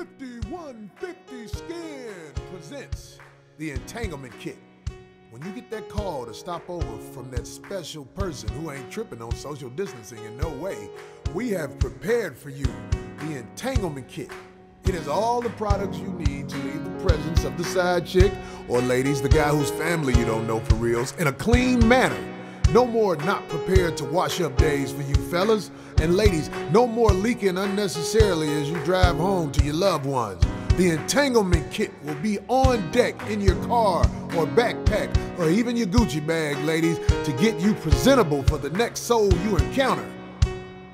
5150 Skin presents the Entanglement Kit. When you get that call to stop over from that special person who ain't tripping on social distancing in no way, we have prepared for you the Entanglement Kit. It has all the products you need to leave the presence of the side chick or ladies, the guy whose family you don't know for reals, in a clean manner. No more not prepared to wash up days for you fellas. And ladies, no more leaking unnecessarily as you drive home to your loved ones. The entanglement kit will be on deck in your car or backpack or even your Gucci bag, ladies, to get you presentable for the next soul you encounter.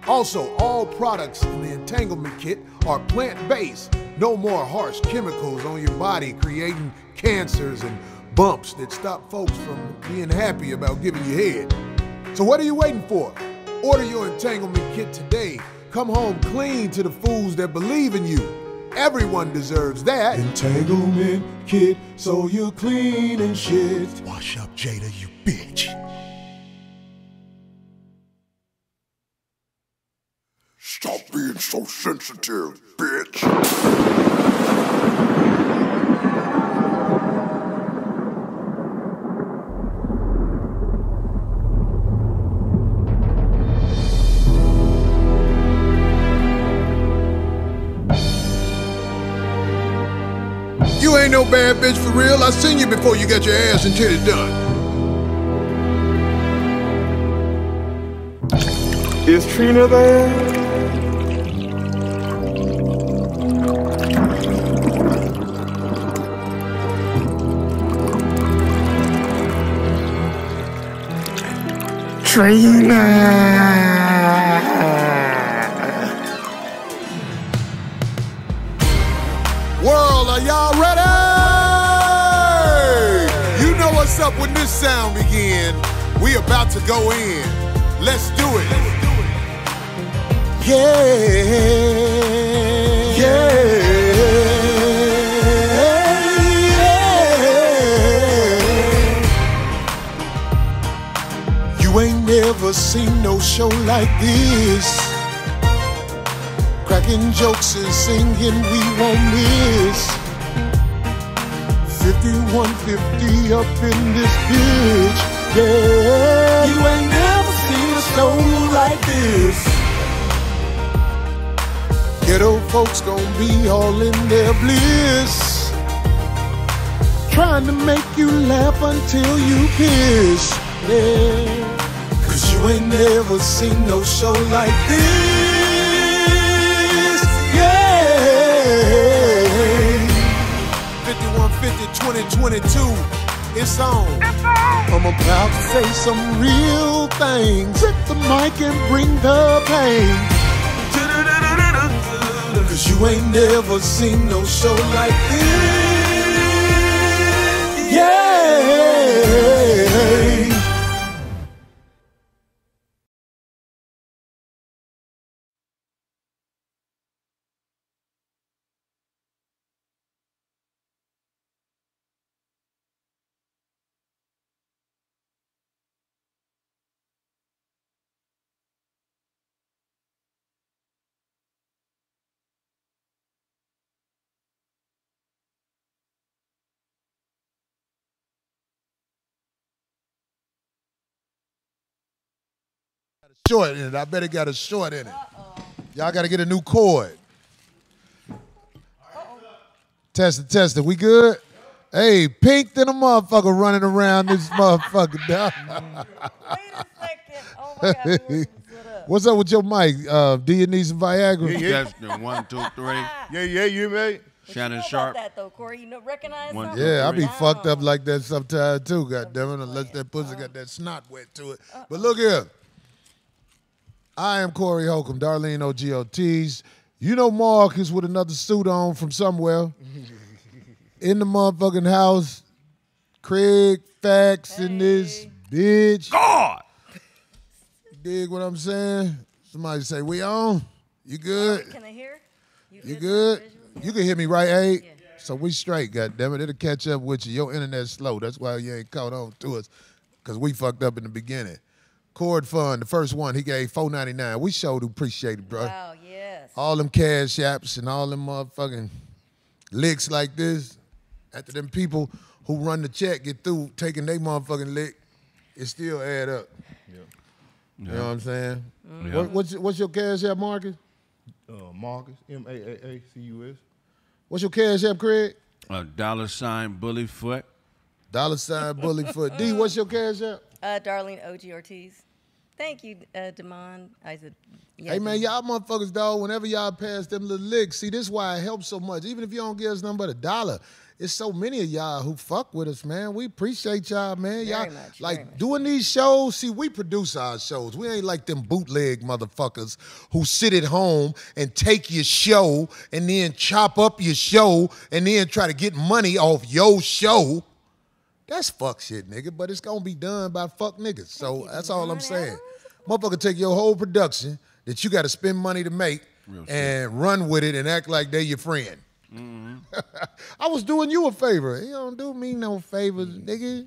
Also, all products in the entanglement kit are plant based. No more harsh chemicals on your body creating cancers and bumps that stop folks from being happy about giving you head. So, what are you waiting for? Order your entanglement kit today. Come home clean to the fools that believe in you. Everyone deserves that. Entanglement kit, so you're clean and shit. Wash up, Jada, you bitch. Stop being so sensitive, bitch. Bad bitch for real. I seen you before you got your ass and titties done. Is Trina there? Trina. World, are y'all ready? Up when this sound begin. We about to go in. Let's do it. Yeah. Yeah. You ain't never seen no show like this. Cracking jokes and singing we won't miss. 5150 up in this bitch. Yeah. You ain't never seen a show like this. Ghetto folks gon' be all in their bliss. Trying to make you laugh until you piss. Yeah. Cause you ain't never seen no show like this. 2022. It's on. I'm about to say some real things. Hit the mic and bring the pain. Cause you ain't never seen no show like this. Yeah. Short in it. I bet it got a short in it. Y'all got to get a new cord. Test it, test it. We good? Hey, pink than a motherfucker running around this motherfucker. Wait a second. Oh my God. who was- what up? What's up with your mic? Uh, do you need some Viagra? Testing one, two, three. Yeah, yeah, you mate. What Shannon you know Sharp. About that though, Corey, you know, recognize One, something? Yeah, I be Wow. fucked up like that sometimes too, God damn it, unless that pussy got that snot wet to it. But look here. I am Corey Holcomb, Darlene OG Ortiz. You know Marcus with another suit on from somewhere. in the motherfucking house. Kraig Facts in this bitch. God! Dig what I'm saying? Somebody say, we on? You good? Can I hear? You visual- good? visual? You can hear me right, A? So we straight, goddammit. It'll catch up with you. Your internet's slow. That's why you ain't caught on to us. Cause we fucked up in the beginning. Cord Fund, the first one, he gave four ninety nine. We showed appreciate it, bro. Wow, yes. all them cash apps and all them motherfucking licks like this, after them people who run the check get through taking their motherfucking lick, it still add up. Yeah. You know what I'm saying? Yeah. What, what's, what's your cash app, Marcus? Uh, Marcus M A A A C U S. What's your cash app, Kraig? A dollar sign bully foot. Dollar sign bully foot. D, what's your cash app? Uh, Darlene OG Ortiz. Thank you, uh, Damon. I said, yeah, Hey man, y'all motherfuckers, dog. Whenever y'all pass them little licks, see this why it helps so much. Even if you don't give us nothing but a dollar, it's so many of y'all who fuck with us, man. We appreciate y'all, man. y'all Very much, like very much. doing these shows. See, we produce our shows. We ain't like them bootleg motherfuckers who sit at home and take your show and then chop up your show and then try to get money off your show. That's fuck shit, nigga. But it's gonna be done by fuck niggas. So that's all I'm saying. Motherfucker take your whole production that you got to spend money to make Real shit. and run with it and act like they your friend. Mm-hmm. I was doing you a favor. You don't do me no favors, nigga.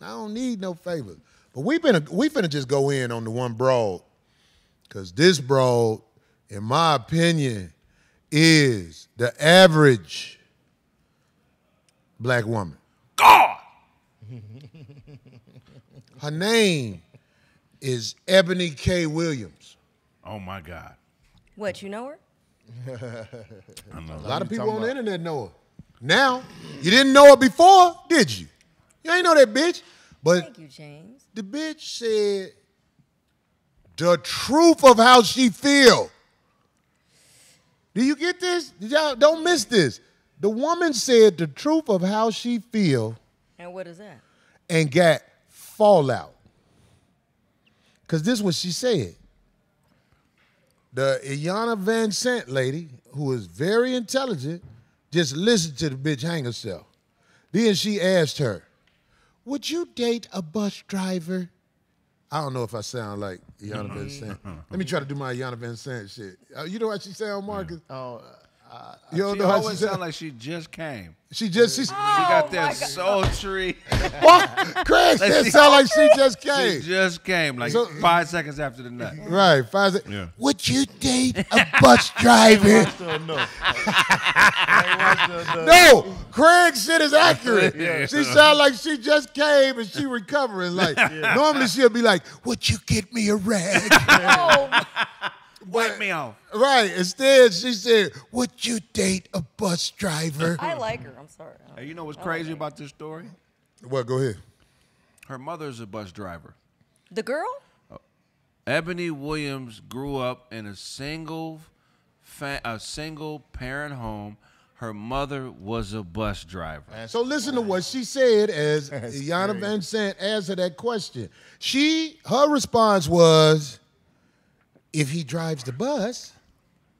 I don't need no favors. But we finna we finna just go in on the one broad, cause this broad, in my opinion, is the average black woman. God. Her name is Ebony K. Williams. Oh my God. What, you know her? I know. A lot of people talking on the internet know her. Now, you didn't know her before, did you? You ain't know that bitch. But Thank you, James. the bitch said the truth of how she feel. Do you get this? Did y'all don't miss this. The woman said the truth of how she feel And what is that? and got fallout. Cause this is what she said. The Iyanla Vanzant lady, who is very intelligent, just listened to the bitch hang herself. Then she asked her, Would you date a bus driver? I don't know if I sound like Iyanla Vanzant. Let me try to do my Iyanla Vanzant shit. Uh, you know how she sound, Marcus? Oh, you don't She know how she always sound? sound like she just came. she just she, She got Oh, that sultry. what? Kraig Like said she- sound like she just came. She just came like So- five seconds after the nut. Right, five seconds. Yeah. Would you date a bus driver? still no. I watched the- the- no, Kraig's shit is accurate. She sound like she just came and she recovering. Like normally she'll be like, "Would you get me a rag?" Oh, Wipe me off. right. Instead, she said, "Would you date a bus driver?" I like her. I'm sorry. Hey, you know what's I like crazy about this story? well, go ahead. Her mother's a bus driver. The girl? Uh, Ebony Williams grew up in a single, fa- a single parent home. Her mother was a bus driver. So listen to what she said as That's Yana crazy. Vanzant answered that question. She her response was, "If he drives the bus,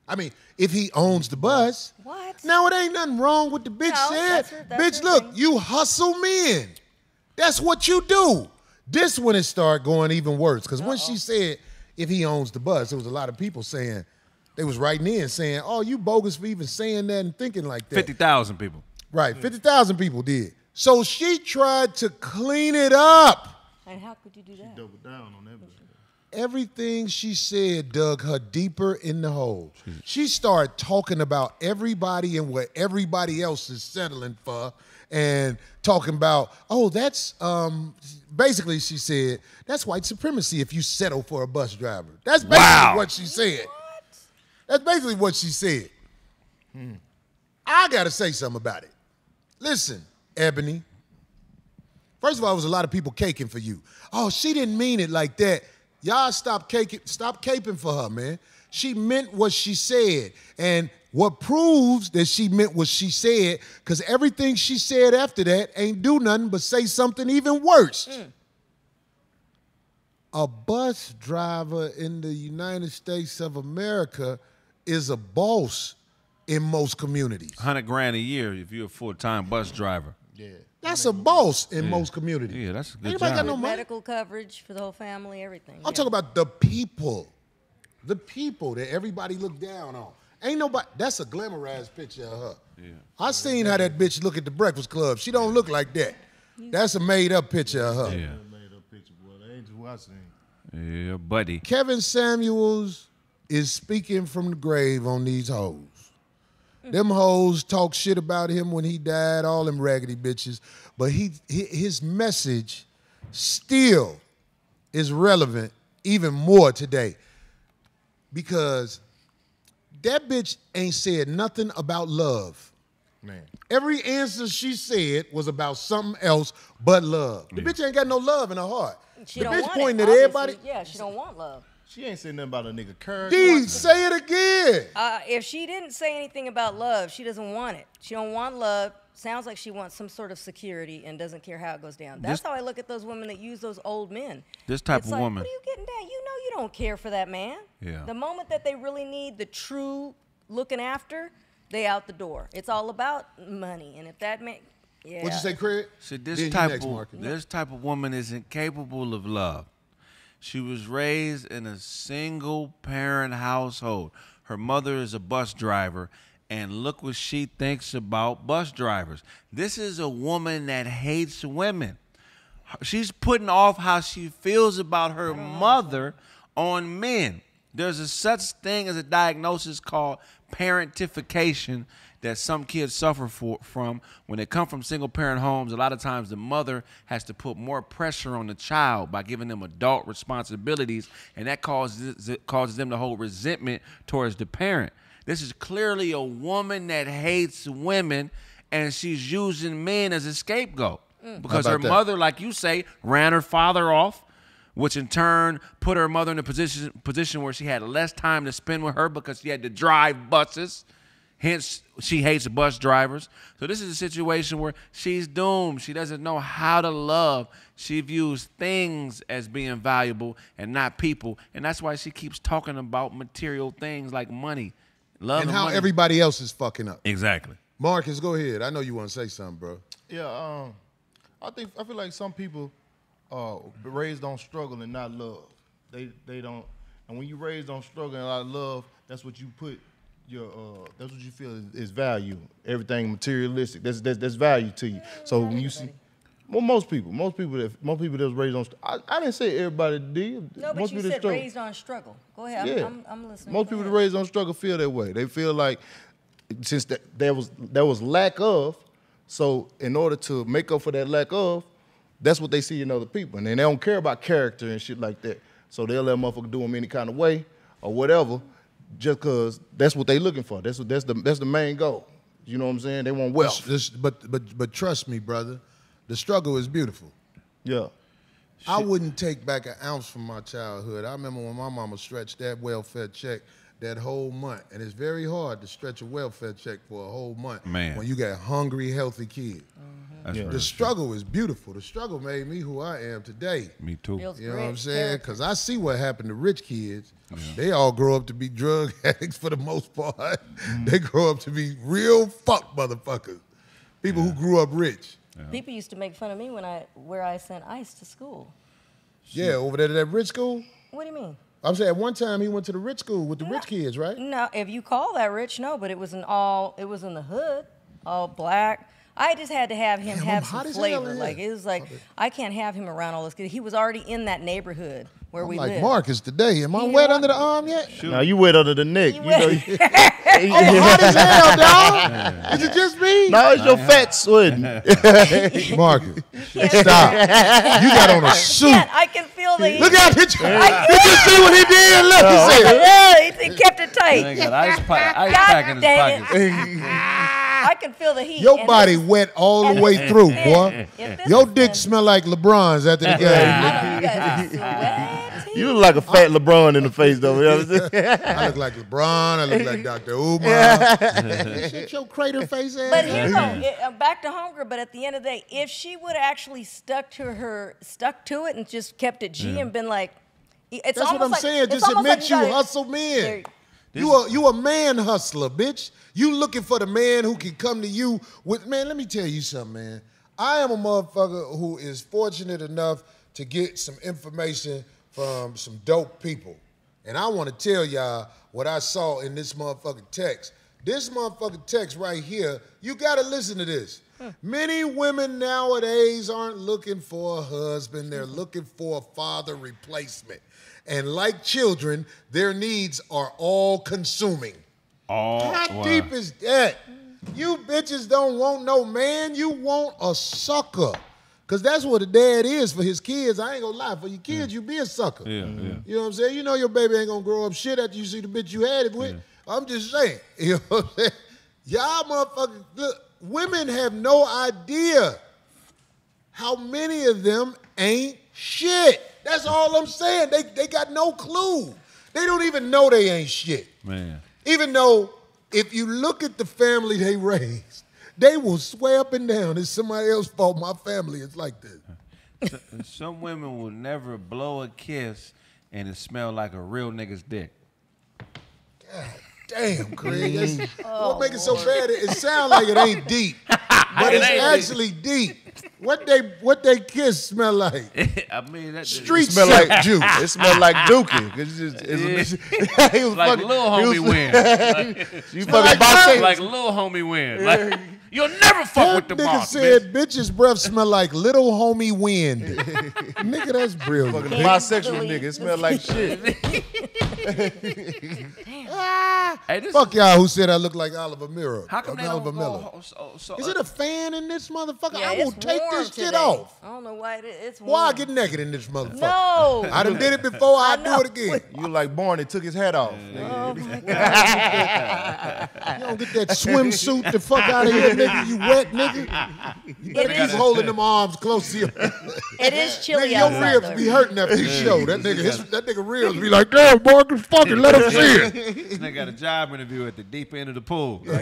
I mean, if he owns the bus." What? Now it ain't nothing wrong with the bitch No, said. that's her- that's bitch, look, thing. you hustle men. That's what you do. This one it started going even worse because when she said if he owns the bus, there was a lot of people saying they was writing in saying, "Oh, you bogus for even saying that and thinking like that." Fifty thousand people. Right, fifty thousand people did. So she tried to clean it up. And how could you do that? Double down on that. Bitch. Everything she said dug her deeper in the hole. She started talking about everybody and what everybody else is settling for and talking about, oh, that's um basically she said, that's white supremacy if you settle for a bus driver. That's basically Wow. what she said. That's basically what she said. I gotta say something about it. Listen, Ebony. First of all, it was a lot of people caking for you. Oh, she didn't mean it like that. Y'all stop caking, stop caping for her, man. She meant what she said. And what proves that she meant what she said, because everything she said after that ain't do nothing but say something even worse. Mm. A bus driver in the United States of America is a boss in most communities. Hundred grand a year if you're a full time bus driver. Yeah. That's a boss in most communities. Yeah, that's a good Anybody got job. no money? medical coverage for the whole family, everything. I'm yeah. talking about the people. The people that everybody look down on. Ain't nobody that's a glamorized picture of her. Yeah. I seen how that bitch look at the Breakfast Club. She don't look like that. That's a made up picture of her. Yeah, Made up picture, boy. That ain't who I seen. yeah, buddy. Kevin Samuels is speaking from the grave on these hoes. Them hoes talk shit about him when he died, all them raggedy bitches. But he, his message still is relevant even more today because that bitch ain't said nothing about love. Man. Every answer she said was about something else but love. The bitch ain't got no love in her heart. She the don't bitch want pointing it, at obviously. everybody. Yeah, she don't want love. She ain't saying nothing about a nigga character. D, say it again. Uh, if she didn't say anything about love, she doesn't want it. She don't want love. Sounds like she wants some sort of security and doesn't care how it goes down. That's This- how I look at those women that use those old men. This type It's of like, woman. What are you getting at? You know you don't care for that man. Yeah. The moment that they really need the true looking after, they out the door. It's all about money. And if that man, yeah. What'd you say, Kraig? See, this Then you type next, of Marcus. this type of woman is incapable of love. She was raised in a single parent household. Her mother is a bus driver, and look what she thinks about bus drivers. This is a woman that hates women. She's putting off how she feels about her mother on men. There's a such thing as a diagnosis called parentification that some kids suffer for, from when they come from single parent homes. A lot of times the mother has to put more pressure on the child by giving them adult responsibilities, and that causes causes them to hold resentment towards the parent. This is clearly a woman that hates women, and she's using men as a scapegoat mm. because her that? mother, like you say, ran her father off which in turn put her mother in a position position where she had less time to spend with her because she had to drive buses. Hence, she hates bus drivers. So this is a situation where she's doomed. She doesn't know how to love. She views things as being valuable and not people, and that's why she keeps talking about material things like money, love, And and how money. everybody else is fucking up. exactly. Marcus, go ahead. I know you want to say something, bro. Yeah, um, I think I feel like some people uh raised on struggle and not love. They they don't, and when you raised on struggle and not love, that's what you put your uh that's what you feel is, is value. Everything materialistic. That's that's that's value to you. So when you see. Well, most people, most people that most people that was raised on. I, I didn't say everybody did. no, but you said struggle. raised on struggle. Go ahead. Yeah. I'm, I'm, I'm listening. Most Go people that raised on struggle feel that way. They feel like since that there was there was lack of, so in order to make up for that lack of, that's what they see in other people, and then they don't care about character and shit like that. So they'll let a motherfucker do them any kind of way or whatever, just cause that's what they looking for. That's what that's the that's the main goal. You know what I'm saying? They want wealth. This, but but but trust me, brother, the struggle is beautiful. Yeah. I wouldn't take back an ounce from my childhood. I remember when my mama stretched that welfare check that whole month, and it's very hard to stretch a welfare check for a whole month Man. when you got hungry, healthy kids. Mm-hmm. That's Yeah. The struggle is beautiful. The struggle made me who I am today. Me too. Builds You know what I'm saying? Because I see what happened to rich kids. They all grow up to be drug addicts for the most part. Mm-hmm. They grow up to be real fuck motherfuckers. People who grew up rich. People used to make fun of me when I where I sent Ice to school. Yeah, over there to that rich school. What do you mean? I'm saying at one time he went to the rich school with the rich kids, right? No, if you call that rich, no, but it was in all it was in the hood, all black. I just had to have him Damn, have I'm some flavor. Like it was like I can't have him around all this because he was already in that neighborhood where I'm we like live. Marcus today. Am I You wet know under the arm yet? Now you wet under the neck. You, know. wet. You, I'm hot as hell, dog. Is it just me? no, it's your fat sweating. Marcus, stop. You got on a suit. Yeah, I can feel the. Look out! Did you, did you see what he did? Look, he oh, said, Yeah, he kept it They tight. got ice, pack, ice God pack in his dang pocket. I can feel the heat. Your body this- wet all the way through, boy. thin. Your dick thin- smell like LeBron's after the game. know you guys are sweaty. You look like a fat LeBron in the face, though. You know what I'm saying? I look like LeBron. I look like Dr. Umar. Shit, your crater face ass. But here though, it, back to hunger. But at the end of the day, if she would have actually stuck to her, stuck to it, and just kept it G and been like, it's That's what I'm like- saying. Just admit like you gotta- hustle men. There- You a you a man hustler, bitch. You looking for the man who can come to you with man. Let me tell you something, man. I am a motherfucker who is fortunate enough to get some information from some dope people, and I want to tell y'all what I saw in this motherfucking text This motherfucking text right here, you gotta listen to this. Many women nowadays aren't looking for a husband, they're looking for a father replacement. And like children, their needs are all consuming. All How wow. deep is that? You bitches don't want no man, you want a sucker. Cause that's what a dad is for his kids. I ain't gonna lie, for your kids, you be a sucker. Yeah, yeah. You know what I'm saying? You know your baby ain't gonna grow up shit after you see the bitch you had it with. I'm just saying. You know what I'm saying? Y'all motherfuckers, look, women have no idea how many of them ain't shit. That's all I'm saying. They they got no clue. They don't even know they ain't shit. Man. Even though if you look at the family they raised, they will swear up and down it's somebody else's fault. My family is like this. Some women will never blow a kiss and it smell like a real nigga's dick. Damn, Kraig. That's, mm. what oh, make it so bad? It, it sounds like it ain't deep, but it's actually deep. What they what they kiss smell like? I mean, that Street smell like juice. It smell like Dookie. It's just, it's he was like fucking, little homie was- win. You Smell like fucking like little homie win. Like you'll never fuck with That the nigga boss, said bitch. bitch's breath smell like little homie wind. nigga, that's brilliant. fucking Can't bisexual nigga. It smell like shit. Ah, hey, this Fuck y'all who said I look like Oliver Miller. How come I'm they Oliver don't Miller. go, so, so, Is it a fan in this motherfucker? Yeah, I will it's take warm this shit off. I don't know why it, it's warm. Why I get naked in this motherfucker? No. I done did it before. I, I do it again. You were like born and took his hat off. Oh my God. You don't get that swimsuit the fuck out of here, nigga. You wet, nigga. You better keep holding them arms close to you. It is chilly nigga, your outside. ribs though. be hurting after you show. That nigga, his, that nigga ribs be like, damn, Marcus, fucking let him see it. this nigga got a job interview at the deep end of the pool.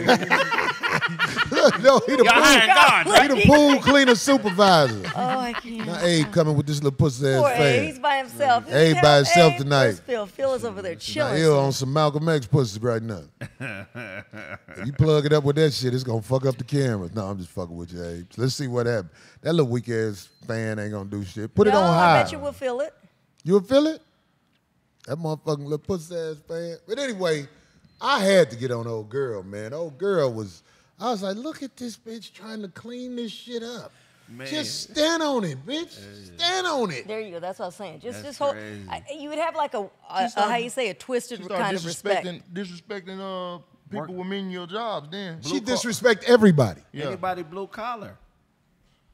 Like, no, he the Y'all pool, he the pool cleaner supervisor. Oh, I can't. Now Abe coming with this little pussy Poor ass Abe, he's by himself. Abe by himself Abe, tonight. Phil, Phil is over there Now, chilling. ill on some Malcolm X pussy right now. If you plug it up with that shit, it's gonna fuck up the cameras. No, I'm just fucking with you, Abe. Let's see what happens. That little weak ass fan ain't gonna do shit. Put it no, on I bet you will feel it. You will feel it? That motherfucking little pussy ass fan. But anyway, I had to get on old girl, man. Old girl was, I was like, look at this bitch trying to clean this shit up. Man. Just stand on it, bitch. Stand on it. There you go. That's what I was saying. Just, That's just hold. crazy. I, you would have like a, a, She a how you say a twisted You start kind of respect. disrespecting, disrespecting uh, Work- people with menial jobs. Then She disrespect everybody. Yeah. Anybody blue collar.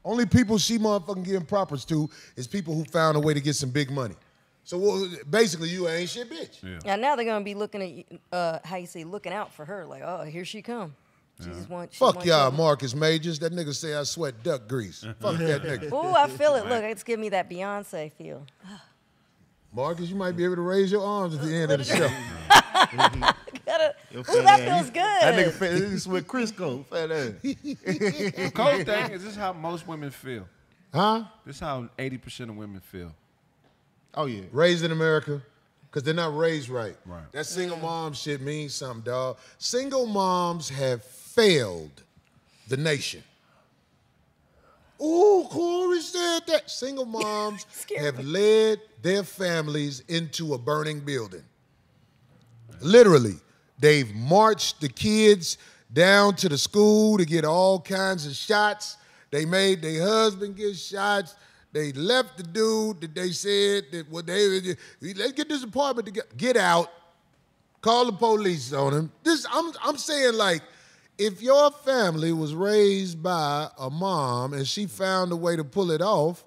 Only people she motherfucking giving props to is people who found a way to get some big money. So well, basically, you ain't shit, bitch. Yeah. Yeah, now they're gonna be looking at you, uh, how you say looking out for her. Like, oh, here she come. She just wants. Fuck y'all, Marcus Majors. That nigga say I sweat duck grease. Fuck that nigga. Ooh, I feel it. Look, it's giving me that Beyonce feel. Marcus, you might be able to raise your arms at the end of the show. Gotta, Your ooh, that ass. feels good. That nigga fat, this is with Crisco, fat ass. The cold thing is this is how most women feel. Huh? This is how 80% of women feel. Oh yeah. Raised in America, because they're not raised right. Right. That single mom shit means something, dog. Single moms have failed the nation. Ooh, Corey said that. Single moms have me. led their families into a burning building. Literally, they've marched the kids down to the school to get all kinds of shots. They made their husband get shots. They left the dude that they said that what they let's get this apartment to get, get out. Call the police on him. This I'm I'm saying like if your family was raised by a mom and she found a way to pull it off,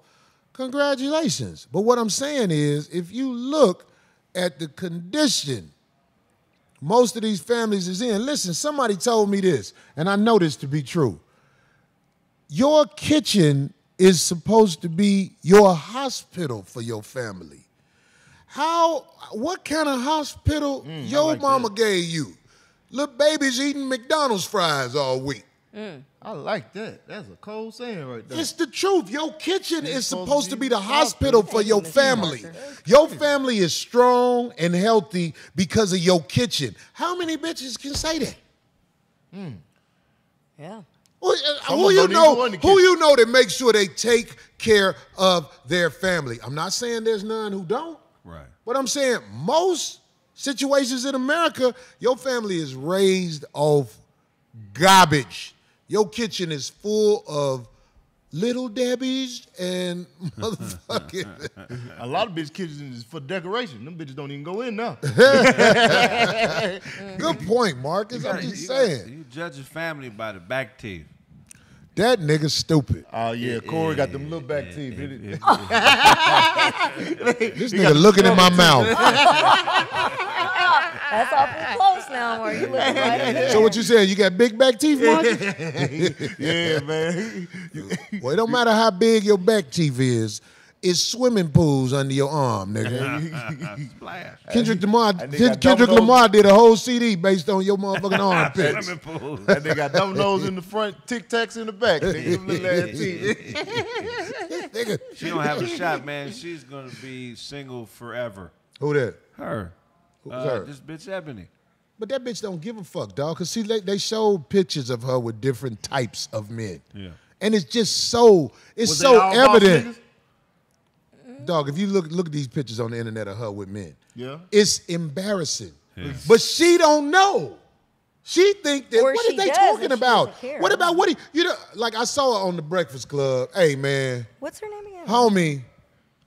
congratulations. But what I'm saying is if you look at the condition most of these families is in. Listen, somebody told me this, and I know this to be true. Your kitchen is supposed to be your hospital for your family. How, what kind of hospital mm, your like mama gave you? Little babies eating McDonald's fries all week. Mm. I like that. That's a cold saying right there. It's the truth. Your kitchen is supposed supposed to to be be the the hospital for your family. Your family is strong and healthy because of your kitchen. How many bitches can say that? Hmm. Yeah. Who, uh, who you know? even go in the Who you know that make sure they take care of their family? I'm not saying there's none who don't, Right. but I'm saying most situations in America, your family is raised off garbage. Your kitchen is full of little Debbie's and motherfucking. A lot of bitch kitchens is for decoration. Them bitches don't even go in now. Good point, Marcus. You I'm just you gotta- saying. You judge a family by the back teeth. That nigga stupid. Oh yeah, Corey got them little back teeth. This nigga looking in my mouth. That's awful close now, Mark. You looking right. So what you saying? You got big back teeth, Marcus? yeah, man. Well, it don't matter how big your back teeth is. It's swimming pools under your arm, nigga. Splash. Kendrick Lamar, And they Ken- got Kendrick. Lamar did a whole CD based on your motherfucking armpits. Swimming pool. and they got dominoes in the front, tic tacs in the back. They them little ass teeth. nigga. She don't have a shot, man. She's gonna be single forever. Who that? Her. Who's Uh, her? This bitch Ebony. But that bitch don't give a fuck, dog. Cause see, they, they showed pictures of her with different types of men. Yeah. And it's just so it's Was so they all evident. Niggas? Dog, if you look look at these pictures on the internet of her with men, Yeah. it's embarrassing. But she don't know. She think that Or what are they does talking about? What about what? He, you know, like I saw her on the Breakfast Club. Hey man, What's her name again? homie,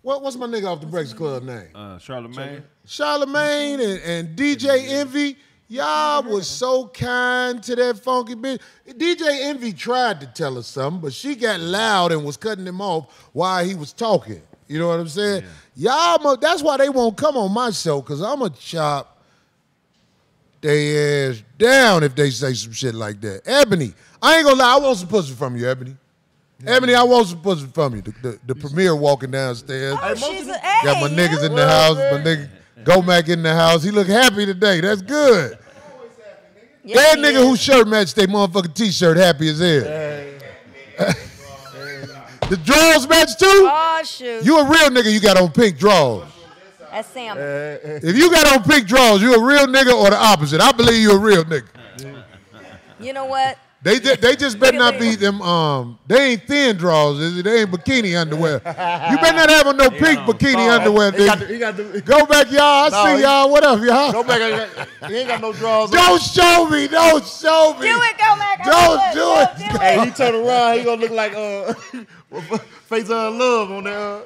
what, what's my nigga off the Breakfast Club name? Uh, Charlemagne. Charlemagne and, and DJ Envy. Y'all was so kind to that funky bitch. DJ Envy tried to tell her something, but she got loud and was cutting him off while he was talking. You know what I'm saying? Y'all, mu- that's why they won't come on my show, because I'm going to chop they ass down if they say some shit like that. Ebony, I ain't gonna lie, I want some pussy from you, Ebony. Ebony, I want some pussy from you. The, the, the premier walking downstairs. Oh, most she's of a, hey, Got my niggas in the house. My nigga go back in the house. He look happy today. That's good. Yes, that nigga is. whose shirt matched their motherfucking t-shirt happy as hell. the drawers match too? Oh shoot. You a real nigga, you got on pink drawers. That's Sam. If you got on pink drawers, you a real nigga or the opposite. I believe you a real nigga. you know what? They they, they just better not be them um they ain't thin draws, is it? They ain't bikini underwear. You better not have on no pink bikini underwear, He got the, he got the, Go back, y'all. I No, see he- y'all. What up, y'all? go back. he got- He ain't got no draws. Don't show me. Don't show me. Do it, go back. Don't do it. Do it. Hey, he turn around, he gonna look like uh, face of love on there. Uh.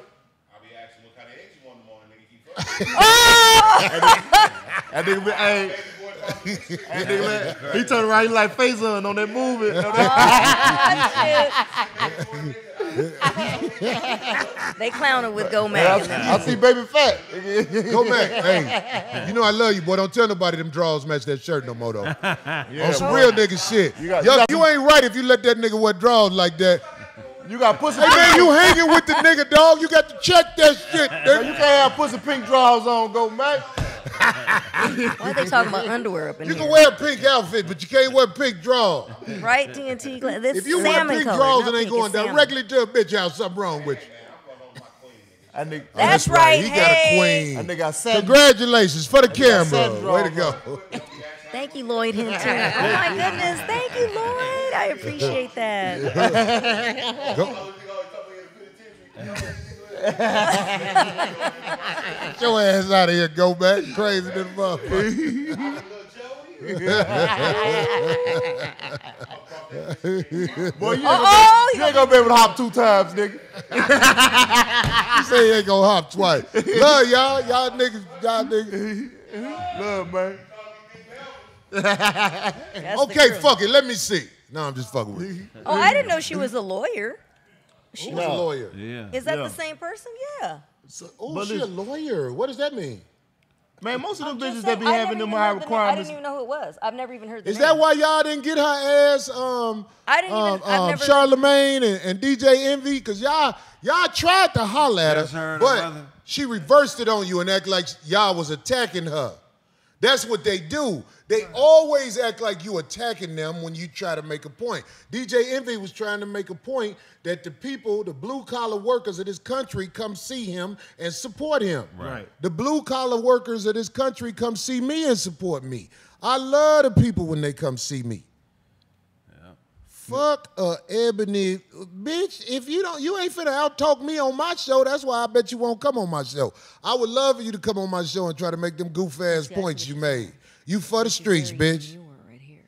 That nigga, be, hey, that nigga, he turn around, he like face on on that movie. They clowned with Go I, Mac. see, I see baby fat. Go back. Hey, you know I love you, boy. Don't tell nobody them drawers match that shirt no more, though. On some real nigga shit. You got- Yo, you got you ain't right if you let that nigga wear drawers like that. You got pussy. Hey, man, you hanging with the nigga, dog. You got to check that shit. You can't have pussy pink drawers on, go man. Why are they talking about underwear up in You here? You can wear a pink outfit, but you can't wear pink drawers. right? TNT. This If you wear pink color, drawers not and ain't going directly to a bitch house, something wrong with you. Oh, that nigga, That's right. right. He got a queen. that nigga got satin. Congratulations for the camera. Way to go. Thank you, Lloyd Hinton. Oh my goodness. Thank you, Lloyd. I appreciate that. Go. Get your ass out of here, go back. Crazy than motherfucker. Boy, you ain't, Oh, gonna be, you ain't gonna be able to hop two times, nigga. You say you ain't gonna hop twice. Love y'all. Y'all niggas, y'all niggas. Love, man. That's Okay, fuck it. Let me see. No, I'm just fucking with you. Oh, I didn't know she was a lawyer. Who's a lawyer? Yeah. Is that Yeah. the same person? Yeah. Oh, But she a lawyer. What does that mean? Man, most of them Just bitches saying, that be I having never them even high heard the. I didn't even know who it was. I've never even heard the Is name. that why y'all didn't get her ass um I didn't um, I've um, never- Charlemagne and, and DJ Envy? Cause y'all y'all tried to holler at her, her but she reversed it on you and act like y'all was attacking her. That's what they do. They always act like you attacking them when you try to make a point. DJ Envy was trying to make a point that the people, the blue collar workers of this country, come see him and support him. Right. The blue collar workers of this country come see me and support me. I love the people when they come see me. Fuck a ebony bitch. If you don't, you ain't finna out talk me on my show. That's why I bet you won't come on my show. I would love for you to come on my show and try to make them goof ass points you made. You for the streets, bitch. You were right here.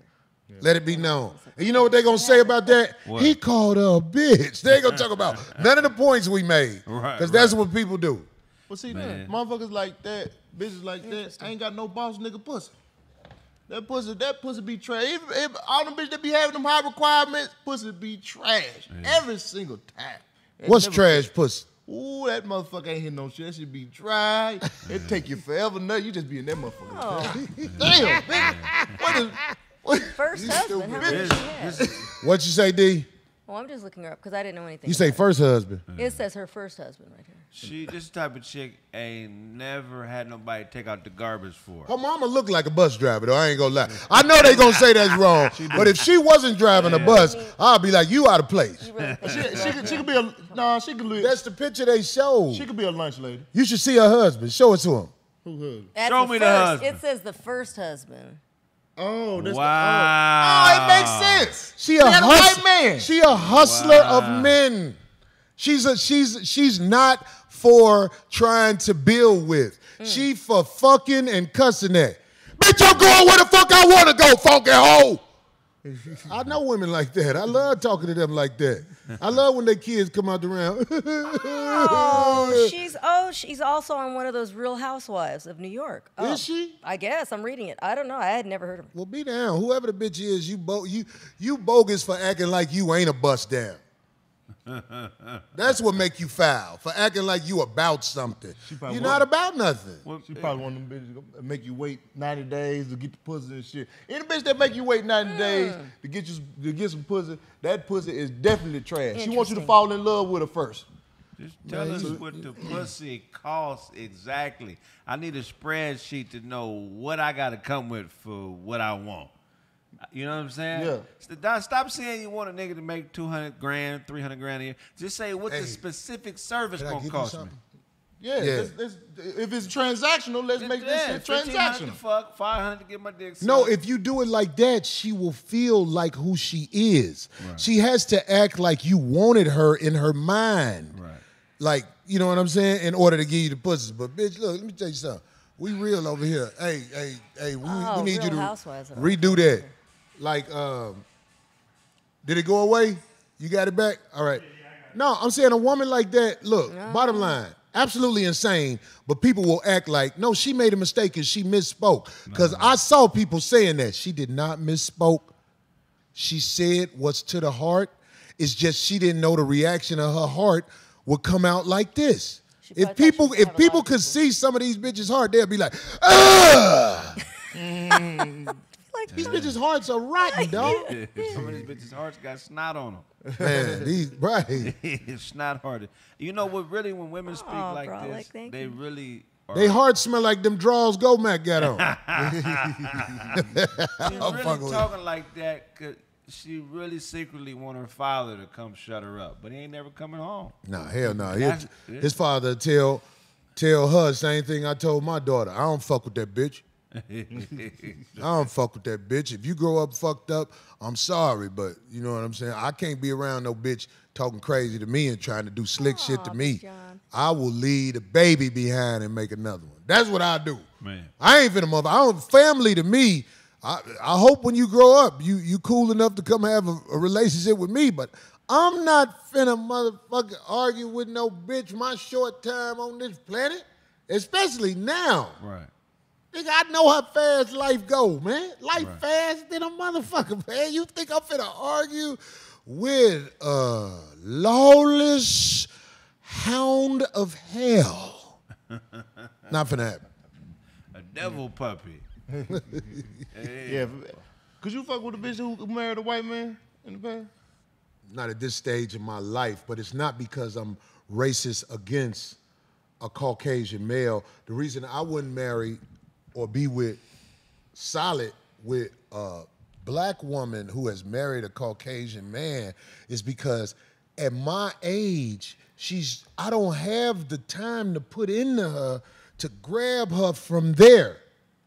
Let it be known. And you know what they gonna say about that? What? He called her a bitch. They ain't gonna talk about none of the points we made. Right, Because that's right. what people do. But see, Man. motherfuckers like that, bitches like that, ain't got no boss nigga pussy. That pussy, that pussy be trash. Even if all them bitches that be having them high requirements, pussy be trash every single time. It What's never- trash pussy? Ooh, that motherfucker ain't hitting no shit. That shit be dry. It take you forever. No, you just be in that motherfucker. Oh. Damn, bitch. What is? What? First husband. How many This- she have? this- What you say, D? Well, I'm just looking her up because I didn't know anything. You say about first husband. It. it says her first husband right here. she this type of chick ain't never had nobody take out the garbage for. her. Her mama look like a bus driver, though. I ain't gonna lie. I know they gonna say that's wrong, but if she wasn't driving a bus, I'll be like, you out of place. You really think She, she, could, she could be a nah. She could. That's the picture they showed. She could be a lunch lady. You should see her husband. Show it to him. Who husband? That's Show the me the first. husband. It says the first husband. Oh, that's Wow. The, oh. oh, it makes sense. She a, got a hus- white man. She a hustler of men. She's a she's she's not for trying to build with. Hmm. She for fucking and cussing at. Bitch, I'm going where the fuck I want to go, funky hoe. I know women like that. I love talking to them like that. I love when their kids come out the round. She's oh, she's also on one of those Real Housewives of New York. Oh, Is she? I guess I'm reading it. I don't know. I had never heard of her. well, be down. Whoever the bitch is, you bo- you you bogus for acting like you ain't a bust down. That's what make you foul for acting like you about something. probably You're not about nothing. Well, she probably one of them bitches that make you wait 90 days to get the pussy and shit. Any bitch that make you wait 90 hmm. days to get you to get some pussy, that pussy is definitely trash. She wants you to fall in love with her first. Just tell us what the pussy costs exactly. I need a spreadsheet to know what I got to come with for what I want. You know what I'm saying? Yeah. Stop- Stop saying you want a nigga to make 200 grand, 300 grand a year. Just say what Hey, the specific service Can gonna cost me. Yeah, Yeah. let's- let's- if it's transactional, let's make this Yeah, shit 1500 to transactional. fuck, 500 to get my dick No, if you do it like that, she will feel like who she is. She has to act like you wanted her in her mind. Right. Like, you know what I'm saying? In order to give you the pussies. But bitch, look, let me tell you something. We real over here. Hey, hey, hey, we, Oh, we need you to Housewives of redo that. Like, um, did it go away? You got it back? All right. No, I'm saying a woman like that, look, bottom line, absolutely insane, but people will act like, no, she made a mistake and she misspoke. Because I saw people saying that. She did not misspoke. She said what's to the heart. It's just she didn't know the reaction of her heart would come out like this. She If people she was gonna if have people could people. see some of these bitches' heart, they'd be like, ugh. Mm. Like, These bitches' hearts are rotten, dog. Some of these bitches' hearts got snot on them. Man, these right. snot hearted. You know what? Really, when women speak Aw, like bro, this, like, they you. really are. They hearts smell like them draws Gomac got on. She's really talking like that because she really secretly want her father to come shut her up, but he ain't never coming home. nah, hell no. He- That's- his father tell tell her same thing I told my daughter. I don't fuck with that bitch. I don't fuck with that bitch. If you grow up fucked up, I'm sorry, but you know what I'm saying. I can't be around no bitch talking crazy to me and trying to do slick shit to me. John. I will leave a baby behind and make another one. That's what I do. Man. I ain't finna mother. I don't family to me. I, I hope when you grow up, you you cool enough to come have a, a relationship with me. But I'm not finna motherfucker argue with no bitch my short time on this planet, especially now. Right. Nigga, I know how fast life go, man. Life fast than a motherfucker, man. You think I'm finna argue with a lawless hound of hell? Not finna happen. A devil puppy. Yeah. Could you fuck with a bitch who married a white man in the past? Not at this stage in my life, but it's not because I'm racist against a Caucasian male. The reason I wouldn't marry or be with solid with a black woman who has married a Caucasian man is because at my age, she's I don't have the time to put into her to grab her from there.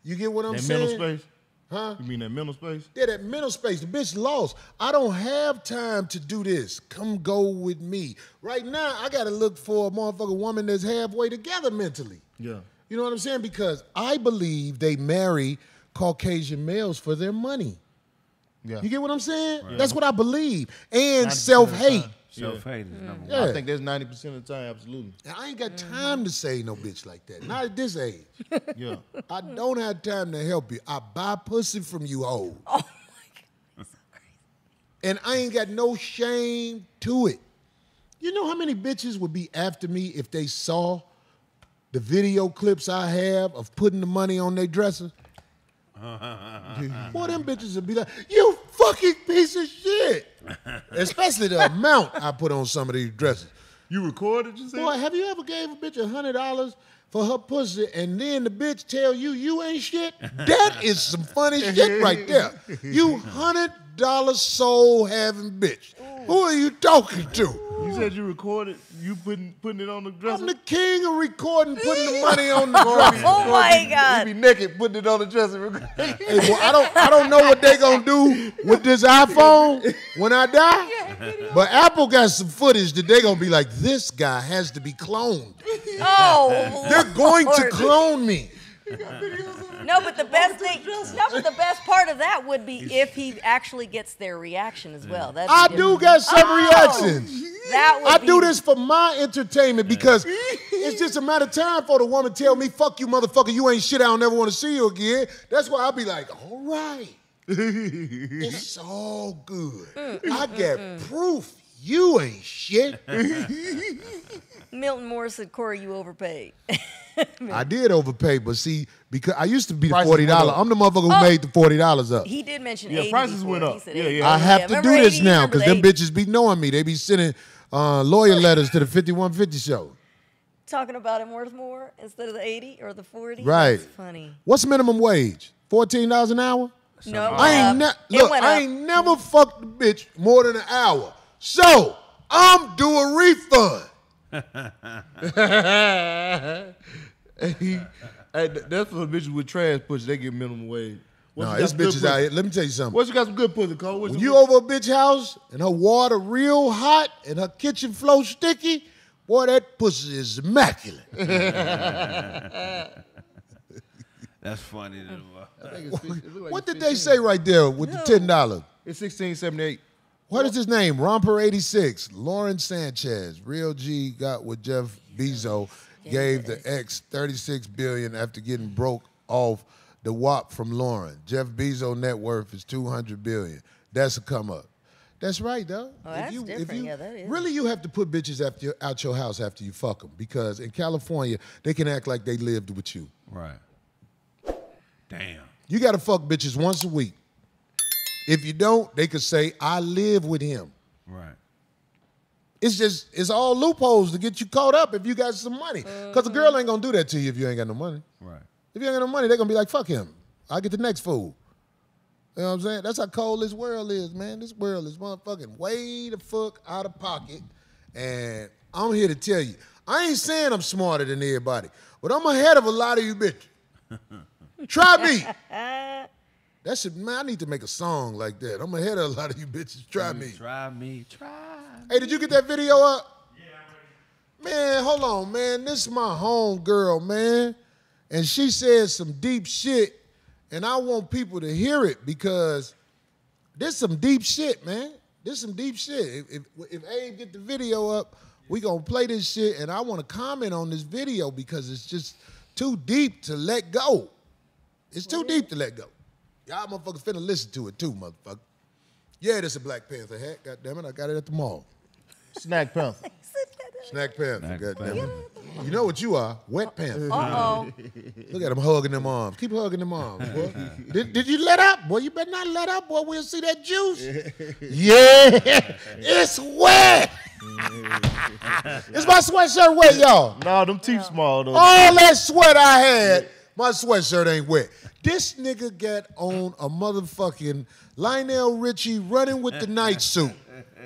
You get what I'm That saying? mental space. Huh? You mean that mental space? Yeah, that mental space. The bitch lost. I don't have time to do this. Come go with me. Right now, I gotta look for a motherfucking woman that's halfway together mentally. Yeah. You know what I'm saying? Because I believe they marry Caucasian males for their money. Yeah. You get what I'm saying? That's what I believe. And self hate. Self hate is number one. Yeah. I think that's ninety percent of the time, absolutely. I ain't got time to say no bitch like that. Not at this age. Yeah. I don't have time to help you. I buy pussy from you old. Oh my god. And I ain't got no shame to it. You know how many bitches would be after me if they saw the video clips I have of putting the money on their dresser? Boy, them bitches would be like, you fucking piece of shit. Especially the amount I put on some of these dresses. You recorded, you said? Boy, have you ever gave a bitch a hundred dollars for her pussy and then the bitch tell you you ain't shit? That is some funny shit right there. You hundred dollar soul having bitch. Who are you talking to? You said you recorded, you putting putting it on the dresser? I'm the king of recording, putting the money on the dresser. Oh my oh, god. You be naked, putting it on the dresser. Hey, boy, I don't, I don't know what they gonna do with this iPhone when I die. But Apple got some footage that they gonna be like, this guy has to be cloned. Oh, They're going to clone me. No, but the best thing, no, but the best part of that would be if he actually gets their reaction as well. That'd I do get some Oh, reactions. That would I be, do this for my entertainment because it's just a matter of time for the woman to tell me, fuck you, motherfucker, you ain't shit, I don't ever want to see you again. That's why I'll be like, all right. it's all good. Mm, I mm, got mm, proof you ain't shit. Milton Moore said, "Corey, you overpaid." I did overpay, but see, because I used to be the Prices forty went dollar. up. I'm the motherfucker who Oh. made the forty dollars up. he did mention Yeah, 80 prices before. went He up. said Yeah, 80. yeah. I have to Remember do 80? this now Remember because the them 80? bitches be knowing me. They be sending uh, lawyer letters to the 5150 show. Talking about him worth more instead of the 80 or the 40. Right. That's funny. What's minimum wage? Fourteen dollars an hour. No, it I ain't went up. ne- It look. went I up. ain't never fucked a bitch more than an hour. So I'm due a refund. hey, th- that's for the bitches with trash pussy. They get minimum wage. What No, you got it's some good bitches out here. Let me tell you something. What you got some good pussy, Cole? What When you you over a bitch house and her water real hot and her kitchen floor sticky, boy, that pussy is immaculate. That's funny. to- I think it's, it like what did they say right there with the ten dollars? It's sixteen seventy eight. What is his name? Romper 86. Lauren Sanchez. Real G got what Jeff Bezos gave the ex 36 billion after getting broke off the WAP from Lauren. Jeff Bezos net worth is 200 billion. That's a come up. That's right, though. Oh, that's different. Yeah, that is. Really, you have to put bitches after, out your house after you fuck them because in California, they can act like they lived with you. Right. Damn. You got to fuck bitches once a week. If you don't, they could say, I live with him. Right. It's just it's all loopholes to get you caught up if you got some money. Because a girl mm-hmm. ain't gonna do that to you if you ain't got no money. Right. If you ain't got no money, they're gonna be like, fuck him. I'll get the next fool. You know what I'm saying? That's how cold this world is, man. This world is motherfucking way the fuck out of pocket. And I'm here to tell you, I ain't saying I'm smarter than everybody, but I'm ahead of a lot of you bitches. Try me. That should man, I need to make a song like that. I'm ahead of a lot of you bitches. Try mm, me. Try me. Try. Hey, did you get that video up? Yeah, Man, hold on, man. This is my home girl, man. And she said some deep shit, and I want people to hear it because this some deep shit, man. This some deep shit. If, if, if Abe get the video up, we gonna play this shit, and I want to comment on this video because it's just too deep to let go. It's too deep to let go. Y'all motherfuckers finna listen to it too, motherfucker. Yeah, this a Black Panther hat. God damn it, I got it at the mall. Snack Panther. Snack Panther. Snack God damn it. You know what you are? Wet Panther. Uh oh. Look at him hugging them arms. Keep hugging them arms, boy. did, did you let up? Boy, you better not let up, boy. We'll see that juice. yeah, it's wet. is my sweatshirt wet, y'all? No, them teeth small though. All that sweat I had, my sweatshirt ain't wet. This nigga got on a motherfucking Lionel Richie running with the night suit.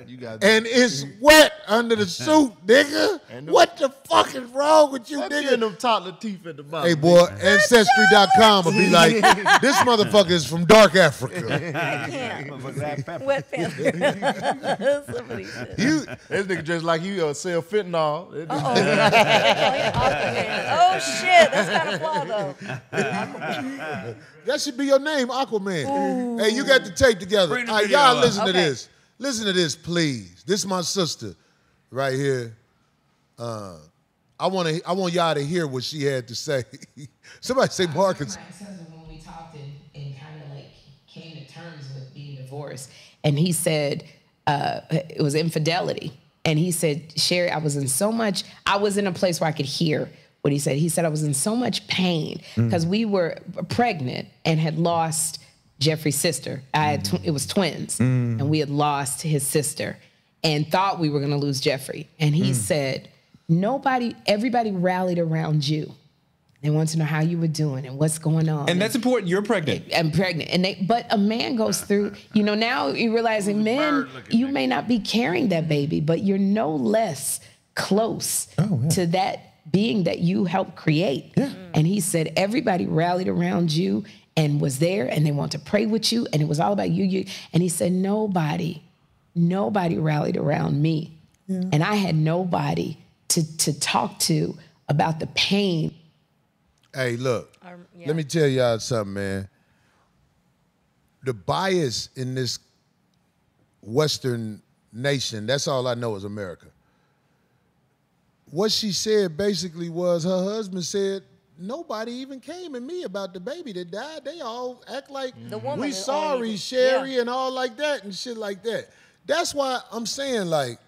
You got and it's wet under the suit, nigga. And the- What the fuck is wrong with you, nigga? getting them toddler teeth at the bottom. Hey boy, ancestry.com will be like, this motherfucker is from dark Africa. I can't. Pepper. Wet pants. Somebody said. You This nigga just like you uh, sell fentanyl. That Oh, oh shit, that's kind of flaw though. that should be your name, Aquaman. Hey, you got the tape together. Bring All right, y'all up. listen to this. Listen to this, please. This is my sister right here. Uh, I want to. I want y'all to hear what she had to say. Somebody say Marcus. My ex-husband, when we talked and, and kind of like came to terms with being divorced, and he said uh, it was infidelity. And he said, Sherri, I was in so much, I was in a place where I could hear what he said. He said, I was in so much pain because we were pregnant and had lost Jeffrey's sister. I had it was twins, mm. and we had lost his sister and thought we were going to lose Jeffrey. And he mm. said, Nobody, everybody rallied around you. They want to know how you were doing and what's going on. And that's important. You're pregnant. I'm pregnant. And they, but a man goes through, you know, now you're realizing men, you may not be carrying that baby, but you're no less close oh, to that being that you helped create. Yeah. And he said, everybody rallied around you and was there and they want to pray with you. And it was all about you. you. And he said, nobody, nobody rallied around me. And I had nobody to, to talk to about the pain Hey, look. Um, yeah. Let me tell y'all something, man. The bias in this Western nation, that's all I know is America. What she said basically was her husband said, Nobody even came at me about the baby that died. They all act like woman we sorry, Sherri, yeah. and all like that and shit like that. That's why I'm saying, like,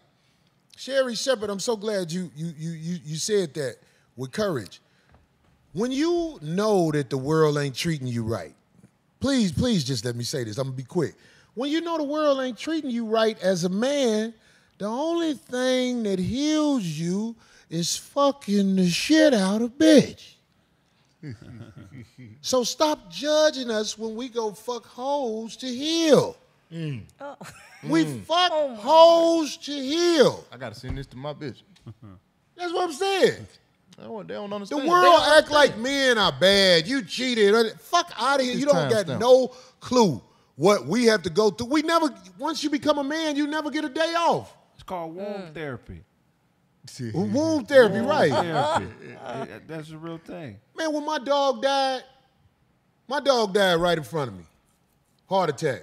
Sherri Shepherd, I'm so glad you you you you you said that with courage. When you know that the world ain't treating you right, please, please just let me say this. I'm gonna be quick. When you know the world ain't treating you right as a man, the only thing that heals you is fucking the shit out of bitch. so stop judging us when we go fuck holes to heal. We fuck hoes to heal. Mm. Oh. Mm. Oh I gotta send this to my bitch. That's what I'm saying. They don't, they don't The understand. world act like men are bad. You cheated. Fuck out of here. It's You don't got stamp. no clue what we have to go through. We never. Once you become a man, you never get a day off. It's called womb mm. therapy. Womb therapy, right? Therapy. Yeah, That's a real thing. Man, when my dog died, my dog died right in front of me. Heart attack.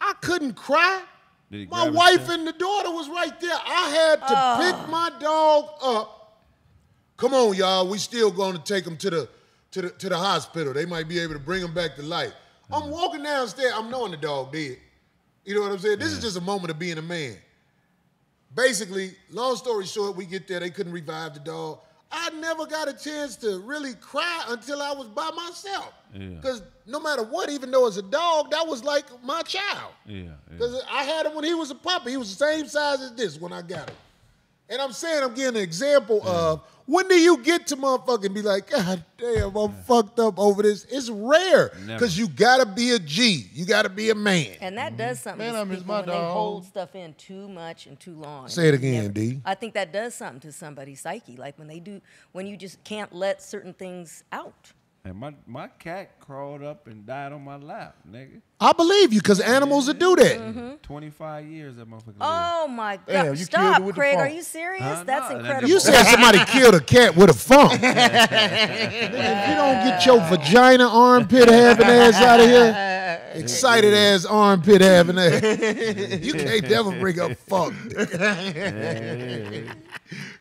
I couldn't cry. My wife and the daughter was right there. I had to pick my dog up. Come on, y'all. We still going to take him to the to the to the hospital. They might be able to bring him back to life. I'm mm. walking downstairs. I'm knowing the dog dead. You know what I'm saying? This is just a moment of being a man. Basically, long story short, we get there. They couldn't revive the dog. I never got a chance to really cry until I was by myself. Yeah. Because no matter what, even though it's a dog, that was like my child. Yeah. yeah. Because I had him when he was a puppy. He was the same size as this when I got him. And I'm saying, I'm getting an example of when do you get to motherfucking be like, God damn, I'm fucked up over this. It's rare because you gotta be a G. You gotta be a man. And that does mm-hmm. something Man, to I miss people my when they hold stuff in too much and too long. Say it again, never- D. I think that does something to somebody's psyche. Like when they do, when you just can't let certain things out. And my, my cat crawled up and died on my lap, nigga. I believe you because animals will do mm-hmm. that. Mm-hmm. 25 years that motherfucker lived. Oh my God! Damn, you Stop, with the Kraig. Are you serious? Huh? That's No, incredible. You said somebody killed a cat with a phone. if you don't get your vagina armpit having ass out of here, excited ass armpit having ass, you can't never bring up funk.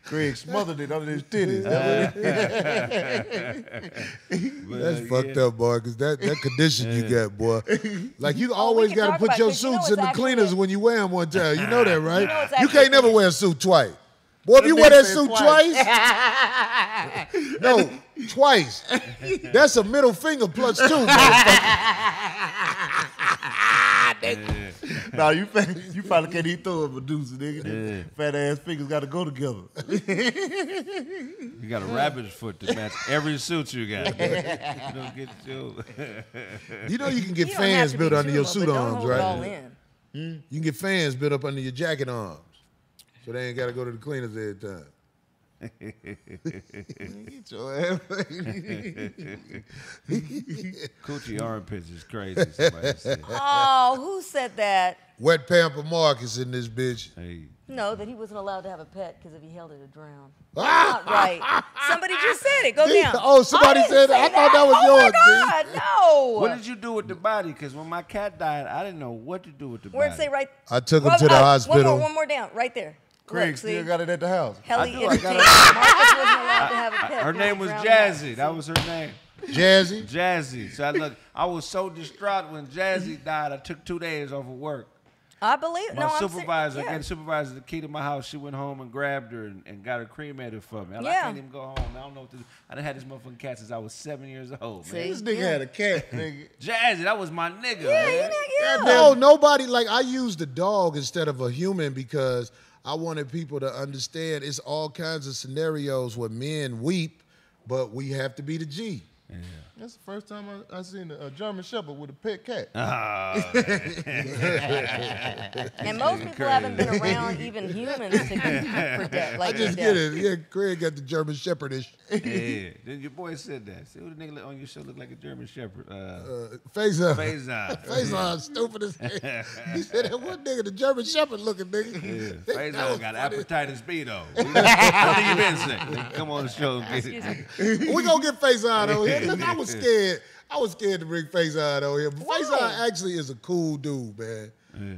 Kraig smothered it under his titties. But, That's uh, fucked yeah. up, boy, because that, that condition you got, boy. Like, you always can got to put about your it, 'cause you know suits in the cleaners when you wear them one time. You know that, right? know You, can't never wear a suit twice. Boy, if you wear that said suit twice, no, twice. That's a middle finger plus two, motherfucker. nah, you fa- you probably can't even throw a Medusa, nigga. Fat ass fingers got to go together. You got a rabbit's foot to match every suit you got. you don't get your. You know you can get You don't have fans to built under your Zuma, suit but don't arms, hold it all right? in. Hmm? You can get fans built up under your jacket arms, so they ain't got to go to the cleaners every time. Get your ass. Coochie armpits is crazy. Somebody said. Oh, who said that? Wet Pamper Marcus in this bitch. Hey, No, that he wasn't allowed to have a pet because if he held it, it'd drown. Not right. Somebody just said it. Go down. Oh, somebody I didn't said say that. I thought that was oh yours, my God, no. what did you do with the body? Because when my cat died, I didn't know what to do with the Where'd body. it say right? I took him to the uh, hospital. One more, one more down, right there. Kraig Look, still see? got it at the house. Helly I do, I entertained. got Marcus wasn't allowed to have a pet. Her 'cause name was Jazzy. out. That was her name. Jazzy. Jazzy. So I look, I was so distraught when Jazzy died. I took two days off of work. I believe. My no, I'm ser- supervisor, yeah. again, supervisor, the key to my house. She went home and grabbed her and, and got her cremated for me. I, Yeah. can't even go home. I don't know what to do. I done had this motherfucking cat since I was seven years old, man. See? This nigga had a cat, nigga. Jazzy, that was my nigga. Yeah, man. you know, yeah. No, nobody like I used a dog instead of a human because I wanted people to understand it's all kinds of scenarios where men weep, but we have to be the G. That's the first time I, I seen a, a German Shepherd with a pet cat. Ah, And most people haven't been around even humans to do for death. Like I just death. get it. Yeah, Kraig got the German Shepherdish. yeah. Then your boy said that. See what the nigga on your show look like a German Shepherd. Uh, Uh, Faizon. Faizon. Faizon, stupid as hell. He said that one nigga, the German Shepherd looking nigga. That Faizon was got funny. appetitis speedo. What do you been saying? Come on the show and get we gonna get Faizon over here. Look, I was scared. I was scared to bring Faizon over here. But Faizon actually is a cool dude, man.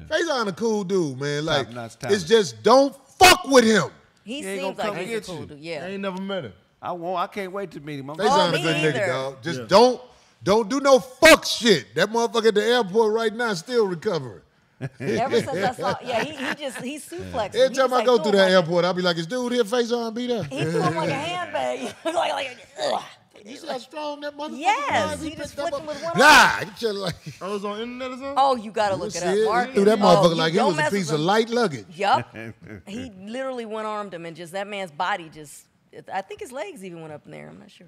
Faizon a cool dude, man. Like Top-notch talent. it's just don't fuck with him. He He ain't seems gonna like come he's a get cool you. dude. I Yeah. ain't never met him. I won't. I can't wait to meet him. I'm Faizon a me good either. nigga, dog. Just don't don't do no fuck shit. That motherfucker at the airport right now still recovering. Ever since I saw, yeah, he, he just he suplexed. Every time I go through that airport, I'll be like, "Is dude here? Faizon be there." he threw him like a handbag. like, like, ugh. You see how strong that motherfucker Yes, was? he just picked flicked him up with one a- Nah, get like. Oh, I was on internet or something. Oh, you gotta look You it see up. it? Mark He threw that oh, motherfucker you like it was a piece of light luggage. Yup. he literally one armed him, and just that man's body just. I think his legs even went up in there. I'm not sure.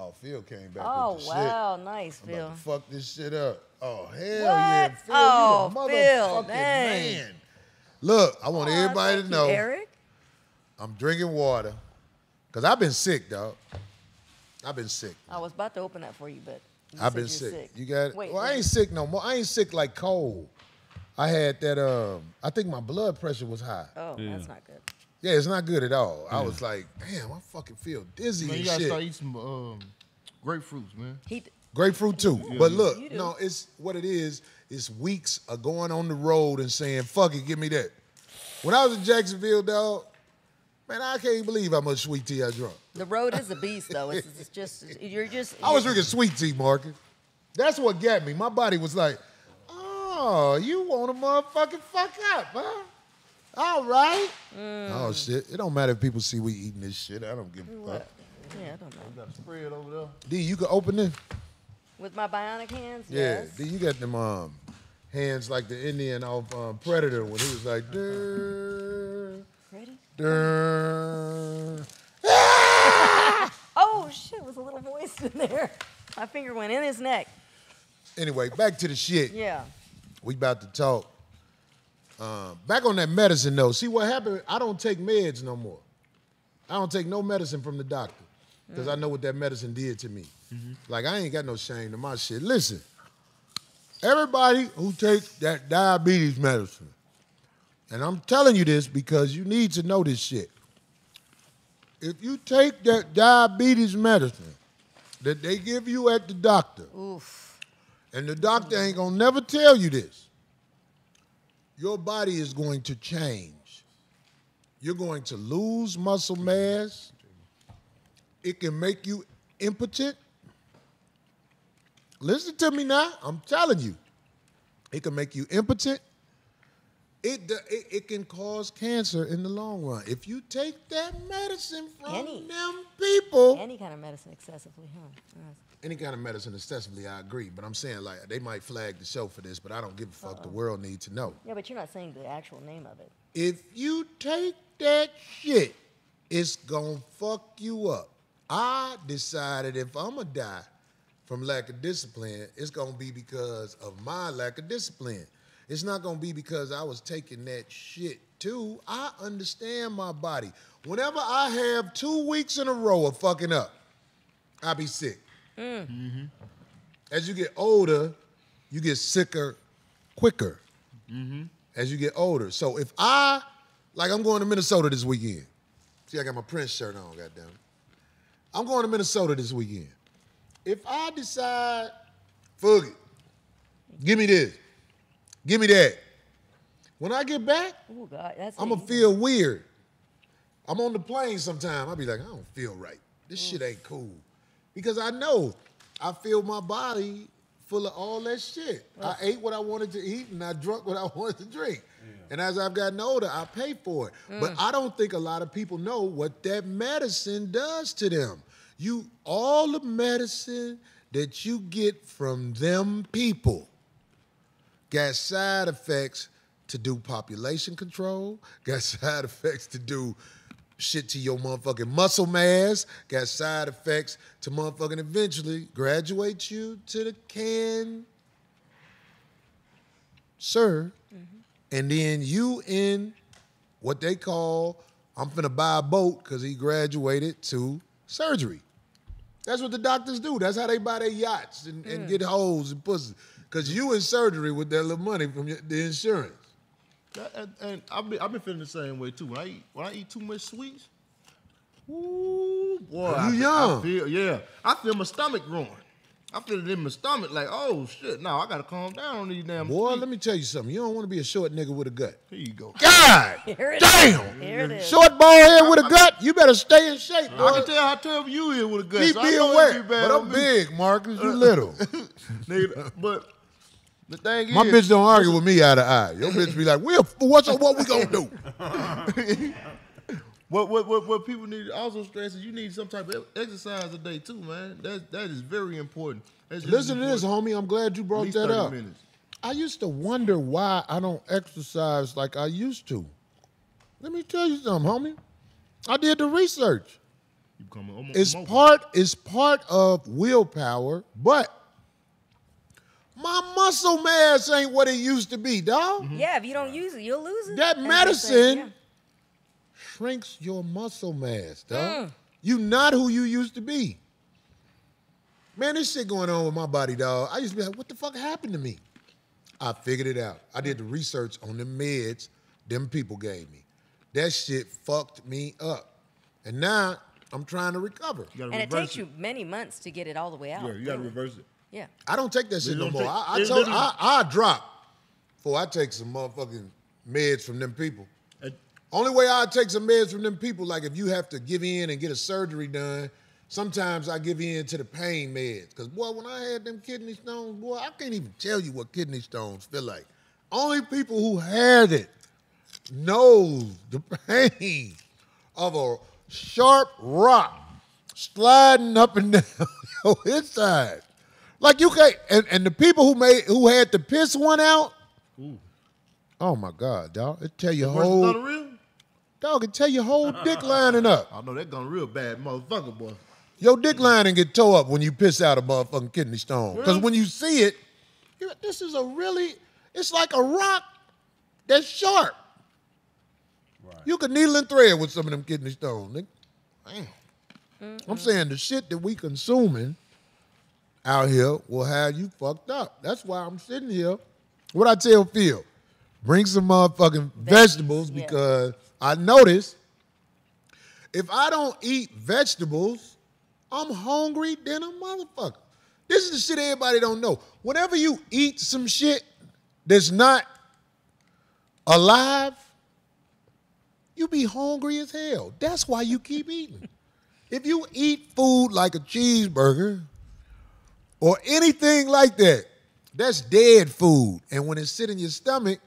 Oh, Phil came back Oh with the wow, nice, shit. I'm Phil. about to fuck this shit up. Oh hell What? yeah, Phil, Oh, you a oh, Phil, motherfucking dang. man. Look, I want Aw, everybody thank to you, know Eric. I'm drinking water because I've been sick, dog. I've been sick. I was about to open that for you, but you I've been you're sick. You got it? Wait, well, I ain't sick no more. I ain't sick like cold. I had that. Um, I think my blood pressure was high. Oh, that's not good. Yeah, it's not good at all. I was like, damn, I fucking feel dizzy Man, you gotta shit. start eating some um, grapefruits, man. He. Grapefruit too. But look, no, it's what it is. It's weeks of going on the road and saying, fuck it, give me that. When I was in Jacksonville, dog, man, I can't believe how much sweet tea I drunk. The road is a beast, though. It's, it's just you're just. I was drinking sweet tea, Marcus. That's what got me. My body was like, oh, you want to motherfucking fuck up, huh? All right. Mm. Oh, shit. It don't matter if people see we eating this shit. I don't give a fuck. Yeah, I don't know. You Got a spread over there. D, you can open it? With my bionic hands, Yeah. yes. D, you got them um, hands like the Indian off um, Predator when he was like, "Durr, Ready? Durr." Oh shit! Was a little voice in there. My finger went in his neck. Anyway, back to the shit. Yeah. We about to talk. Uh, back on that medicine though. See what happened? I don't take meds no more. I don't take no medicine from the doctor because I know what that medicine did to me. Like I ain't got no shame to my shit. Listen, everybody who takes that diabetes medicine, and I'm telling you this because you need to know this shit. If you take that diabetes medicine that they give you at the doctor, Oof. and the doctor ain't gonna never tell you this. Your body is going to change. You're going to lose muscle mass. It can make you impotent. Listen to me now. I'm telling you. It can make you impotent. It, it, it can cause cancer in the long run. If you take that medicine from Any. them people, Any kind of medicine excessively, huh? Any kind of medicine excessively, I agree. But I'm saying like they might flag the show for this, but I don't give a fuck. The world needs to know. Yeah, but you're not saying the actual name of it. If you take that shit, it's gonna fuck you up. I decided if I'ma die from lack of discipline, it's gonna be because of my lack of discipline. It's not gonna be because I was taking that shit too. I understand my body. Whenever I have two weeks in a row of fucking up, I be sick. Mm-hmm. As you get older, you get sicker quicker. Mm-hmm. As you get older. So if I, like, I'm going to Minnesota this weekend. See, I got my Prince shirt on, goddamn. I'm going to Minnesota this weekend. If I decide, fuck it, give me this, give me that. When I get back, Oh God, that's. I'm going to feel weird. I'm on the plane sometime. I'll be like, I don't feel right. This shit ain't cool. Because I know I feel my body full of all that shit. I ate what I wanted to eat and I drunk what I wanted to drink. And as I've gotten older, I pay for it. Mm. But I don't think a lot of people know what that medicine does to them. You all the medicine that you get from them people got side effects to do population control, got side effects to do shit to your motherfucking muscle mass, got side effects to motherfucking eventually graduate you to the can, sir. Mm-hmm. And then you in what they call, I'm finna buy a boat because he graduated to surgery. That's what the doctors do. That's how they buy their yachts and, and mm. get hoes and pussy. Because you in surgery with that little money from your, the insurance. That- and, and I've been I've been feeling the same way too. When I eat when I eat too much sweets, ooh boy, You I young. feel yeah, I feel my stomach growing. I feel it in my stomach like oh shit. No, I gotta calm down on these damn. Boy, sweets. let me tell you something. You don't want to be a short nigga with a gut. Here you go. God Here it is. damn! Here it is. Short bald head with a gut. You better stay in shape, I boy. can tell how tough you is with a gut. Keep so I being know wet. be But I'm big, Marcus. You little. Nigga, but the thing My is, bitch don't argue with me eye to eye. Your bitch be like, "We'll what's what we gonna do?" What, what what what people need also stress is you need some type of exercise a day too, man. That that is very important. That's Listen to this, homie. I'm glad you brought that up. minutes. I used to wonder why I don't exercise like I used to. Let me tell you something, homie. I did the research. You become It's mobile. part it's part of willpower, but my muscle mass ain't what it used to be, dog. Mm-hmm. Yeah, if you don't use it, you'll lose it. That As medicine yeah. shrinks your muscle mass, dog. Mm. You not who you used to be. Man, this shit going on with my body, dog. I used to be like, what the fuck happened to me? I figured it out. I did the research on the meds them people gave me. That shit fucked me up. And now I'm trying to recover. You And it reverse takes you many months to get it all the way out. Yeah, you gotta reverse it. Yeah. I don't take that shit no more. take- I, I told I, I drop before I take some motherfucking meds from them people. And- Only way I take some meds from them people, like if you have to give in and get a surgery done, sometimes I give in to the pain meds. Cause boy, when I had them kidney stones, boy, I can't even tell you what kidney stones feel like. Only people who had it know the pain of a sharp rock sliding up and down your inside. Like you can't, and, and the people who made who had to piss one out. Oh my God, dog! It tell your Worse than whole gonorrhea? dog. It tell your whole dick lining up. I know that gone real bad, motherfucker, boy. Your dick lining get tore up when you piss out a motherfucking kidney stone. Because Really? when you see it, you're, this is a really, it's like a rock that's sharp. Right. You could needle and thread with some of them kidney stones. nigga. Damn. I'm saying the shit that we consuming out here will have you fucked up. That's why I'm sitting here. What I tell Phil, bring some motherfucking vegetables yeah. because I notice if I don't eat vegetables, I'm hungry than a motherfucker. This is the shit everybody don't know. Whenever you eat some shit that's not alive, you be hungry as hell. That's why you keep eating. if you eat food like a cheeseburger or anything like that, that's dead food. And when it sit in your stomach,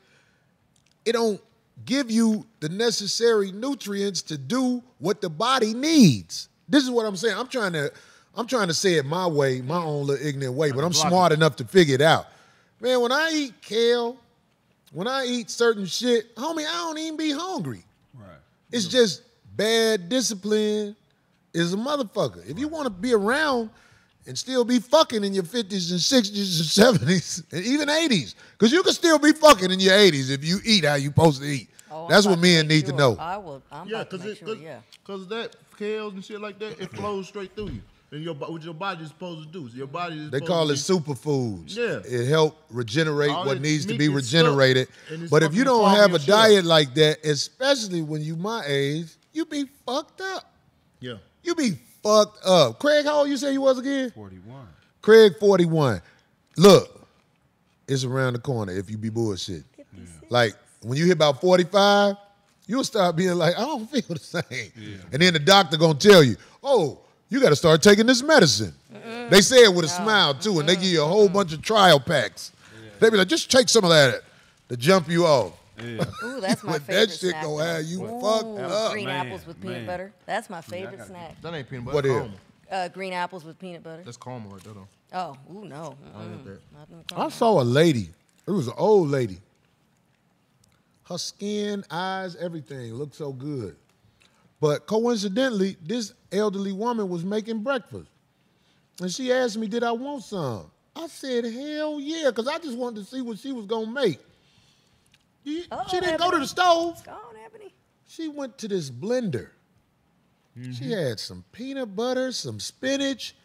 it don't give you the necessary nutrients to do what the body needs. This is what I'm saying. I'm trying to I'm trying to say it my way, my own little ignorant way, but I'm smart enough to figure it out. Man, when I eat kale, when I eat certain shit, homie, I don't even be hungry. Right. It's just bad discipline is a motherfucker. If you want to be around and still be fucking in your 50s and 60s and 70s and even 80s. Because you can still be fucking in your 80s if you eat how you supposed to eat. Oh, That's what men make need to know. I will. I'm Yeah, about to cause make sure. cause, that kales and shit like that, it flows straight through you. And your what your body is supposed to do. So your body is They call to it be- superfoods. Yeah. It help regenerate All what needs to be regenerated. But if you don't have your a shit diet like that, especially when you my age, you be fucked up. Yeah. You be fucked up. Kraig, how old you say you was again? 41. Kraig, 41. Look, it's around the corner if you be bullshit. Like, when you hit about 45, you'll start being like, I don't feel the same. And then the doctor gonna tell you, oh, you gotta start taking this medicine. They say it with a smile too, and they give you a whole bunch of trial packs. They be like, just take some of that to jump you off. Ooh, that's my But favorite that shit snack. gonna have you Ooh, fucked up. Green Man, apples with peanut man. butter. That's my favorite snack. That ain't peanut butter. What that's. Uh, green apples with peanut butter. That's caramel right there though. Oh, ooh, no. I Mm-mm. want that. Not no I saw a lady. It was an old lady. Her skin, eyes, everything looked so good. But coincidentally, this elderly woman was making breakfast. And she asked me, Did I want some? I said, Hell yeah, because I just wanted to see what she was going to make. You- Oh, she didn't go to the stove. Go on, Ebony. She went to this blender. She mm-hmm. had some peanut butter, some spinach,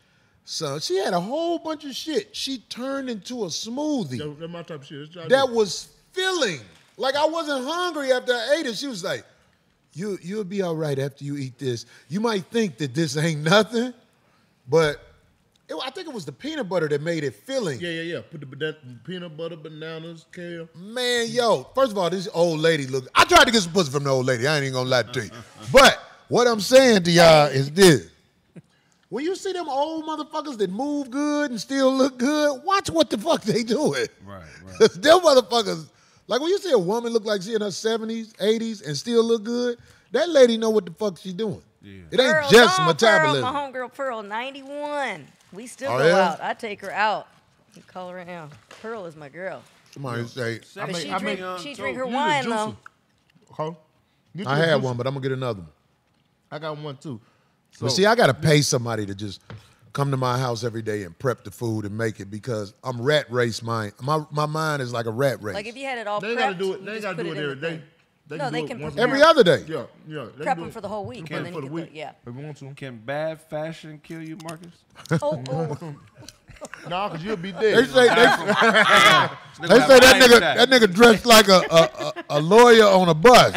so She had a whole bunch of shit. She turned into a smoothie That, that's my type of shit. That's what I that do. was filling. Like I wasn't hungry after I ate it. She was like, "You you'll be all right after you eat this. You might think that this ain't nothing, but it, I think it was the peanut butter that made it filling." Yeah, yeah, yeah. Put the that peanut butter, bananas, kale. Man, yo, first of all, this old lady look. I tried to get some pussy from the old lady. I ain't even gonna lie to you. But what I'm saying to y'all is this. When you see them old motherfuckers that move good and still look good, watch what the fuck they doing. Right, right. Cause them motherfuckers, like when you see a woman look like she in her 70s, 80s, and still look good, that lady know what the fuck she doing. It ain't Pearl, just go on, metabolism. Pearl, my homegirl Pearl, 91. We still Oh, go yeah? out. I take her out. You call her out. Pearl is my girl. Somebody say, I make- she I drink, make- she so drink her You the wine though. Huh? Get I you had juicer. one, but I'm gonna get another one. I got one too. So But see, I gotta pay somebody to just come to my house every day and prep the food and make it because I'm rat race mind. My my mind is like a rat race. Like if you had it all they prepped, ain't gotta do it. They gotta do it it in day. Thing. They No, can they can once prepare every other day. Yeah, yeah. They Prep them for the whole week, Prep and then for you the can week. put, yeah. If you want to. Can bad fashion kill you, Marcus? Oh, oh. Nah, cause you'll be dead. They dead. say they, they say that nigga that nigga dressed like a, a, a, a lawyer on a bus.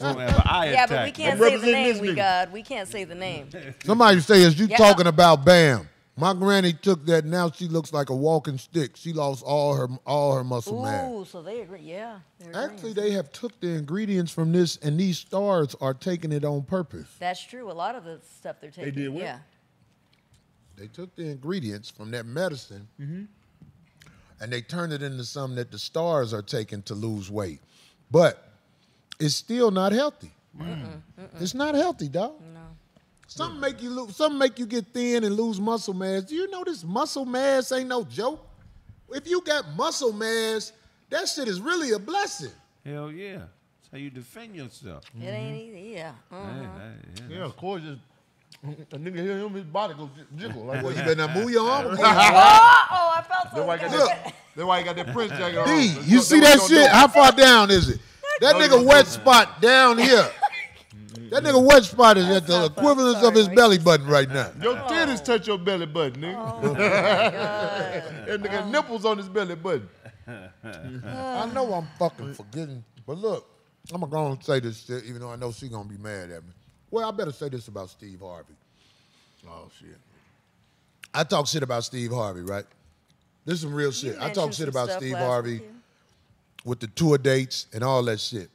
yeah, but we can't say the name. this We nigga. God, we can't say the name. Somebody say, is you Yeah. talking about Bam? My granny took that. Now she looks like a walking stick. She lost all her all her muscle mass. Ooh, so they agree. Yeah, Actually, agreeing. they have took the ingredients from this, and these stars are taking it on purpose. that's true. A lot of the stuff they're taking. They did what? Yeah. They took the ingredients from that medicine, mm-hmm. and they turned it into something that the stars are taking to lose weight. But it's still not healthy. It's not healthy, dog. No. Some make you lose, some make you get thin and lose muscle mass. Do you know this muscle mass ain't no joke? If you got muscle mass, that shit is really a blessing. Hell yeah. That's how you defend yourself. It ain't mm-hmm. easy. Yeah. Mm-hmm. Hey, hey, yeah. Yeah, of course. Just a nigga hear him, his body go j- jiggle. Like, Well, you better not move your arm. Oh, oh, I felt so That's why I got good. that. That's why he got that Prince jacket on. D, That's you see that what shit? gonna How far down is it? That nigga wet spot down here. That nigga wet spot is at the not fun. equivalence of his Mike. belly button right now. Your Your titties touch your belly button, nigga. Oh, that nigga nipples on his belly button. I know I'm fucking forgetting, but look, I'm gonna go and say this shit, even though I know she gonna be mad at me. Well, I better say this about Steve Harvey. Oh shit. I talk shit about Steve Harvey, right? This is some real shit. I talk shit about Steve Harvey with the tour dates and all that shit.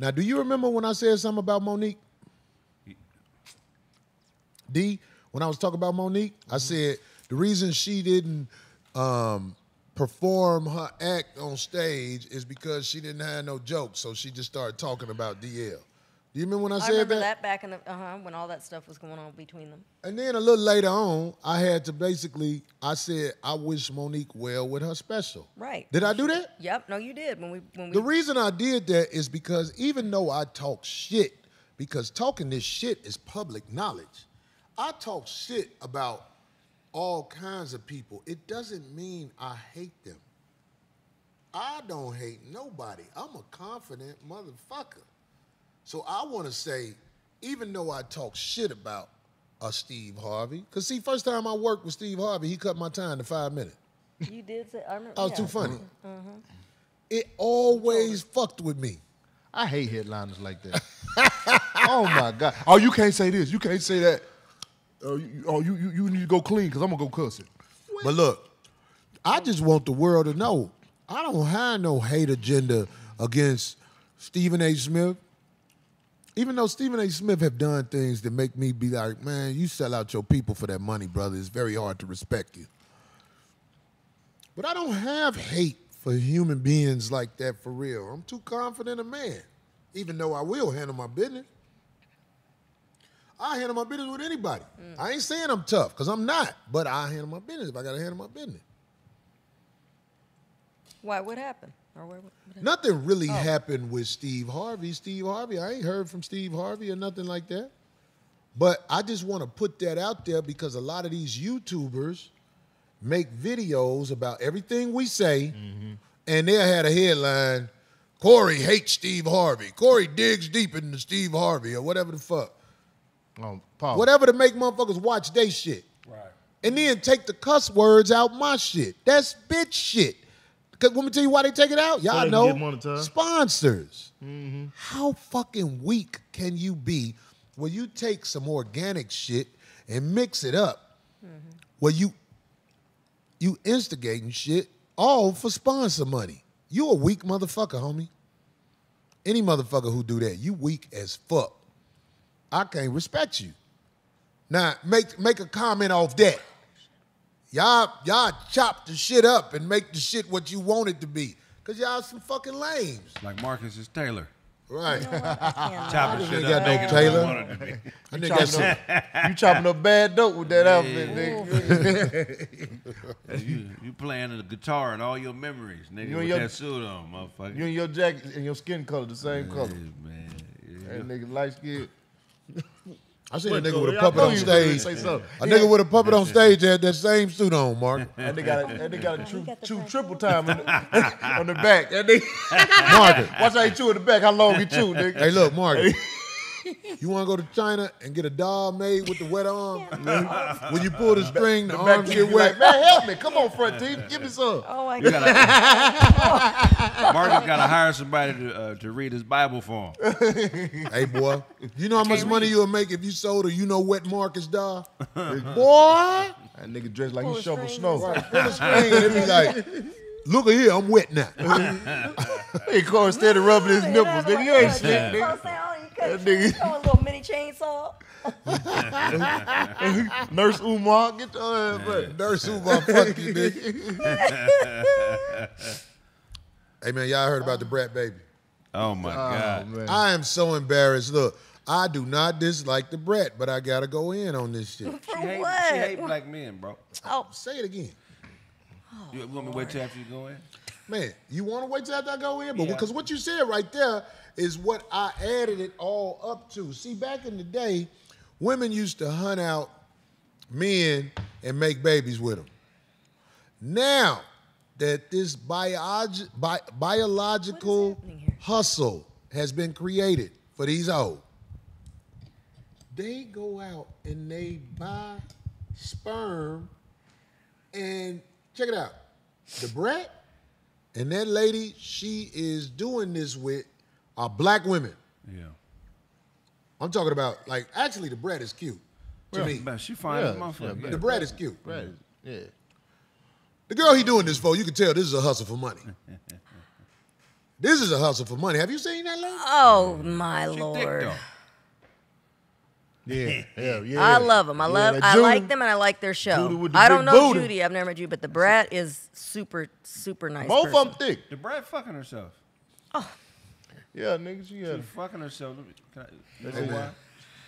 Now, do you remember when I said something about Mo'Nique? D, when I was talking about Mo'Nique, I said the reason she didn't um, perform her act on stage is because she didn't have no jokes, so she just started talking about DL. Do you remember when I, I said remember that? that back in the uh huh when all that stuff was going on between them. And then a little later on, I had to basically, I said, I wish Mo'Nique well with her special. Right. Did I do that? Yep. No, you did when we when we. The reason I did that is because even though I talk shit, because talking this shit is public knowledge, I talk shit about all kinds of people. It doesn't mean I hate them. I don't hate nobody. I'm a confident motherfucker. So I want to say, even though I talk shit about a Steve Harvey, because see, first time I worked with Steve Harvey, he cut my time to five minutes. You did say I remember. I was yeah. too funny. Mm-hmm. Mm-hmm. It always fucked with me. I hate headliners like that. oh my god! Oh, you can't say this. You can't say that. Oh, you, oh, you, you you need to go clean because I'm gonna go cuss it. But look, I just want the world to know I don't have no hate agenda against Stephen A. Smith. Even though Stephen A. Smith have done things that make me be like, man, you sell out your people for that money, brother. It's very hard to respect you. But I don't have hate for human beings like that for real. I'm too confident a man, even though I will handle my business. I handle my business with anybody. Mm. I ain't saying I'm tough, because I'm not, but I handle my business if I gotta handle my business. Why? What happened? Or where? what? Nothing really happened with Steve Harvey. Steve Harvey, I ain't heard from Steve Harvey or nothing like that. But I just want to put that out there because a lot of these YouTubers make videos about everything we say, and they'll had a headline, Corey hates Steve Harvey. Corey digs deep into Steve Harvey or whatever the fuck. Um, Paul. Whatever to make motherfuckers watch they shit. Right. And then take the cuss words out my shit. That's bitch shit. Cause let me tell you why they take it out. Y'all they can know get monetized. sponsors. Mm-hmm. How fucking weak can you be where you take some organic shit and mix it up? Mm-hmm. Where you you instigating shit all for sponsor money. You a weak motherfucker, homie. Any motherfucker who do that, you weak as fuck. I can't respect you. Now, make make a comment off that. Y'all, y'all chop the shit up and make the shit what you want it to be. Cause y'all some fucking lames. Like Marcus is Taylor. Right. Chopping shit ain't up, got no making it Taylor. what you want it to be. I think that's chopping up, you chopping up bad dope with that outfit, nigga. you, you playing the guitar and all your memories, nigga, You and with your- that suit on, motherfucker. You and your jacket and your skin color the same Yeah, color. man. Yeah. That nigga light skin. I seen a nigga with a puppet on you was gonna stage. A nigga with a puppet on stage had that same suit on, Mark. That nigga got a, that nigga got a chew, got the chew front triple time in the, on the back. That nigga, Mark, watch how he chew in the back. How long he chew, nigga? hey, look, Mark. You want to go to China and get a doll made with the wet arm? When you pull the string, the, The back arms get wet. like, man, help me. Come on, front teeth. Give me some. Oh my You god. gotta, Marcus got to hire somebody to uh, to read his Bible for him. Hey, boy, you know how much money you'll make if you sold a you know wet Marcus doll? boy, That nigga dressed like Pull he the shovel snow. and pull the string and be like, look at here, I'm wet now. Hey, Corey steady rubbing his nipples, nigga. You ain't shit, nigga. So say, you cut That nigga- throw a little mini chainsaw. Nurse Umar, get your ass back. Nurse who gonna fuck you, nigga. hey man, y'all heard about the brat baby? Oh my Oh, God. man. I am so embarrassed. Look, I do not dislike the brat, but I gotta go in on this shit. For She hate, what? she hate black men, bro. Oh, Say it again. You want me to wait till after you go in? Man, you want to wait till after I go in? But Yeah. because what you said right there is what I added it all up to. See, back in the day, women used to hunt out men and make babies with them. Now that this biog- bi- biological hustle has been created for these old, they go out and they buy sperm and check it out. The brat and that lady she is doing this with are black women. Yeah. I'm talking about like actually the brat is cute to me. Man, she fine as a Yeah, motherfucker. yeah, The brat is cute. Right. Yeah. The girl he doing this for, you can tell this is a hustle for money. this is a hustle for money. Have you seen that lady? oh my She lord. though. Yeah. Yeah. Yeah. I love them. I Yeah, love. that I Judy- like them, and I like their show. Judy with the I don't know booty. Judy. I've never met Judy, but the brat is super, super nice. Both person. of them thick. The brat fucking herself. Oh. Yeah, nigga, she She had. fucking herself. Let me- Can I, That's you know it. why?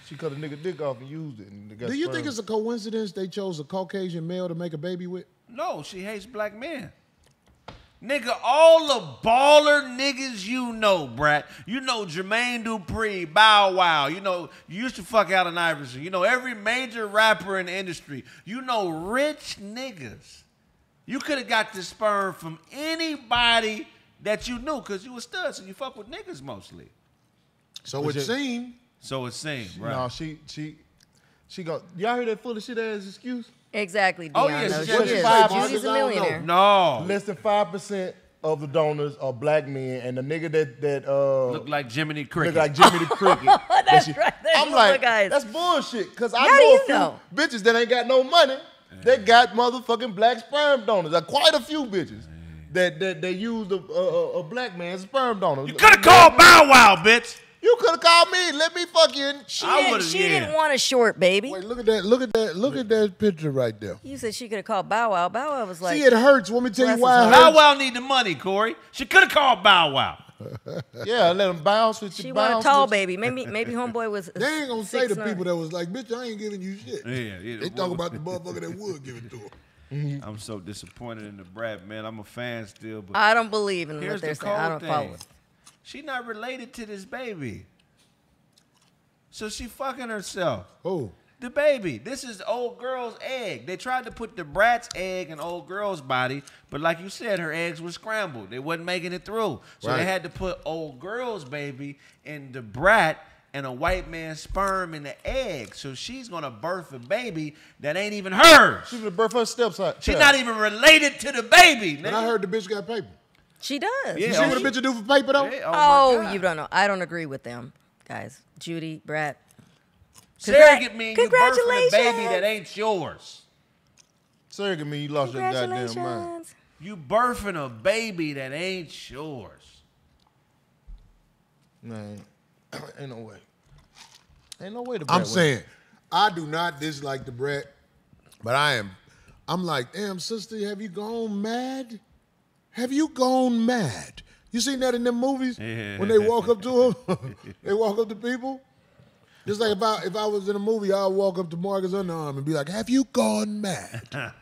She cut a nigga dick off and used it. And got Do you sperm. think it's a coincidence they chose a Caucasian male to make a baby with? No, she hates black men. Nigga, all the baller niggas you know, Brat. You know Jermaine Dupri, Bow Wow. You know, you used to fuck Allen Iverson. You know every major rapper in the industry. You know rich niggas. You could have got this sperm from anybody that you knew because you was studs and you fuck with niggas mostly. So Was it it- seemed. So it seemed, right? No, she she she go. Y'all hear that full of shit ass excuse? Exactly, Dion. Oh, yeah, though. she she just is. five Judy's Marcus, a I don't know. millionaire. no. Less than five percent of the donors are black men, and the nigga that that uh Look like Jiminy Cricket. look like Jimmy the Cricket. That's she- right, there's I'm like, guys. that's bullshit. Cause I How know do a few know? bitches that ain't got no money. They got motherfucking black sperm donors. Like quite a few bitches that that they used a, a, a black man's sperm donor. you could have called Bow Wow, bitch. You could have called me. Let me fuck you. in- She, I didn't, would've- she yeah. didn't want a short baby. Wait, look at that! Look at that! Look at that picture right there. You said she could have called Bow Wow. Bow Wow was like, See, it hurts. Let me tell you why it his hurts. Bow Wow need the money, Corey. She could have called Bow Wow. Yeah, let him bounce with you. she wanted a bounce tall with you. babe. Maybe maybe homeboy was. They ain't gonna say to people that was like, "Bitch, I ain't giving you shit." Yeah, yeah. They talk about the motherfucker that would give it to her. I'm so disappointed in the brat, man. I'm a fan still, but I don't believe in here's what they're the saying. I don't follow thing. it. She not related to this baby. So she fucking herself. Oh, The baby. This is old girl's egg. They tried to put the brat's egg in old girl's body, but like you said, her eggs were scrambled. They wasn't making it through. So Right. they had to put old girl's baby in the brat and a white man's sperm in the egg. So she's gonna birth a baby that ain't even hers. She's gonna birth her stepson. She's not even related to the baby. And I heard the bitch got paper. She does. Yeah, You oh, see what a bitch will do for paper though? Yeah, Oh, my oh, God. you don't know. I don't agree with them, guys. Judy, Brat. Surrogate mean you birthing a baby that ain't yours. Surrogate mean you lost your goddamn mind. Congratulations. You birthing a baby that ain't yours. Man, ain't no way. Ain't no way to. I'm bet saying, I do not dislike the bread, but I am. I'm like, damn, sister, have you gone mad? Have you gone mad? You seen that in them movies when they walk up to them? they walk up to people. Just like if I if I was in a movie, I'd walk up to Marcus Underarm and be like, "Have you gone mad?"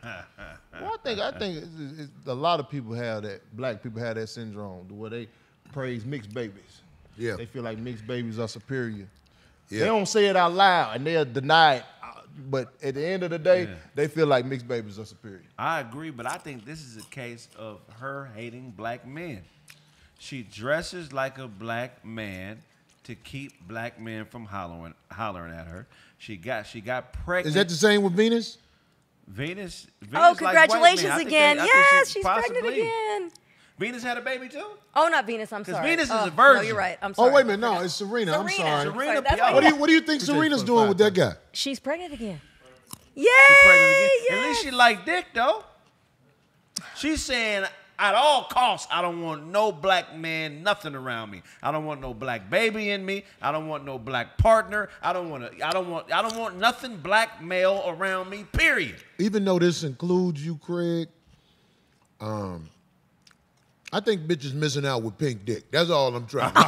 Well, I think I think it's, it's, a lot of people have that. Black people have that syndrome where they praise mixed babies. Yeah. they feel like mixed babies are superior. Yeah. They don't say it out loud and they'll deny it, but at the end of the day, Yeah. they feel like mixed babies are superior. I agree, but I think this is a case of her hating black men. She dresses like a black man to keep black men from hollering hollering at her. She got she got pregnant. Is that the same with Venus? Venus? Oh, Venus Oh, like white men. congratulations I think again. they- I yes, she she's pregnant again. Venus had a baby too. Oh, not Venus. I'm sorry. Venus is oh, a virgin. No, you're right. I'm sorry. Oh wait a minute, no, it's Serena. I'm sorry. Serena Sorry, that's What do you What do you think Serena's doing with that guy? She's pregnant again. Yay! Pregnant again. Yes. At least she like dick though. She's saying at all costs, I don't want no black man, nothing around me. I don't want no black baby in me. I don't want no black partner. I don't want to. I don't want. I don't want nothing black male around me. Period. Even though this includes you, Kraig, um, I think bitches missing out with pink dick. That's all I'm trying. to say.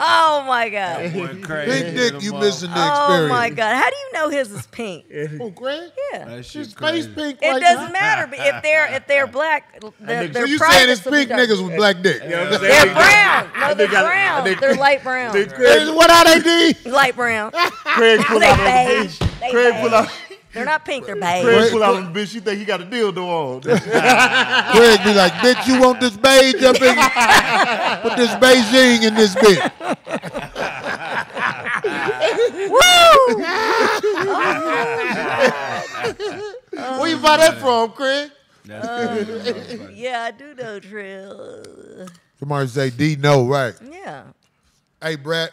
Oh my god. Crazy. pink dick, you missing the experience. Oh my god. How do you know his is pink? Oh, Kraig? Yeah. That She's shit face pink It right doesn't now. matter but if they're if they're black. They're, So they're you saying it's privates will be pink dark. niggas with black dick? They're brown. No, they're got- brown. they- They're light brown. Hey, What are they, Light brown. Kraig pull They out the beige. Kraig pull out. Beige. They're not pink. They're beige. Kraig pull out on the bitch. She think he got a dildo on. Kraig be like, bitch, you want this beige up in Put this Beijing in this bitch. Woo! Where you buy that from, Kraig? Uh, yeah, I do know Trill. Somebody say D no, right. Yeah. Hey, Brett.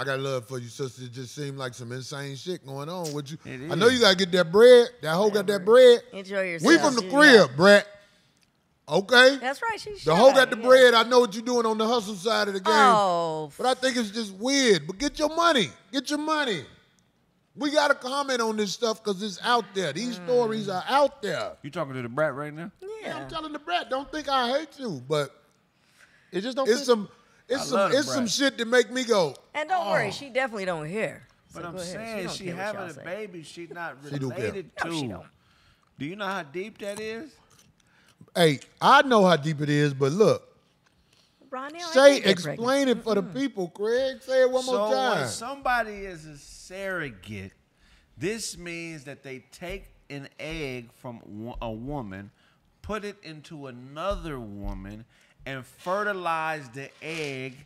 I got love for you, sister. It just seemed like some insane shit going on with you. It I know you gotta get that bread. That hoe got that bread. Enjoy yourself. We from the Yeah. crib, Brett. Okay? That's right. She The hoe got the bread. I know what you're doing on the hustle side of the game. Oh, But I think it's just weird. But get your money. Get your money. We got to comment on this stuff because it's out there. These Mm. stories are out there. You talking to the brat right now? Yeah, I'm telling the brat, don't think I hate you, but It just don't. it's fit. some, it's I some, love the it's some shit to make me go. And don't worry, oh. she definitely don't hear. So But I'm saying don't she, having a say. baby, she not She do care. related No, she to. don't. Do you know how deep that is? Hey, I know how deep it is, but look, Ronnie, I say, can't get pregnant. explain it for the people, Kraig. Say it one so more time. when somebody is a surrogate, this means that they take an egg from a woman, put it into another woman, and fertilize the egg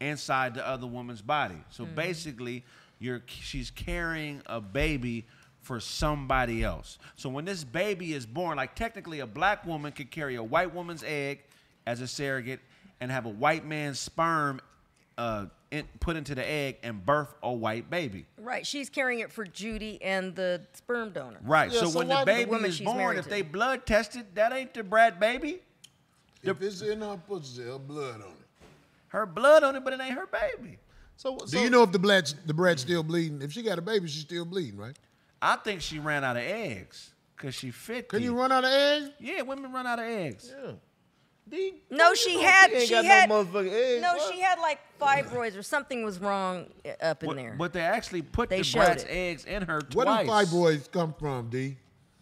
inside the other woman's body. So Mm-hmm. basically, you're she's carrying a baby for somebody else. So when this baby is born, like technically a black woman could carry a white woman's egg as a surrogate and have a white man's sperm uh, in, put into the egg and birth a white baby. Right, she's carrying it for Judy and the sperm donor. Right. Yeah, so, so when the the baby woman is born, if to? they blood tested, that ain't the Brad baby. If it's in her pussy, her blood on it. Her blood on it, but it ain't her baby. So, Do you know if the brat's, the brat's still bleeding? If she got a baby, she's still bleeding, right? I think she ran out of eggs because she fit. Can you run out of eggs? Yeah, women run out of eggs. Yeah. D- No, she had. ain't She got had. no eggs. no, What? she had like fibroids or something was wrong uh, up in But, there. but they actually put They the showed brat's it. eggs in her twice. Where do fibroids come from, D?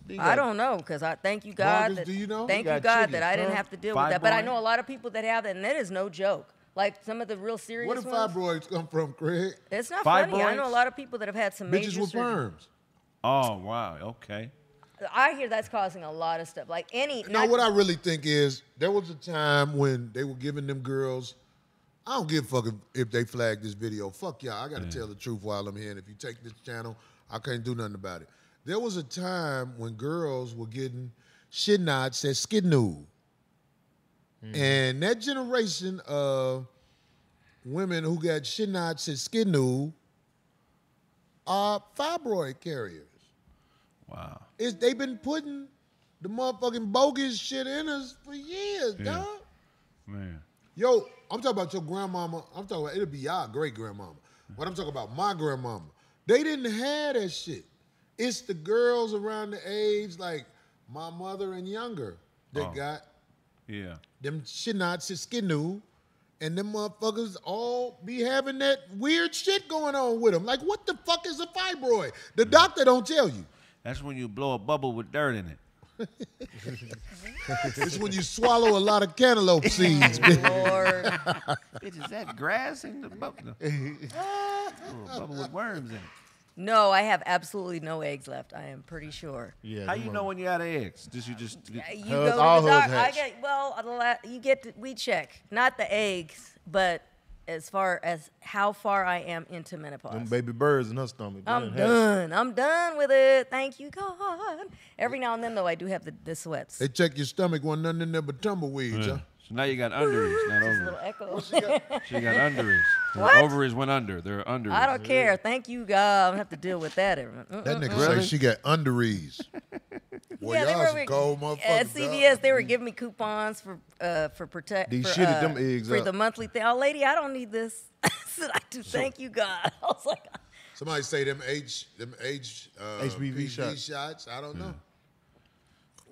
D I got- don't know because I thank you God. Marcus, that, do you know? Thank You you God chicken, that I didn't have to deal with that. But I know a lot of people that have that, and that is no joke. Like some of the real serious Where do ones. fibroids come from, Kraig? It's not funny. I know a lot of people that have had some major Bitches with surgery. perms. Oh wow. Okay. I hear that's causing a lot of stuff. Like any. Now, what I really think is there was a time when they were giving them girls. I don't give a fuck if, if they flag this video. Fuck y'all. I got to tell the truth while I'm here. And if you take this channel, I can't do nothing about it. There was a time when girls were getting shit knots at Skidnoo. Mm-hmm. And that generation of women who got shit knots at Skidnoo are fibroid carriers. Wow. Is they've been putting the motherfucking bogus shit in us for years, dog. Man. Yo, I'm talking about your grandmama. I'm talking about it'll be y'all great grandmama. But I'm talking about my grandmama. They didn't have that shit. It's the girls around the age like my mother and younger that Oh. got Yeah. them shit knots at Skidoo, and them motherfuckers all be having that weird shit going on with them. Like, what the fuck is a fibroid? The mm. doctor don't tell you. That's when you blow a bubble with dirt in it. It's when you swallow a lot of cantaloupe seeds, bitch. Lord. Bitch, is that grass in the bubble? a bubble with worms in it. No, I have absolutely no eggs left. I am pretty sure. Yeah. How you know when you out of eggs? Just you just Uh, You Hers- go to all the hers doc. I hatch. get well. a lot- You get to, we check not the eggs, but as far as how far I am into menopause. Them baby birds in her stomach. they I'm done hatched. done. I'm done with it. Thank you, God. Every now and then, though, I do have the, the sweats. They check your stomach, wasn't nothing in there but tumbleweeds, huh? So now you got unders, not Just a little ovaries. echo. She got unders. Her What? ovaries went under. They're unders. I don't care. Thank you, God. I don't have to deal with that. every- That nigga Really? say she got underees. Boy, Yeah, they y'all were some cold at motherfuckers. CVS. dog. They were giving me coupons for uh for protect. They for, shitted uh, them eggs for up. the monthly thing. Oh, lady, I don't need this. I said, I do. Thank you, God. I was like, Somebody say them H, them H, uh, HPV shots. shots. I don't know.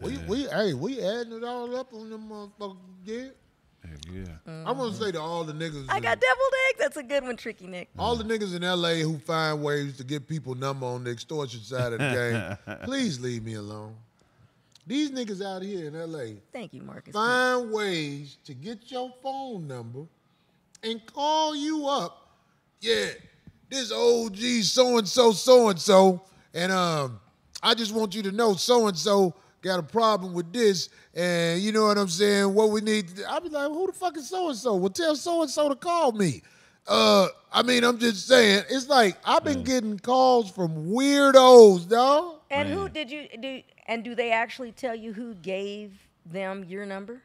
We, we, hey, we adding it all up on them motherfuckers. Yeah. Heck yeah. I'm gonna say to all the niggas. I in- got deviled eggs. That's a good one, Tricky Nick. all the niggas in LA who find ways to get people number on the extortion side of the game, please leave me alone. These niggas out here in LA Thank you, Marcus. find ways to get your phone number and call you up. Yeah, this OG so and so, so and so, and um, I just want you to know so and so got a problem with this, and you know what I'm saying. What we need, to do. I be like, who the fuck is so and so? Well, tell so and so to call me. Uh, I mean, I'm just saying, it's like I've been getting calls from weirdos, dog. And who did you do? And do they actually tell you who gave them your number?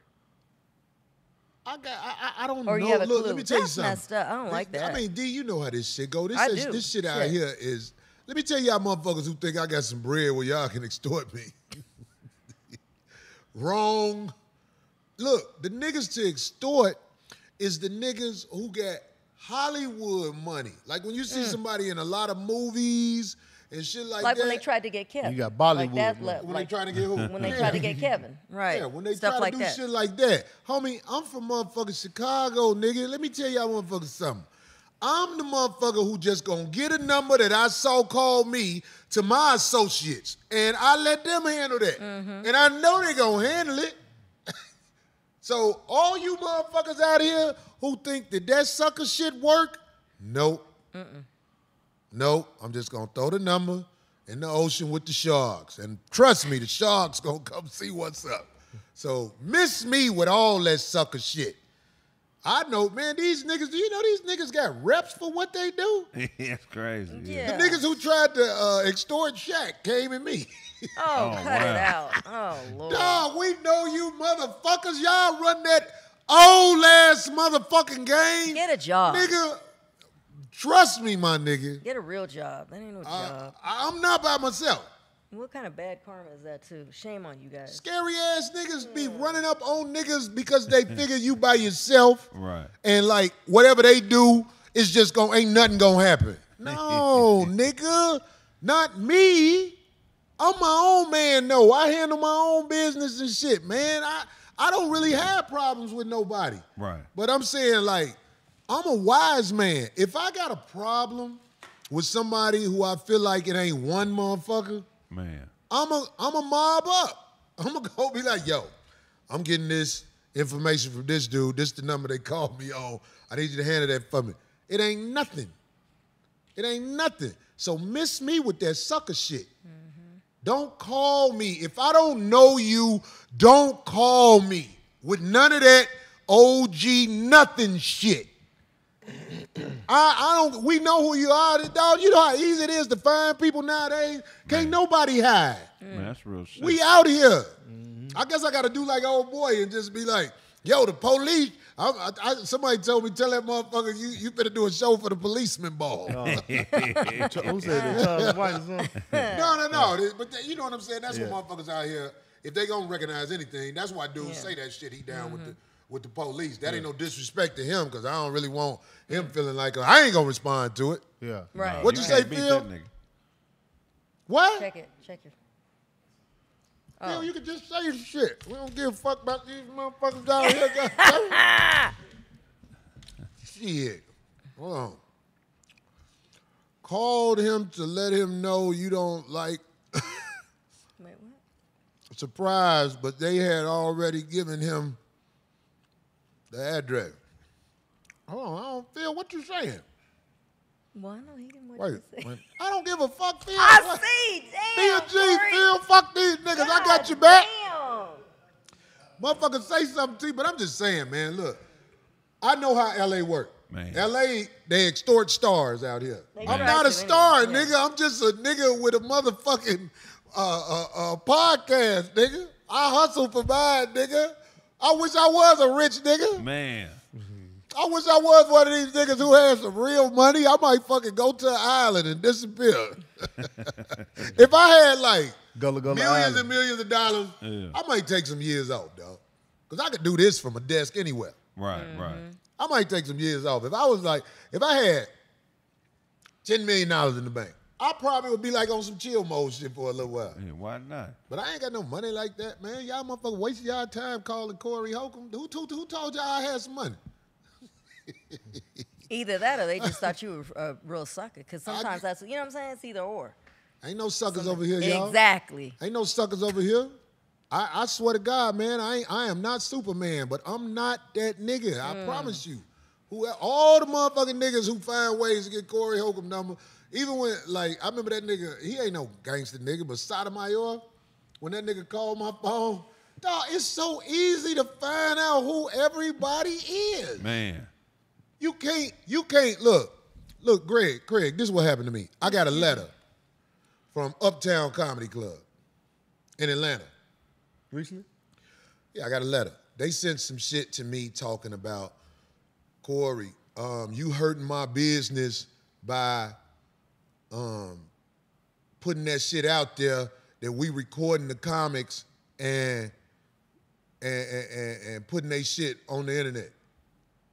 I got. I, I- I don't Or know. you Look, clue. let me tell That's you something. messed up. I don't This- like that. I mean, D, you know how this shit go. This I is, do. this shit out Shit. here is. Let me tell y'all motherfuckers who think I got some bread where y'all can extort me. Wrong. Look, the niggas to extort is the niggas who got Hollywood money. Like when you see somebody in a lot of movies and shit like, Mm. Like that. when they tried to get Kevin. You got Like Bollywood that money. when like they trying to get who? when they Yeah. tried to get Kevin. Right. Yeah, when they Stuff try like to do that. shit like that. Homie, I'm from motherfucking Chicago, nigga. Let me tell y'all motherfuckers something. I'm the motherfucker who just gonna get a number that I saw call me to my associates. And I let them handle that. Mm-hmm. And I know they gonna handle it. So all you motherfuckers out here who think that that sucker shit work, nope. Nope. I'm just gonna throw the number in the ocean with the sharks. And trust me, the sharks gonna come see what's up. So miss me with all that sucker shit. I know, man, these niggas, do you know these niggas got reps for what they do? it's crazy. Yeah. The niggas who tried to uh, extort Shaq came at me. Oh, Oh, cut it out. Oh, Lord. Dog, we know you motherfuckers. Y'all run that old ass motherfucking game. Get a job. Nigga, trust me, my nigga. Get a real job. That ain't no Uh, job. I'm not by myself. What kind of bad karma is that, too? Shame on you guys. Scary ass niggas be running up on niggas because they figure you by yourself. Right. And like whatever they do, it's just gonna ain't nothing gonna happen. No, nigga, not me. I'm my own man. No, I handle my own business and shit, man. I I don't really have problems with nobody. Right. But I'm saying like, I'm a wise man. If I got a problem with somebody who I feel like it ain't one motherfucker, Man. I'm a I'm a mob up. I'm gonna go be like, yo, I'm getting this information from this dude. This the number they called me on. I need you to handle that for me. It ain't nothing. It ain't nothing. So miss me with that sucker shit. Mm-hmm. Don't call me. If I don't know you, don't call me with none of that OG nothing shit. I, I don't. We know who you are, dog. You know how easy it is to find people nowadays. Can't nobody hide. Man, that's real shit. We out here. I guess I got to do like old boy and just be like, yo, the police. I, I, I- somebody told me, tell that motherfucker you you better do a show for the policeman ball. Oh. Who said that? Charles White or something? no, no, no. But th- you know what I'm saying? That's Yeah. what motherfuckers out here. If they gonna recognize anything, that's why dudes say that shit. He down with the mm-hmm. With the police. That ain't no disrespect to him because I don't really want him feeling like uh, I ain't gonna respond to it. Yeah. Right. What you say, can't Phil? What? Check it. Check it. Phil, you can just say shit. We don't give a fuck about these motherfuckers out here. shit. Hold on. Called him to let him know you don't like Wait, what? surprise, but they had already given him the address. Hold on, I don't feel what you're saying. Well, I know he didn't want Wait, you to say. wait. I don't give a fuck, Phil. I What? see. Phil Damn. G, Phil, fuck these niggas. I got God your back. Damn. Motherfucker say something to you, but I'm just saying, man, look. I know how LA works. Man. LA, they extort stars out here. They I'm not a star, anyway, yeah. nigga. I'm just a nigga with a motherfucking uh, uh, uh, podcast, nigga. I hustle for mine, nigga. I wish I was a rich nigga. Man. I wish I was one of these niggas who had some real money. I might fucking go to an island and disappear. if I had like Gullah Gullah millions Island. and millions of dollars, Yeah. I might take some years off, dog. Because I could do this from a desk anywhere. Right, Mm-hmm. right. I might take some years off. If I was like, if I had $10 million in the bank, I probably would be like on some chill mode shit for a little while. Yeah, why not? But I ain't got no money like that, man. Y'all motherfucker wasting y'all time calling Corey Holcomb. Who, who, who told y'all I had some money? Either that or they just thought you were a real sucker. Because sometimes get- that's, you know what I'm saying? It's either or. Ain't no suckers over here, y'all. Exactly. Ain't no suckers over here. I, I swear to God, man, I ain't, I am not Superman, but I'm not that nigga. I mm. promise you. Who all the motherfucking niggas who find ways to get Corey Holcomb number, even when like I remember that nigga, he ain't no gangster nigga, but Sotomayor, when that nigga called my phone, dog, it's so easy to find out who everybody is. Man. You can't, you can't look, look, Greg, Kraig, this is what happened to me. I got a letter from Uptown Comedy Club in Atlanta. Recently? Yeah, I got a letter. They sent some shit to me talking about Corey, um, you hurting my business by um, putting that shit out there that we recording the comics and and, and, and- putting they shit on the internet.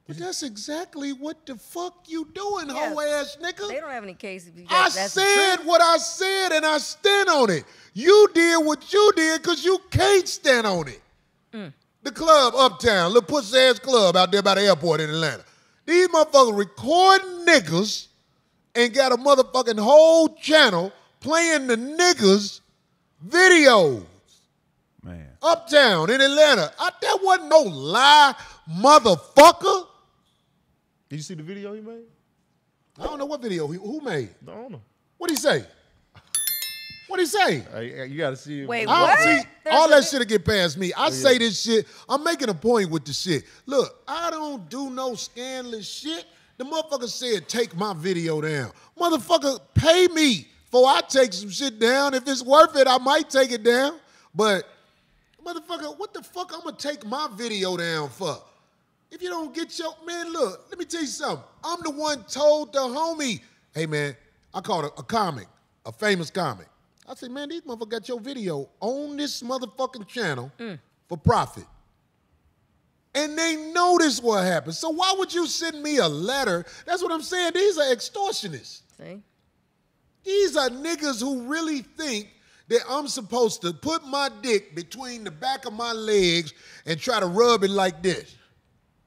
But that's exactly what the fuck you doing, Yeah. hoe ass nigga. They don't have any cases. I said what I said and I stand on it. You did what you did because you can't stand on it. Mm. The club uptown, little pussy ass club out there by the airport in Atlanta. These motherfuckers recording niggas and got a motherfucking whole channel playing the niggas videos. Man. Uptown in Atlanta. I, that wasn't no lie, motherfucker. Did you see the video he made? I don't know what video he, who made. I don't know. What'd he say? What'd he say? Hey, you got to see it. Wait, I what? don't see all that shit'll get past me. I oh, say this shit. I'm making a point with the shit. Look, I don't do no scandalous shit. The motherfucker said take my video down. Motherfucker, pay me before I take some shit down. If it's worth it, I might take it down. But motherfucker, what the fuck I'm gonna take my video down for? If you don't get your man, look, let me tell you something. I'm the one told the homie, hey man, I called a, a comic, a famous comic. I said, man, these motherfuckers got your video on this motherfucking channel mm. for profit. And they notice what happened. So why would you send me a letter? That's what I'm saying. These are extortionists. See? These are niggas who really think that I'm supposed to put my dick between the back of my legs and try to rub it like this.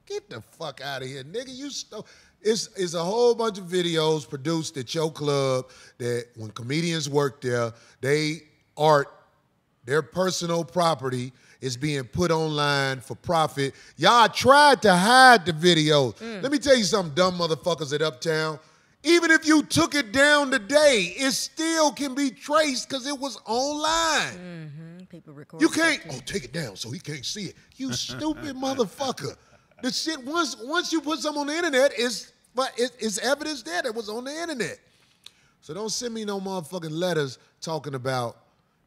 Get the fuck out of here, nigga. You sto- it's, it's a whole bunch of videos produced at your club that when comedians work there, they art, their personal property is being put online for profit. Y'all tried to hide the videos. Mm. Let me tell you something, dumb motherfuckers at Uptown. Even if you took it down today, it still can be traced because it was online. Mm-hmm. People record. You can't. Oh, take it down so he can't see it. You stupid motherfucker. The shit once once you put something on the internet, it's but it, it's evidence there that was on the internet. So don't send me no motherfucking letters talking about,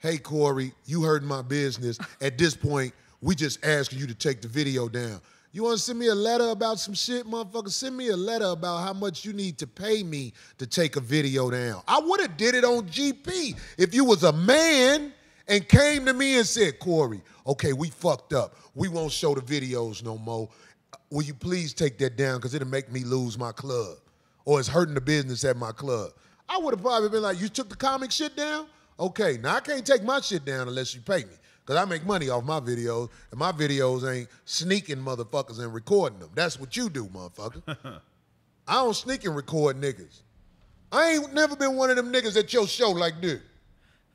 hey Corey, you heard my business. At this point, we just asking you to take the video down. You want to send me a letter about some shit, motherfucker? Send me a letter about how much you need to pay me to take a video down. I would have did it on GP if you was a man and came to me and said, Corey, okay, we fucked up. We won't show the videos no more. Will you please take that down because it'll make me lose my club or it's hurting the business at my club. I would have probably been like, you took the comic shit down? Okay, now I can't take my shit down unless you pay me. Because I make money off my videos, and my videos ain't sneaking motherfuckers and recording them. That's what you do, motherfucker. I don't sneak and record niggas. I ain't never been one of them niggas at your show like this.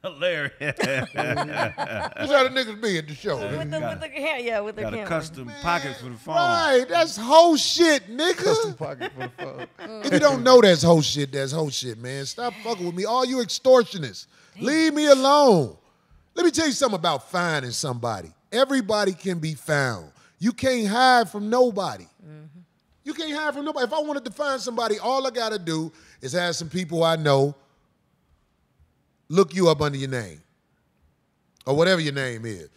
Hilarious. That's how the niggas be at the show. With the, with the, yeah, yeah, with the Got a camera. custom pocket for the phone. Right, that's whole shit, nigga. Custom Pocket for the phone. If you don't know that's whole shit, that's whole shit, man. Stop fucking with me. All you extortionists, leave me alone. Let me tell you something about finding somebody. Everybody can be found. You can't hide from nobody. Mm-hmm. You can't hide from nobody. If I wanted to find somebody, all I gotta do is have some people I know look you up under your name or whatever your name is.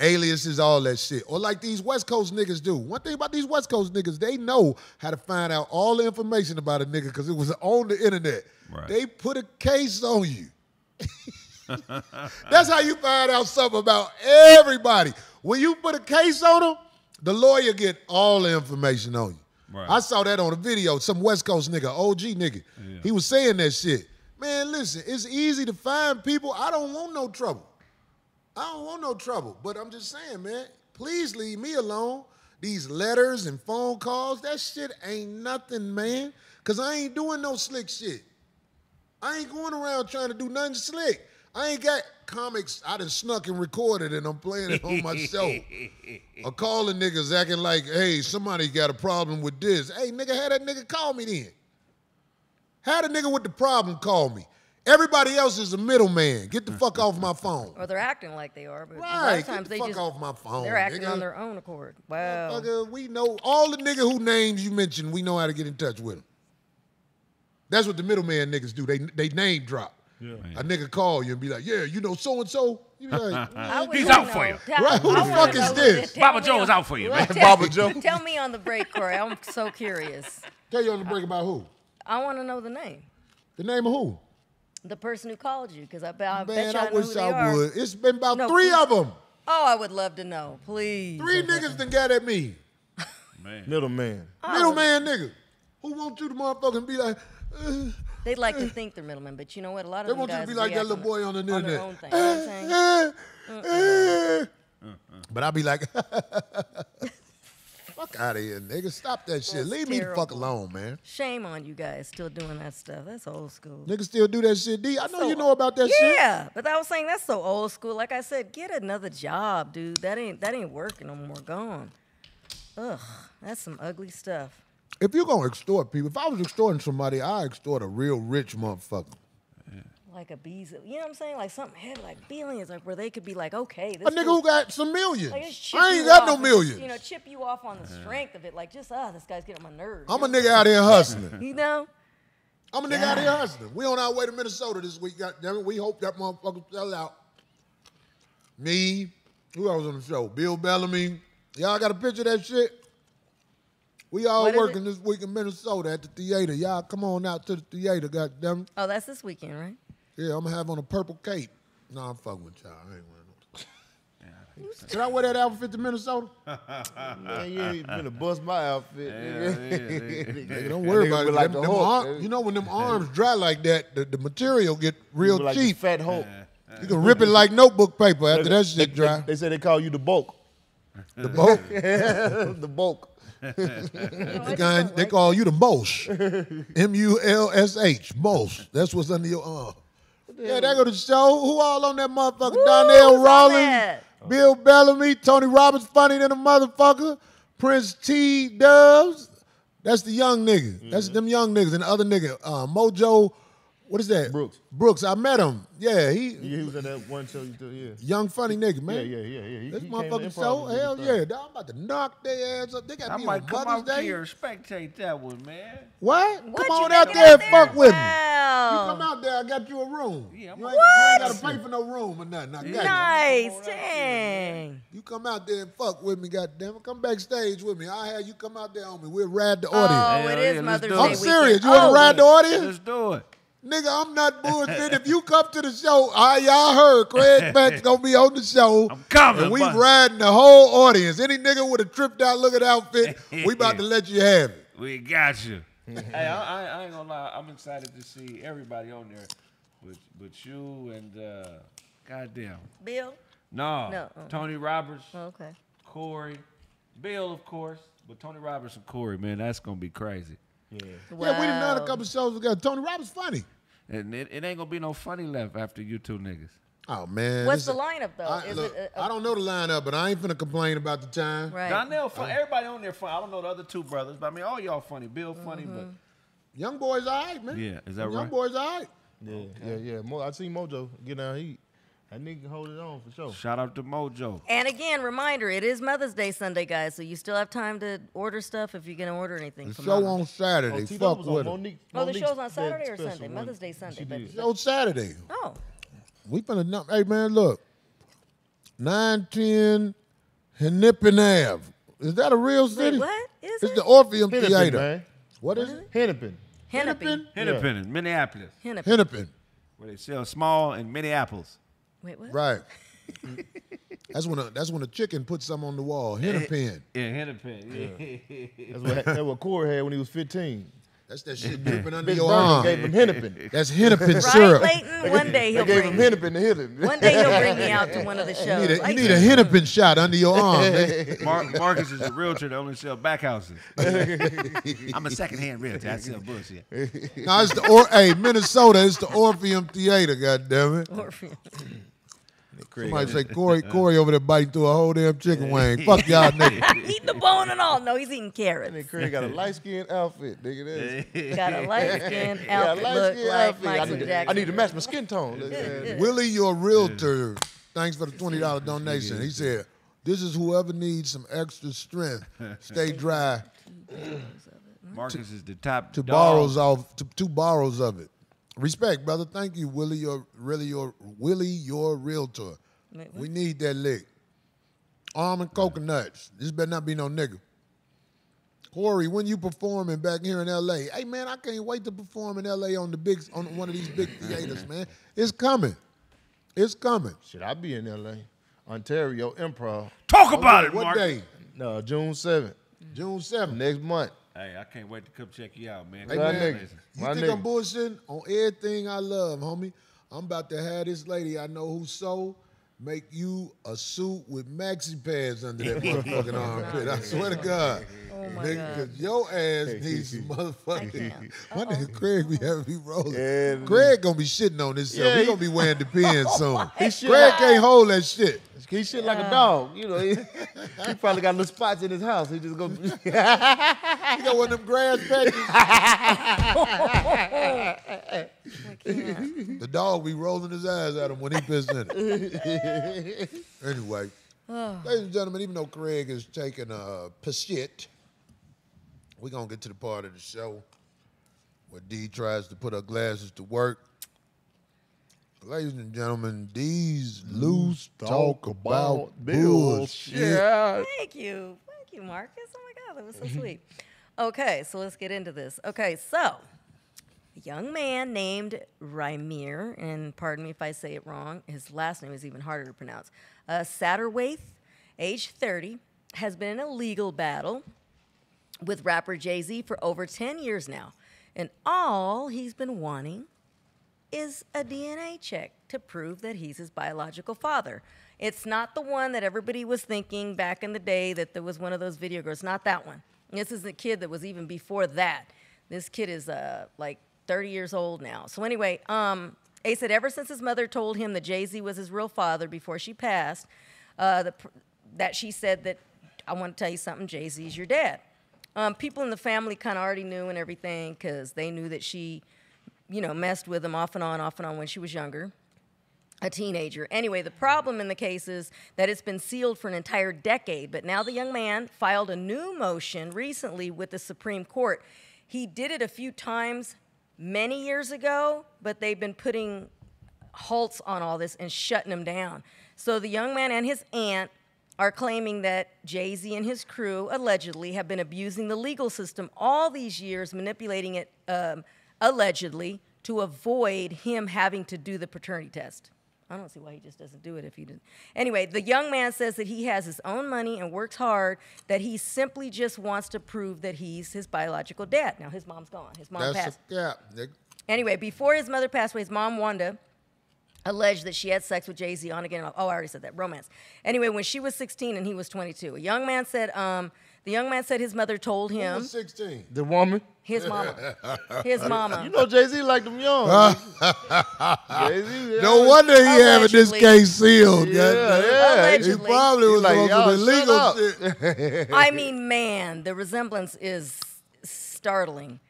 Aliases, all that shit. Or like these West Coast niggas do. One thing about these West Coast niggas, they know how to find out all the information about a nigga because it was on the internet. Right. They put a case on you. That's how you find out something about everybody. When you put a case on them, the lawyer get all the information on you. Right. I saw that on a video. Some West Coast nigga, OG nigga, he was saying that shit. Man, listen, it's easy to find people. I don't want no trouble. I don't want no trouble. But I'm just saying, man, please leave me alone. These letters and phone calls, that shit ain't nothing, man. Cause I ain't doing no slick shit. I ain't going around trying to do nothing slick. I ain't got comics I done snuck and recorded and I'm playing it on my show. Or calling niggas acting like, hey, somebody got a problem with this. Hey, nigga, had that nigga call me then. Had a nigga with the problem call me. Everybody else is a middleman. Get the fuck off my phone. Or they're acting like they are, but a lot Right, of times the they fuck just off my phone. they're acting nigga. on their own accord. Wow. Motherfucker, we know all the nigga who names you mentioned. We know how to get in touch with them. That's what the middleman niggas do. They they name drop. A nigga call you and be like, "Yeah, you know so and so." You be like, I He's wanna out for you. Tell- Right, who I the fuck is this? Tell Baba me Joe is out for you, man. Tell- Baba Joe. Tell me on the break, Corey. I'm so curious. "Tell you on the break about who? I want to know the name, The name of who?" the person who called you, because I, bet- I bet you I I know wish who I are. would. It's been about No, three please. of them. Oh, I would love to know, please. Three niggas done got at me. Man. Middleman. Oh. Middleman nigga. Who want you to motherfucking be like, They'd like to think they're middlemen, but you know what? A lot of they them want you to be like that little boy on the internet. own thing. You know what I'm? But I'll be like, fuck out of here, nigga. Stop that shit. That's Leave me the fuck alone, man. Shame on you guys still doing that stuff. That's old school. Niggas still do that shit. D, I know So- you know about that shit. Yeah, but I was saying that's so old school. Like I said, get another job, dude. That ain't that ain't working no more. Gone. Ugh, that's some ugly stuff. If you're gonna extort people, if I was extorting somebody, I extort a real rich motherfucker. Like a bees, you know what I'm saying? Like something had like billions, like where they could be like, okay, this A nigga who got some millions. like, just chip I ain't you got off no and millions. just, You know, chip you off on the strength of it. Like just ah, this guy's getting on my nerves. I'm a nigga out here hustling. You know? I'm a nigga out here hustling. We on our way to Minnesota this week. Goddamn it. We hope that motherfucker sell out. Me, who else on the show? Bill Bellamy. Y'all got a picture of that shit? We all What is working this week in Minnesota at the theater. Y'all come on out to the theater, goddamn. it. Oh, that's this weekend, right? Yeah, I'm gonna have on a purple cape. No, I'm fucking with y'all. I ain't wearing no. Should I wear that outfit to Minnesota? Man, you ain't finna bust my outfit. nigga. Nigga, don't worry about it. like Them- the them Hulk, ar- nigga. you know when them arms dry like that, the, the material get real like cheap. Fat Hulk. You can rip it like notebook paper after that shit dry. They say they call you the bulk. The bulk. the bulk. They, got- they call you the Mosh. M U L S H. Mosh. That's what's under your arm. Yeah, that go to show. Who all on that motherfucker? Woo, Donnell Rawlings. Bill Bellamy, Tony Roberts, funny than a motherfucker, Prince T. Dubs. That's the young nigga. Mm-hmm. That's them young niggas. And the other nigga, uh, Mojo, what is that? Brooks. Brooks. I met him. Yeah, he Yeah, He was in that one show you did, yeah. young funny nigga, man. Yeah, yeah, yeah, yeah. He- This he motherfucking improv show, hell yeah. thing. Dawg, I'm about to knock their ass up. They got I me might on come Mother's out Day. here and spectate that one, man. What? What, Come you on out making there up and fuck with me. You come out there, I got you a room. Yeah, you I'm ain't, a- you ain't gotta pay for no room or nothing. I got you. Nice, dang. You come out there and fuck with me, goddamn it. Come backstage with me. I'll have you come out there on me. We'll ride the Oh, audience. it Hell is yeah, Mother's Day. I'm serious. You oh, wanna ride the audience? Let's do it. Nigga, I'm not bullshit. if you come to the show, all y'all heard Kraig Beck's gonna be on the show. I'm coming, And we bud. riding the whole audience. Any nigga with a tripped out looking outfit, we about to let you have it. We got you. hey, I, I, I ain't gonna lie. I'm excited to see everybody on there, but but you and uh, goddamn, Bill? no, No. Tony Roberts, Oh, okay. Corey, Bill, of course, but Tony Roberts and Corey, man, that's gonna be crazy. Yeah, yeah, we done done a couple shows together. Tony Roberts funny. And it, it ain't gonna be no funny left after you two niggas. Oh man. What's this the lineup, though? I, Is look, it a- a- I don't know the lineup, but I ain't finna complain about the time. Right. Donnell, fun. Everybody on there fun. I don't know the other two brothers, but I mean, all y'all funny. Bill funny, Mm-hmm. Young boys, all right, man. Yeah, is that Young right? Young boys, all right. Yeah, yeah, yeah. Mo, I seen Mojo get down heat. That nigga can hold it on for sure. shout out to Mojo. And again, reminder, it is Mother's Day Sunday, guys, so you still have time to order stuff if you're going to order anything. The for show Mama. on Saturday. Oh, Fuck on with it. Mo'Nique. Oh, the show's on Saturday or Sunday? Mother's Day Sunday, She but- did. Show Saturday. Oh, We finna know. Hey man, look. 910 Hennepin Ave. Is that a real wait, city? what is It's it? the Orpheum Hennepin, Theater. man. What is it? Hennepin. Hennepin. Hennepin, in Minneapolis, Hennepin. Hennepin. where they sell small and in Minneapolis. Wait, what? Right. that's when a that's when a chicken puts something on the wall. Hennepin. Eh, yeah, Hennepin. Yeah. That's what, that's what Corey had when he was 15. That's that shit dripping under Big your Burger arm. gave him Hennepin. That's Hennepin Right, syrup. Leighton? One day he'll gave bring him me. Hennepin to hit him. One day he'll bring me out to one of the You shows. need, a, you need a Hennepin shot under your arm. man. Mar- Marcus is a realtor that only sell back houses. I'm a secondhand realtor. I sell bullshit. no, it's the or, hey Minnesota. It's the Orpheum Theater. God damn it. Orpheum. Somebody say Corey Corey over there biting through a whole damn chicken wing. Fuck y'all niggas. eating the bone and all. No, he's eating carrots. And carrots. Kraig got a light skinned outfit, nigga. That's, Got a light skinned yeah, outfit, light look skinned like. I need, to, I need to match my skin tone. That's- Willie, your realtor, thanks for the twenty dollar donation. He said, "This is whoever needs some extra strength. Stay dry. Marcus is the top Two dog. borrows off. Two, two borrows of it. Respect, brother. Thank you, Willie. Your really your Willie, your realtor. Wait. We need that lick. Almond coconuts. This better not be no nigga. Corey, when you performing back here in LA, hey man, I can't wait to perform in LA on the big on one of these big theaters, man. It's coming. It's coming. Should I be in LA. Ontario Improv. Talk about it, What Marcus. day? No, June 7th. June 7th. Next month. Hey, I can't wait to come check you out, man. Hey, My man, nigga. you My think I'm nigga. bullshitting on everything I love, homie? I'm about to have this lady I know who sold make you a suit with maxi pads under that motherfucking armpit. I swear to God. Oh my Nigga, God. cause your ass needs some motherfucking. can't. My nigga Kraig be having me rolling. Yeah. Kraig gonna be shitting on this. Yeah, he, he- gonna be wearing depends soon. He should. Kraig can't hold that shit. He shit like a dog, you know. He, he probably got little spots in his house. He just go. He got one of them grass patches. I can't. The dog be rolling his eyes at him when he piss in it. anyway, ladies and gentlemen, even though Kraig is taking a piss shit, we're gonna get to the part of the show where Dee tries to put her glasses to work. Ladies and gentlemen, D's loose talk about bullshit. Thank you. Thank you, Marcus. Oh my God, that was so sweet. Okay, so let's get into this. Okay, so a young man named Rymir, and pardon me if I say it wrong, his last name is even harder to pronounce. Uh, Satterwaith, age 30, has been in a legal battle with rapper Jay Z for over 10 years now. And all he's been wanting is a DNA check to prove that he's his biological father. It's not the one that everybody was thinking back in the day that there was one of those video girls. Not that one. This is the kid that was even before that. This kid is uh, like 30 years old now. So anyway, um, A said ever since his mother told him that Jay Z was his real father before she passed, uh, the, that she said that I want to tell you something. Jay Z's your dad. Um, people in the family kind of already knew and everything because they knew that she you know, messed with him off and on, off and on when she was younger, a teenager. Anyway, the problem in the case is that it's been sealed for an entire decade, but now the young man filed a new motion recently with the Supreme Court. He did it a few times many years ago, but they've been putting halts on all this and shutting them down. So the young man and his aunt are claiming that Jay Z and his crew allegedly have been abusing the legal system all these years, manipulating it um, allegedly to avoid him having to do the paternity test. I don't see why he just doesn't do it if he didn't. Anyway, the young man says that he has his own money and works hard, that he simply just wants to prove that he's his biological dad. Now, his mom's gone. His mom That's passed. a nigga. Anyway, before his mother passed away, his mom, Wanda, alleged that she had sex with Jay Z on again. Oh, I already said that. Romance. Anyway, when she was 16 and he was 22, a young man said, um, the young man said his mother told He him, was 16. the woman. his mama, his mama. You know Jay Z like them young. Jay-Z, No wonder he having this Allegedly. case sealed. Yeah, goddamn. yeah. He Allegedly. probably was like, on "Y'all some illegal shit. I mean, man, the resemblance is startling.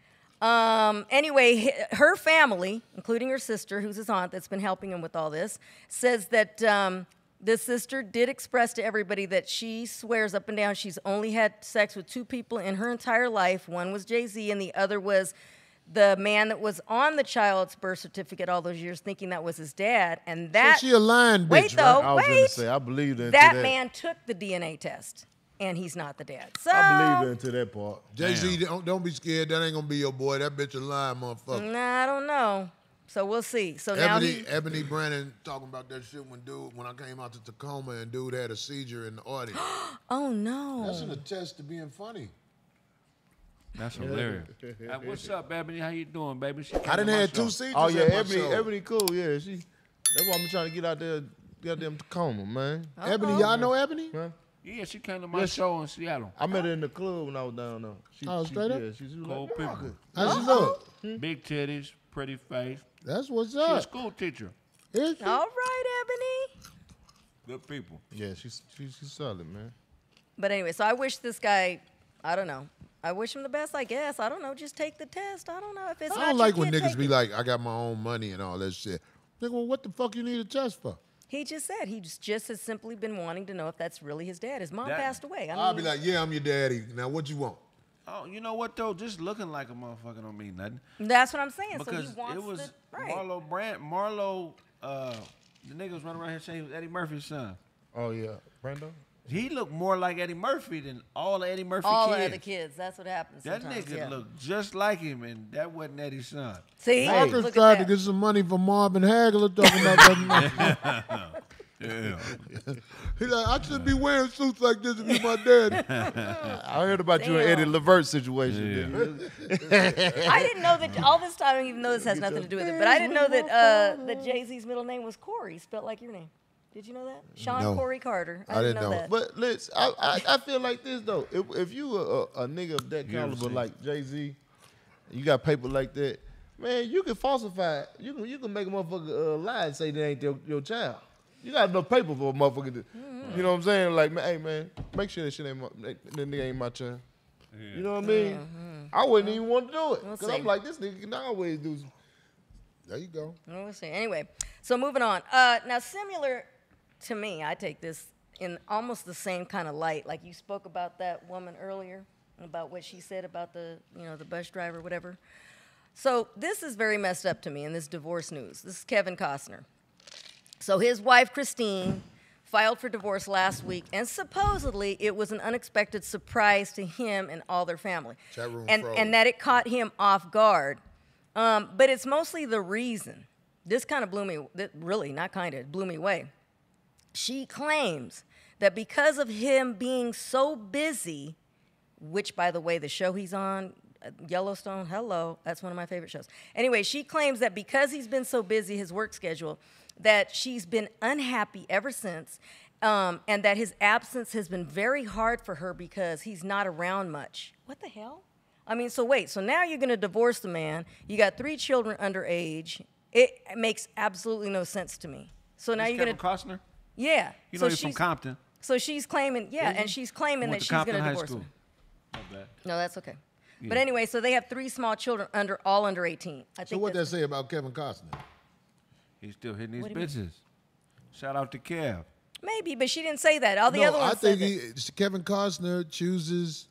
Um, anyway, hi- her family, including her sister, who's his aunt, that's been helping him with all this, says that um, the sister did express to everybody that she swears up and down she's only had sex with two people in her entire life. One was Jay Z, and the other was the man that was on the child's birth certificate all those years, thinking that was his dad. And that she a lying bitch, wait right? though, I was gonna wait. say I believe into that that. man took the DNA test, and he's not the dad. So I believe into that part. Jay Z, don't, don't be scared. That ain't gonna be your boy. That bitch a lying motherfucker. Nah, I don't know. So we'll see. So now Ebony, he, Ebony Brandon talking about that shit when dude when I came out to Tacoma and dude had a seizure in the audience. oh no. That's an attest to being funny. That's hilarious. Hey, what's up, Ebony? How you doing, baby? She I came to didn't have two seizures. Oh yeah, at my Ebony, show. Ebony cool. Yeah, she. That's why I'm trying to get out there, get goddamn Tacoma, man. Ebony, y'all know Ebony? Huh? Yeah, she came to my Yes. show in Seattle. I met her in the club when I was down there. She, Oh, she, straight up? Yeah, she, she was Cold like, people. "Rocket." How she look? Big titties, pretty face. That's what's She a school teacher. Is she? All right, Ebony. Good people. Yeah, she's she's she's solid, man. But anyway, so I wish this guy, I don't know. I wish him the best, I guess. I don't know. Just take the test. I don't know if it's. I don't your like when kid, niggas be it. like, I got my own money and all that shit. Nigga, well, what the fuck you need a test for? He just said he just, just has simply been wanting to know if that's really his dad. His mom That- passed away. I mean, I'll be like, yeah, I'm your daddy. Now, what you want? Oh, you know what though? Just looking like a motherfucker don't mean nothing. that's what I'm saying. so Because he wants it was the, right. Marlo Brand, Marlo, uh, the nigga was running around here saying he was Eddie Murphy's son. Oh yeah, Brando. He looked more like Eddie Murphy than all the Eddie Murphy All kids. the other kids. That's what happens. That nigga yeah. looked just like him, and that wasn't Eddie's son. See, Marcus look at tried to get some money from Marvin Hagler talking about that. Yeah. He like, I shouldn't be wearing suits like this if you're my daddy. I heard about you and Eddie Levert situation. didn't? I didn't know that all this time, even though this has nothing to do with it, but I didn't know that uh, that Jay Z's middle name was Corey, spelled like your name. Did you know that? Sean No. Corey Carter. I, I didn't didn't know, know. that. But listen, I, I, I feel like this though. If, if you a, a, a nigga of that You caliber like Jay Z, you got paper like that, man, you can falsify. You can you can make a motherfucker uh, lie and say that ain't your, your child. You got enough paper for a motherfucker to, you know what I'm saying? Like, man, hey man, make sure that shit ain't my, that that nigga ain't my child. You know what I mean? I wouldn't even want to do it We'll because I'm like this nigga can always do. Some, There you go. Well, We'll see. Anyway, so moving on. Uh, now, similar to me, I take this in almost the same kind of light. Like you spoke about that woman earlier, about what she said about the, you know, the bus driver, whatever. So this is very messed up to me in this divorce news. This is Kevin Costner. So his wife Christine filed for divorce last week, and supposedly it was an unexpected surprise to him and all their family, and froze. and that it caught him off guard. Um, but it's mostly the reason. This kind of blew me. Really, not kind of. Blew me away. She claims that because of him being so busy, which, by the way, the show he's on, uh, Yellowstone, hello, that's one of my favorite shows. Anyway, she claims that because he's been so busy, his work schedule, that she's been unhappy ever since, um, and that his absence has been very hard for her because he's not around much. What the hell? I mean, so wait, so now you're gonna divorce the man. You got three children underage. It makes absolutely no sense to me. So now This you're Kevin gonna, Costner. yeah. You so know he's from Compton. So she's claiming, yeah, and she's claiming that she's Compton going to High divorce School. him. No, that's okay. But anyway, so they have three small children under all under 18. I think So what that that's- say about Kevin Costner? He's still hitting these What do you bitches. Shout out to Kev. maybe, but she didn't say that. All the no, other ones I think said he, that. Kevin Costner chooses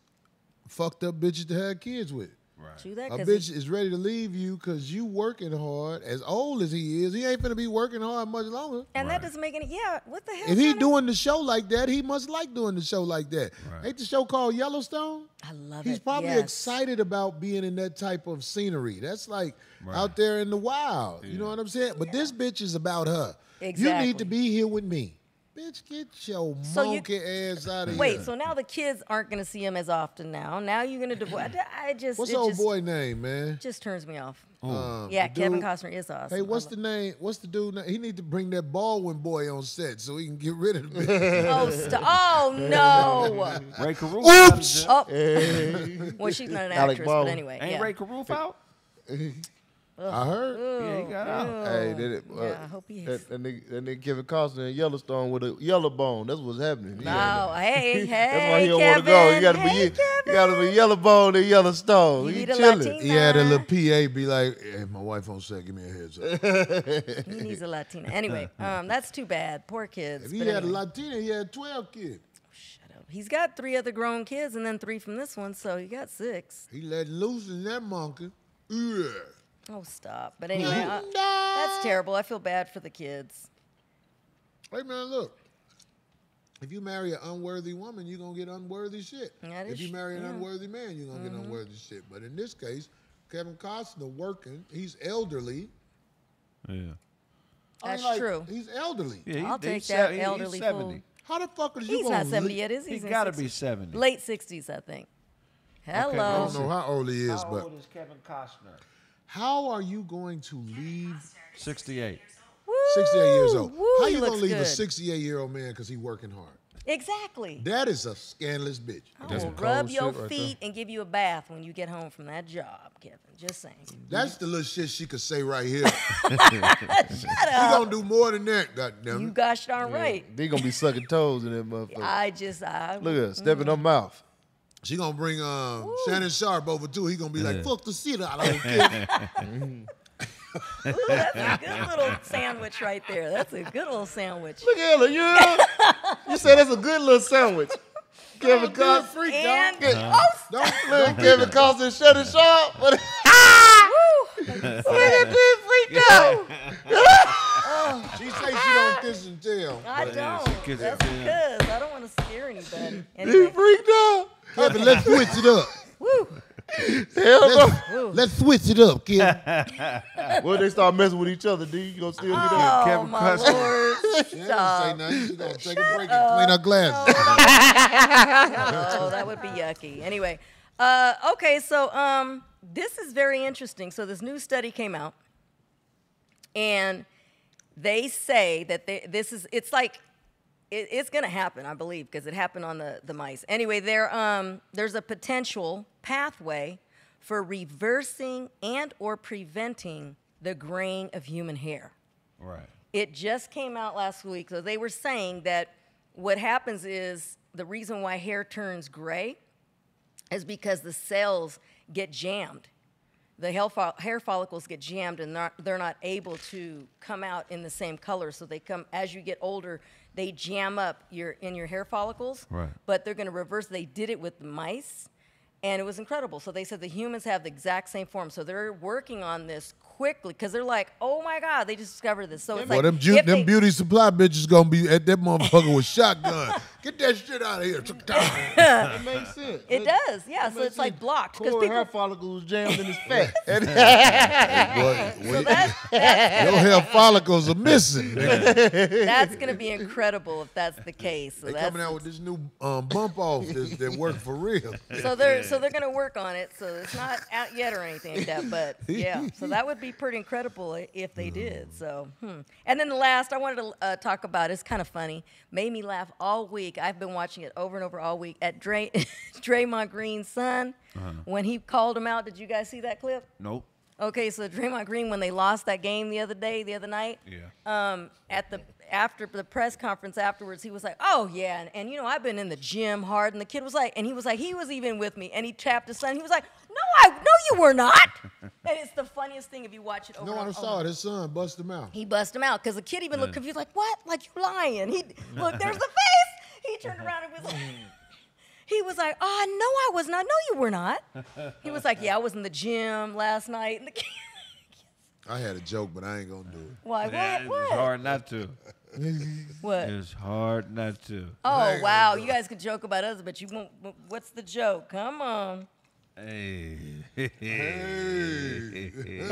fucked up bitches to have kids with. Right. True that, A 'cause bitch he- is ready to leave you because you working hard. As old as he is, he ain't finna be working hard much longer. and that doesn't make any. Yeah, what the hell? If he kind of- doing the show like that, he must like doing the show like that. Right. Ain't the show called Yellowstone? I love He's it. He's probably yes. excited about being in that type of scenery. That's like Right. out there in the wild. You know what I'm saying? But this bitch is about her. You need to be here with me. Bitch, get your So you- monkey ass out of Wait, here. Wait, so now the kids aren't going to see him as often now. Now you're going to divorce. I just What's it old just, boy name, man? just turns me off. Um, yeah, the Kevin Costner is awesome. Hey, what's the name? What's the dude? name? He need to bring that Baldwin boy on set so he can get rid of the bitch. Oh, st- oh no! Rae Carruth. Oops! out Oh, well, she's not an Alec actress, but anyway. Ain't yeah. Rae Carruth out? I heard. Yeah, he got out. Hey, that, it, uh, Yeah, I hope he is. that, that, nigga, that nigga Kevin Costner in Yellowstone with a yellow bone. That's what's happening. He had No, hey, hey, That's why he don't Kevin. want to go. You got to be, hey, you got to be Yellowbone and Yellowstone. You he need a chilling. Latina. He had a little PA be like, hey, my wife on set, give me a heads up. He needs a Latina. Anyway, um, that's too bad. Poor kids. if he But had a Latina, he had 12 kids. shut up. He's got three other grown kids and then three from this one, so he got six. He let loose in that monkey. Yeah. Oh, stop. But anyway, I, that's terrible. I feel bad for the kids. Hey, man, look. If you marry an unworthy woman, you're going to get unworthy shit. That if you tr- marry an yeah. Mm-hmm. unworthy man, you're going to get unworthy shit. But in this case, Kevin Costner working, he's elderly. Yeah. I mean, That's like, true. He's elderly. Yeah, he, I'll he's take se- that he- he's 70. fool. How the fuck is you He's going not to 70 yet, is he? He's He's in got to be 70. Late 60s, I think. Hello. Okay, I don't know how old he is, How but old is Kevin Costner? How are you going to leave 68. 68 years old? woo, how he you going looks to leave a good. 68 year old man because he working hard? Exactly. That is a scandalous bitch. I That's will some rub your shit right feet and give you a bath when you get home from that job, Kevin. Just saying. That's the little shit she could say right here. Shut up. She gonna do more than that, goddamn You it. gosh darn right. They gonna be sucking toes in that motherfucker. I just, I. Look at her, mm-hmm. step in her mouth. She gonna bring um, Shannon Sharp over too. He gonna be like, "Fuck the shit out of him." Ooh, that's a good little sandwich right there. That's a good little sandwich. Look at her, you know? you said that's a good little sandwich. Kevin Good Costner. freak, And dog. oh, Don't Look, Kevin Costner shut it sharp. Look at this freak out. She say she don't kiss and tell. I don't. That's because I don't want to scare anybody. He freaked out. Kevin, let's switch it up. woo, Hell no. Let's, woo. let's switch it up, kid. Well, they start messing with each other, D. You gonna still get up? Oh Kevin my Costner. lord! She ain't gonna say Stop. nothing. She gonna take a break and clean her glasses. Oh, that would be yucky. Anyway, uh, okay, so um, this is very interesting. So this new study came out, and they say that they, this is it's like it, it's going to happen, I believe, because it happened on the, the mice. Anyway, there um, there's a potential pathway for reversing and or preventing the graying of human hair. Right. It just came out last week. So they were saying that what happens is the reason why hair turns gray is because the cells get jammed. The hair fol- hair follicles get jammed and not, they're not able to come out in the same color. So they come as you get older, they jam up your in your hair follicles. Right. But they're going to reverse. They did it with the mice, and it was incredible. So they said the humans have the exact same form. So they're working on this quickly because they're like, oh my god, they just discovered this. So it's Well, like them, ju- them they- beauty supply bitches gonna be at that motherfucker with shotgun. Get that shit out of here. It makes sense. It does, yeah. it So makes it's like blocked because Corey hair people. follicles jammed in his fat. Boy, So we- that, that, your hair follicles are missing. that's going to be incredible if that's the case. So They that's coming out with this new um, bump off that, that work for real. so they're so they're gonna work on it. So it's not out yet or anything like that. But yeah, so that would be pretty incredible if they did. So hmm. and then the last I wanted to uh, talk about is kind of funny. Made me laugh all week. I've been watching it over and over all week. At Dray, Draymond Green's son, when he called him out. Did you guys see that clip? Nope. Okay, so Draymond Green when they lost that game the other day, the other night. Yeah. um, at the after the press conference afterwards, he was like, "Oh yeah," and, and you know I've been in the gym hard, and the kid was like, and he was like, he was even with me, and he tapped his son. He was like, "No, I no, you were not." and it's the funniest thing if you watch it over. No, and I over. saw it. His son bust him out. He bust him out because the kid even looked confused, like, "What? Like you lying?" He look, there's the face. He turned around and was like. He was like, "Oh, no, I was not. No, you were not." He was like, "Yeah, I was in the gym last night." And the kid, I had a joke, but I ain't gonna do it. why? Yeah, What? it's hard not to. What? It's hard not to. Oh wow, you guys can joke about us, but you won't. What's the joke? Come on. Hey. But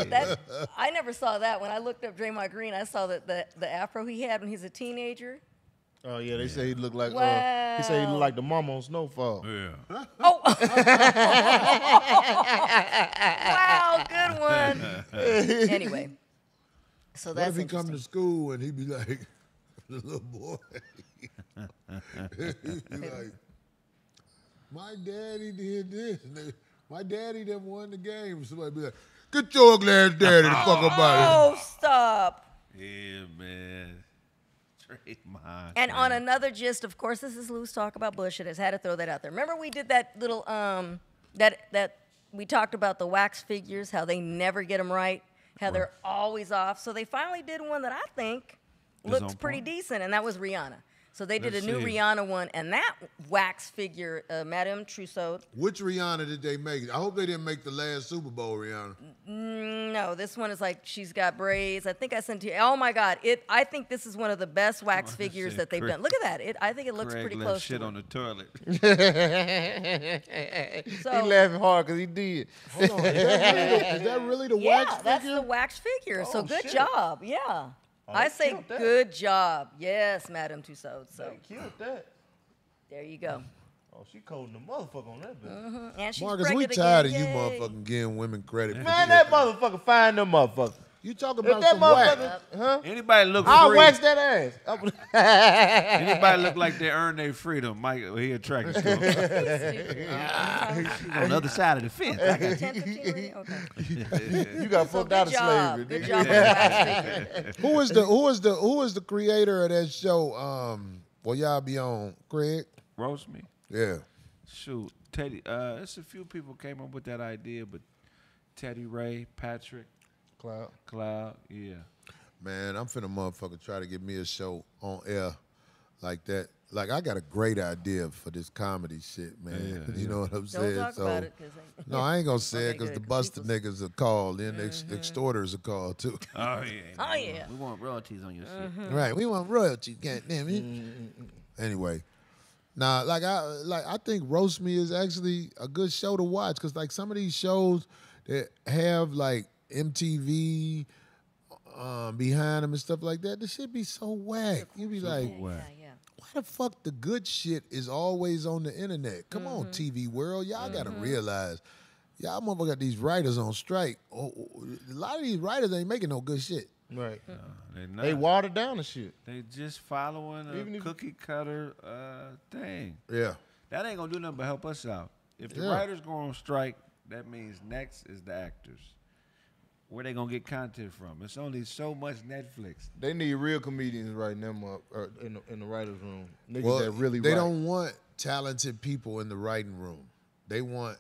that I never saw that. When I looked up Draymond Green, I saw that the the afro he had when he's a teenager. Oh yeah, they say he looked like uh, he said he looked like the mama on Snowfall. yeah. Oh, wow, good one. anyway, so What that's if he come to school and he'd be like, the little boy? He'd be like, my daddy did this. And they- My daddy that won the game. Somebody be like, get your ugly ass daddy the fuck about it! Oh, stop. Yeah, man. Draymond. And on another gist, of course, this is loose talk about Bush. I just had to throw that out there. Remember we did that little um that that we talked about the wax figures, how they never get them right, how they're always off. So they finally did one that I think looks pretty point. decent, and that was Rihanna. So they did Let's a new see. Rihanna one, and that wax figure, uh, Madame Tussaud. Which Rihanna did they make? I hope they didn't make the last Super Bowl Rihanna. No, this one is like she's got braids. I think I sent you. Oh my God! It. I think this is one of the best wax on, figures that they've Kraig- done. Look at that! It. I think it looks Kraig pretty left close. shit to on the toilet. So- he laughing hard because he did. Hold on, is that really the, is that really the Yeah, wax that's the wax figure. so Oh, good shit. job. Yeah. I they say good job. Yes, Madame Tussauds. So They killed that. there you go. Oh, she cold the motherfucker on that bitch. Mhm. And she's Marcus, we tired again. of you Yay. motherfucking giving women credit. Man, shit. that motherfucker find them motherfucker. You talking If about that some wax. motherfucker, huh? Anybody look I'll free? wax that ass. Anybody look like they earned their freedom? Mike, he attracted to him. on the other side of the fence. I 10, 15? Okay. you got So fucked out good of slavery. Good job on the wax figure. Who is the who is the who is the creator of that show? Um, well, y'all be on Kraig. roast me. Yeah. Shoot, Teddy. Uh, it's a few people came up with that idea, but Teddy Ray, Patrick, Cloud. Cloud, yeah. Man, I'm finna motherfucker try to get me a show on air like that. Like I got a great idea for this comedy shit, man. Yeah, you know what I'm Don't saying? talk so about it. 'cause I- no, I ain't gonna say it because the good, 'cause Buster people- niggas are called, then the ex- mm-hmm. extorters are called too. Oh yeah. Oh, yeah. We want royalties on your shit. Mm-hmm. right? We want royalties, goddamn it. Mm-hmm. Anyway, now like I like I think roast me is actually a good show to watch because like some of these shows that have like MTV um, behind them and stuff like that, the shit be so whack. You be like, Yeah, yeah, yeah. why the fuck the good shit is always on the internet? Come on, TV world, y'all gotta realize. Y'all motherfucker got these writers on strike. Oh, oh, a lot of these writers ain't making no good shit. Right. They not. They watered down the shit. They just following a Even if- cookie cutter uh, thing. Yeah. That ain't gonna do nothing but help us out. If the Yeah. writers go on strike, that means next is the actors. Where they gonna get content from? It's only so much Netflix. They need real comedians writing them up or in the, in the writers' room. Niggas Well, that really they write. don't want talented people in the writing room. They want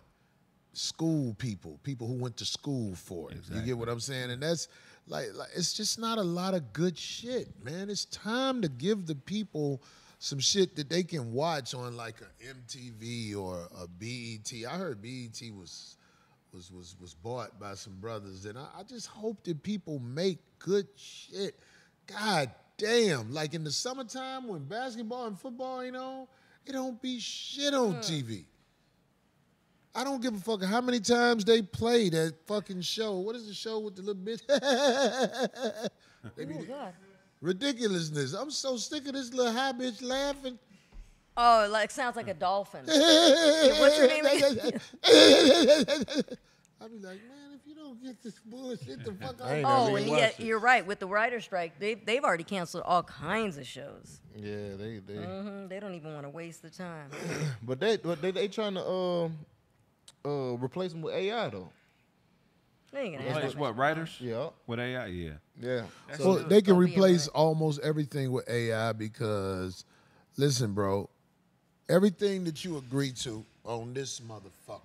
school people, people who went to school for it. You get what I'm saying? And that's like, like it's just not a lot of good shit, man. It's time to give the people some shit that they can watch on like a MTV or a BET. I heard BET was was was was bought by some brothers, and I, I just hope that people make good shit. God damn! Like in the summertime when basketball and football ain't on, it don't be shit on mm. TV. I don't give a fuck how many times they play that fucking show. What is the show with the little bitch? They be- Oh, God. ridiculousness. I'm so sick of this little high bitch laughing. Oh, it like sounds like a dolphin. what's your name I'll be like, man, if you don't get this bullshit the fuck I ain't out. Oh, and yeah, you're right. With the writer strike, they they've already canceled all kinds of shows. Yeah, they they. hmm They don't even want to waste the time. But they but they they trying to um uh replace them with AI though. They ain't gonna Replace that what writers? Yeah. With AI, yeah. Yeah. Well, they can Don't be replace right. almost everything with AI because, listen, bro, everything that you agree to on this motherfucker,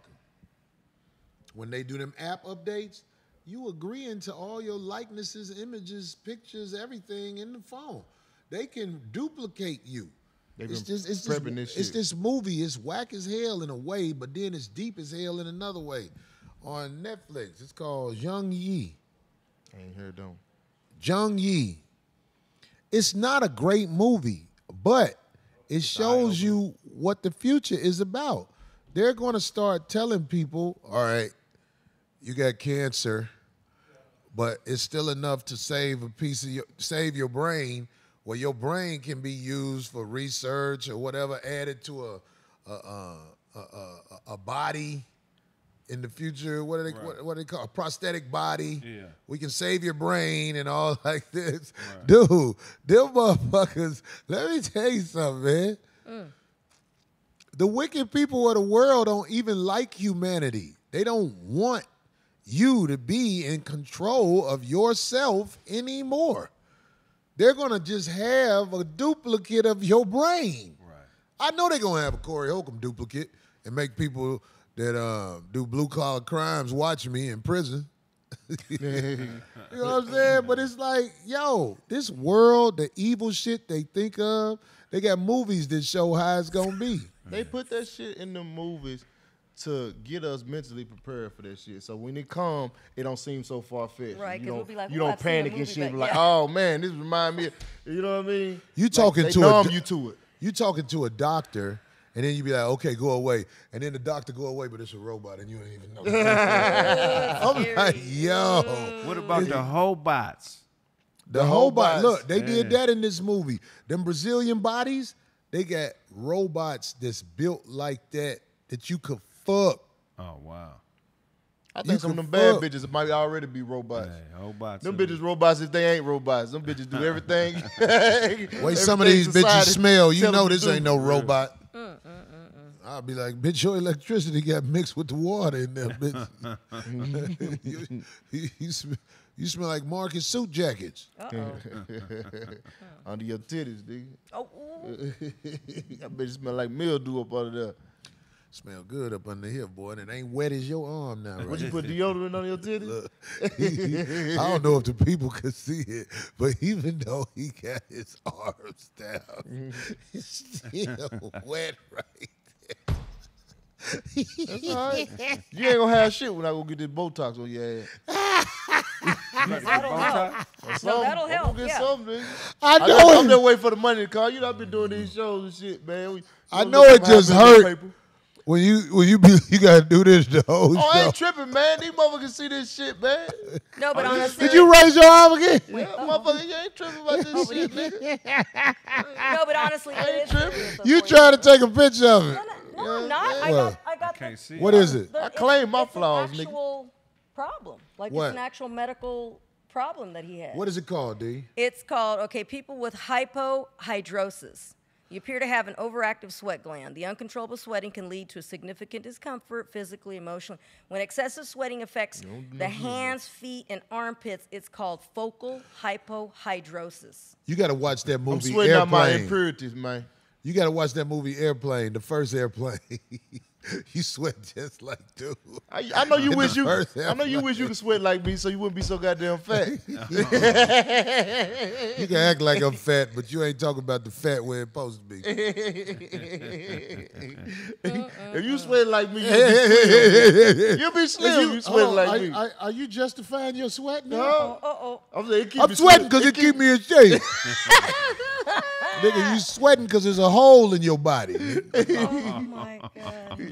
when they do them app updates, you agreeing to all your likenesses, images, pictures, everything in the phone. They can duplicate you. They've It's just, it's this, this it's this movie. It's whack as hell in a way, but then it's deep as hell in another way. On Netflix, it's called Young Yi. I ain't heard them. Jung_E. It's not a great movie, but it shows you what the future is about. They're going to start telling people, all right, you got cancer, but it's still enough to save a piece of your save your brain. Where your brain can be used for research or whatever added to a a, a, a, a, a body in the future. What do they what, what do they call a prosthetic body? Yeah. We can save your brain and all like this. Dude, them motherfuckers, let me tell you something, man. Mm. The wicked people of the world don't even like humanity. They don't want you to be in control of yourself anymore. They're gonna just have a duplicate of your brain. Right. I know they're gonna have a Corey Holcomb duplicate and make people that uh, do blue collar crimes watch me in prison. you know what I'm saying? But it's like, yo, this world, the evil shit they think of, they got movies that show how it's gonna be. They put that shit in the movies to get us mentally prepared for that shit. So when it come, it don't seem so far fetched. Right, You 'cause don't, we'll be like, you "Oh, don't I've panic and shit. back- Be like, yeah. oh man, this remind me. Of, you know what I mean? You Like, talking they to a numb do- you to it. You talking to a doctor, and then you'd be like, okay, go away, and then the doctor go away, but it's a robot, and you don't even know. I'm like, yo, mm. What about the whole bots? the whole body. Look, they did that in this movie. Them Brazilian bodies, they got robots that's built like that that you could fuck. Oh wow. I think some of can them bad fuck. bitches might already be robots. Hey, whole bots. Them in bitches robots if they ain't robots. Them bitches do everything. Wait, some of everything these bitches smell. You tell know this ain't no robot. Mm, mm, mm, mm. I'll be like, bitch, your electricity got mixed with the water in there, bitch. you, you, you sm- you smell like Marcus suit jackets. Uh-oh. Under your titties, nigga. Oh. I bet you smell like mildew up under there. Smell good up under here, boy, and it ain't wet as your arm now, What right? you put deodorant on your titties? Look, he- I don't know if the people could see it, but even though he got his arms down, it's still wet right there. That's all right. You ain't gonna have shit when I go get this Botox on your ass. That'll help. No, Something. that'll I'm help. gonna get Yeah. something. I I know just, I'm it. just waiting for the money to call. You know, I've been doing these shows and shit, man. We- I know it just me in hurt. Paper. When you when you be you gotta do this the whole Oh, I show. ain't tripping, man. These motherfuckers see this shit, man. No, but oh, honestly, Did you raise your arm again? Yeah, motherfucker, you ain't tripping about this oh, shit, nigga. no, but honestly, it is tripping. serious, You of trying to take a picture of it? No, no, no, I'm not. I got, I got Can't the, see. What is it? the- I it's- claim my it's flaws, an nigga. actual problem. Like What? it's an actual medical problem that he had. What is it called, D? It's called, okay, people with hypohidrosis. You appear to have an overactive sweat gland. The uncontrollable sweating can lead to a significant discomfort physically, emotionally. When excessive sweating affects the hands, feet, and armpits, it's called focal hypohidrosis. You got to watch that movie. I'm movie sweating out my impurities, man. You got to watch that movie Airplane, the first Airplane. you sweat just like dude. I, I know you In wish you. I know you wish you could sweat like me, so you wouldn't be so goddamn fat. You can act like I'm fat, but you ain't talking about the fat where it's supposed to be. if you sweat like me, you'll be slim. You'll be slim. You, sweat Hold on, like are, me. Are, are you justifying your sweat now? no, Uh oh. I'm saying it I'm sweating because slim. it keep me in shape. Nigga, you sweating because there's a hole in your body. Oh my God.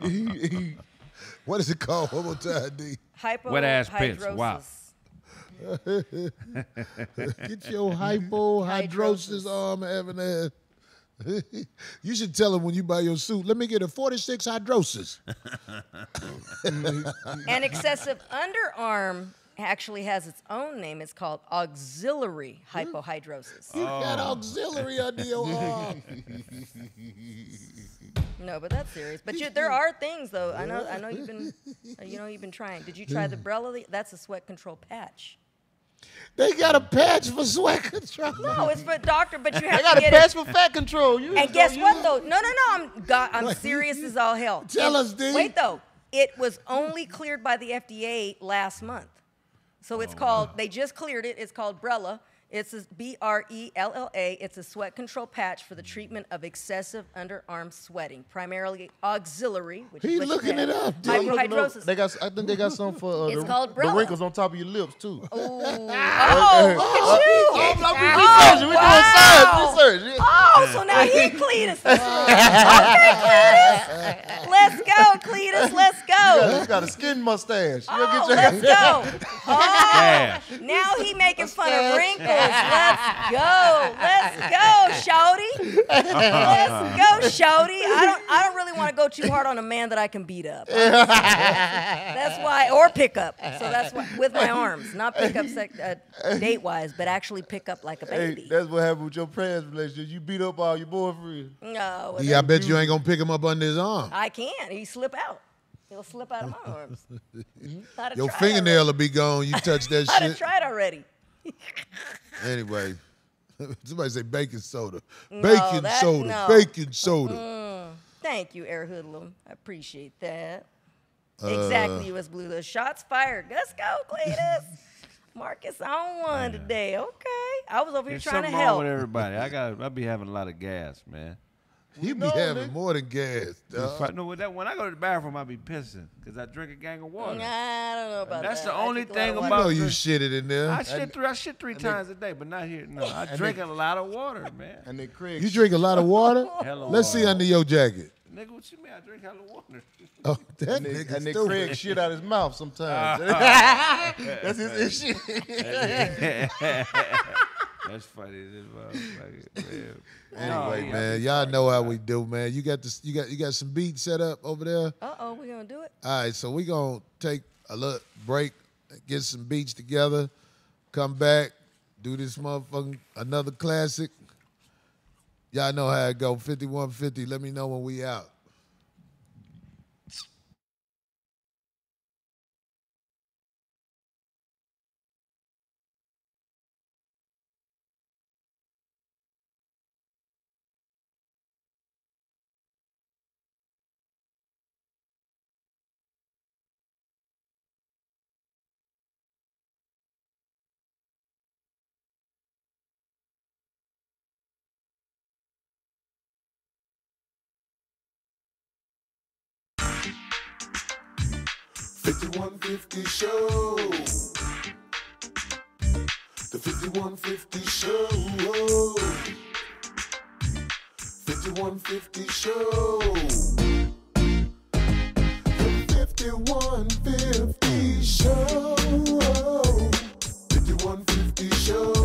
What is it called? One more time, D. Hypohidrosis. Wet ass pits, wow. Get your hypohidrosis Hydrosis. arm having ass. you should tell him when you buy your suit, let me get a 46 hydrosis. And excessive underarm actually has its own name. It's called auxiliary hypohidrosis. You got auxiliary under your arm. No, but that's serious. But you, there are things though. I know. I know you've been. uh, You know you've been trying. Did you try the Brella? That's a sweat control patch. They got a patch for sweat control. No, it's for doctor, but you have I got to a get patch it. for fat control. You And guess what though? No, no, no. I'm God, I'm serious as all hell. Tell And us, D. Wait though. It was only cleared by the FDA last month. So it's oh, called. They just cleared it. It's called Brella. It's a B R E L L A. It's a sweat control patch for the treatment of excessive underarm sweating, primarily auxiliary. Which He is what looking it up, dude. I'm looking up- Hyperhidrosis. They got. I think they got some for uh, It's the, called the wrinkles on top of your lips too. Ooh. Oh, look at you. Oh, I'm Oh, researching. We wow. doing science research. Yeah. Oh, so now he Cletus. okay, Cletus. Let's go, Cletus. Let's go. You got a skin mustache. You Oh, get your let's go. Oh, Yeah. now he making fun of wrinkles. Let's go. Let's go, Shody. Let's go, Shody. I don't I don't really want to go too hard on a man that I can beat up. That's why or pick up. So that's why with my arms, not pick up sec, uh, date wise, but actually pick up like a Hey, baby. that's what happened with your past relationship. You beat up all your boyfriends. no, well, Yeah, I bet you ain't gonna pick him up under his arm. I can't. He slip out. He'll slip out of my arms. Your tried fingernail will be gone. You touch that Already. I'd have shit. tried already. Anyway, somebody say baking soda. No, Baking that- soda. no. Baking soda. Thank you, Air Hoodlum. I appreciate that. Uh, exactly, U.S. Blue. The shots fired. Let's go, Cletus. Marcus on one today. Okay. I was over here There's trying to something wrong help. with everybody. I got. I be having a lot of gas, man. He be know, having nigga. more than gas. If dog. No, with that, when I go to the bathroom, I be pissing because I drink a gang of water. I don't know about That's that. the I only drink a lot of thing water. I about- know you drink- shitted in there. I shit three. I shit three times a day, but not here. No, I drink a lot of water, man. And then Kraig. You drink a lot of water? Hella Let's see under your jacket. Nigga, what you mean? I drink hella water. Oh, that and then, nigga and then. Kraig shit out of his mouth sometimes. That's his issue. That's funny. This motherfucker, man. Anyway, yeah, man, y'all know how we do, man. You got this. You got you got some beats set up over there. Uh oh, we're gonna do it. All right, so we gonna take a little break, get some beats together, come back, do this motherfucking another classic. Y'all know how it go. Fifty one fifty. Let me know when we out. Fifty-one fifty show. The fifty-one fifty show. Fifty-one fifty show. The fifty-one fifty show. Fifty-one fifty show.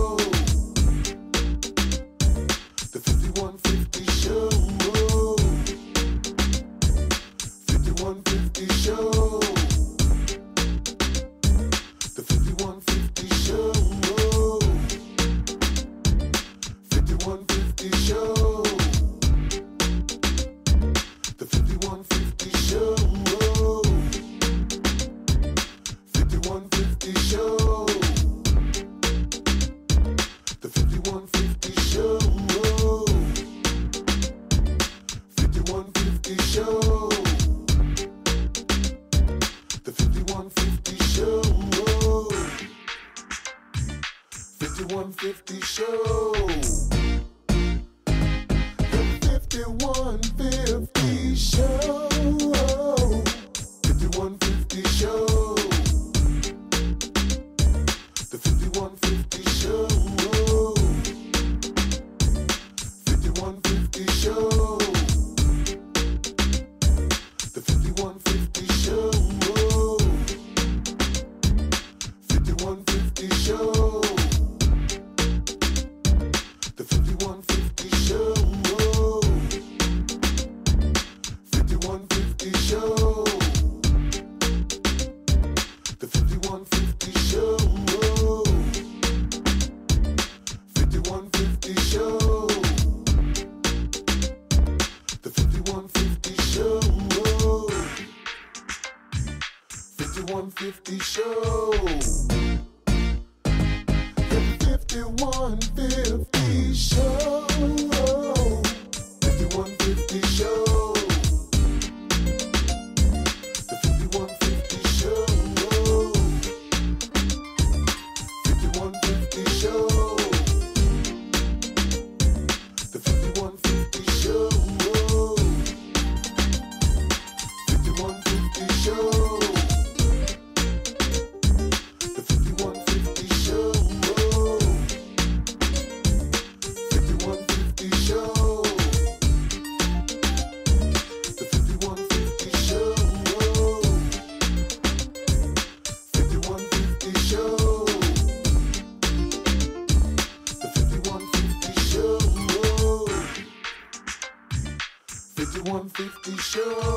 Show.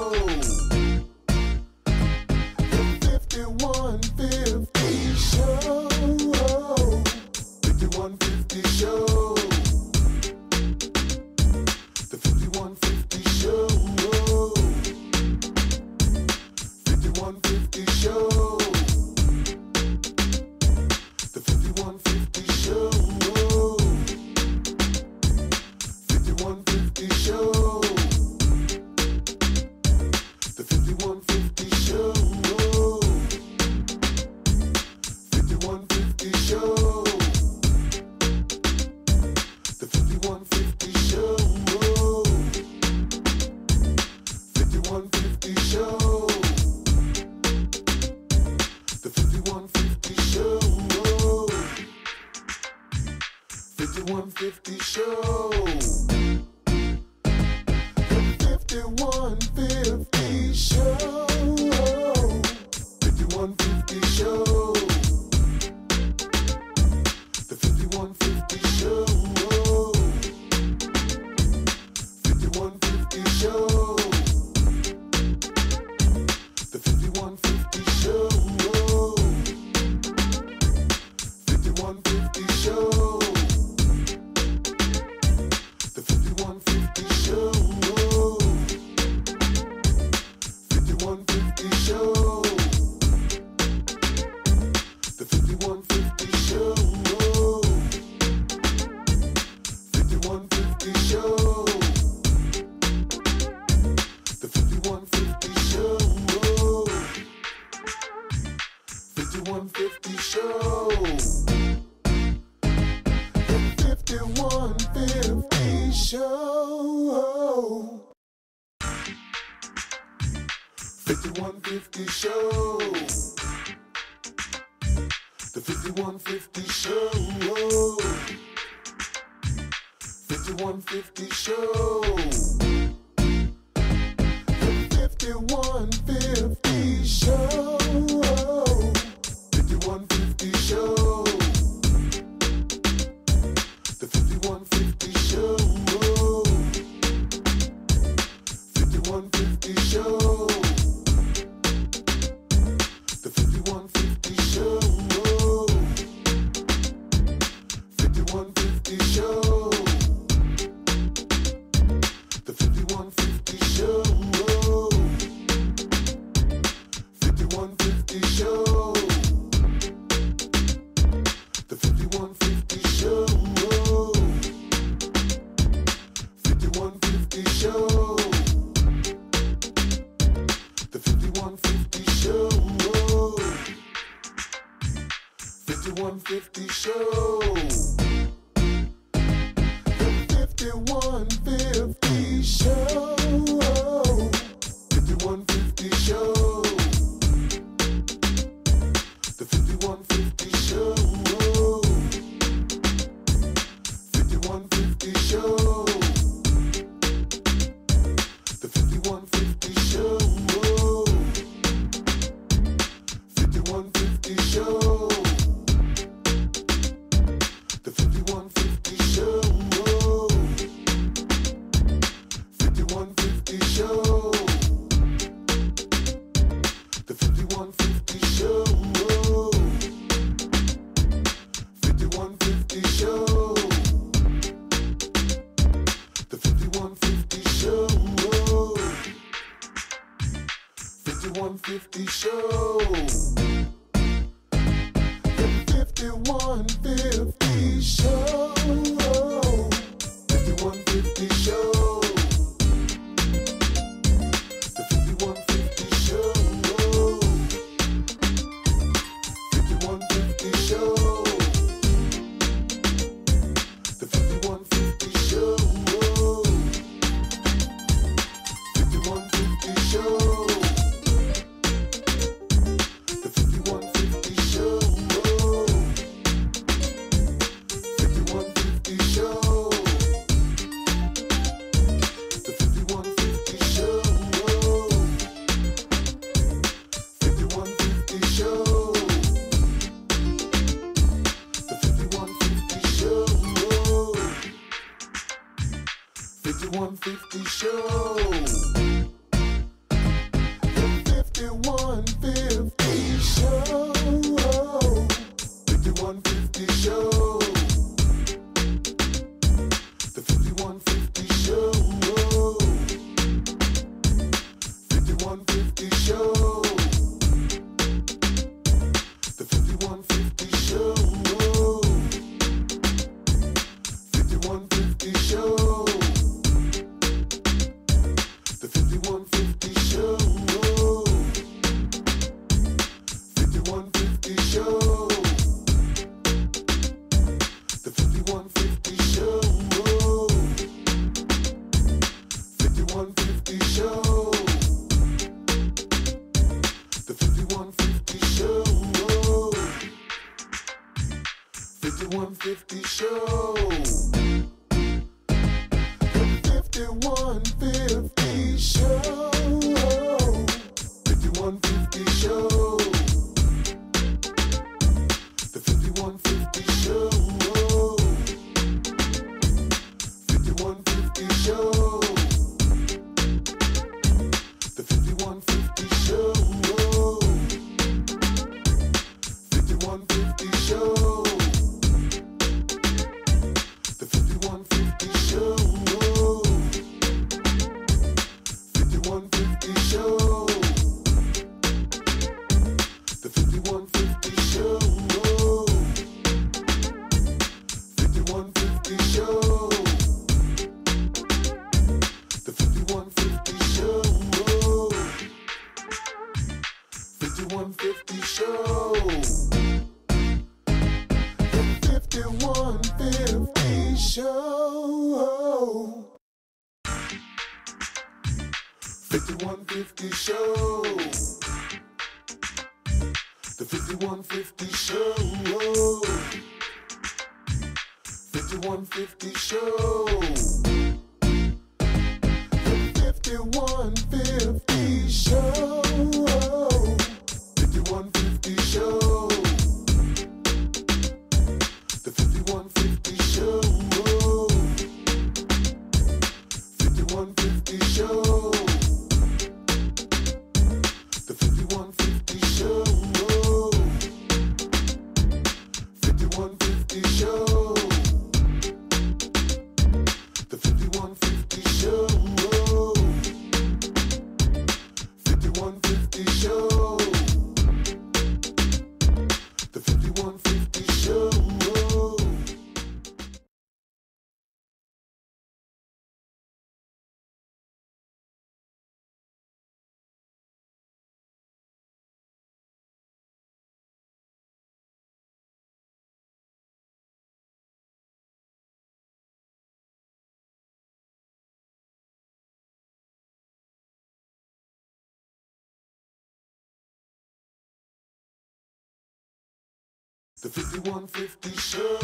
The 5150 Show.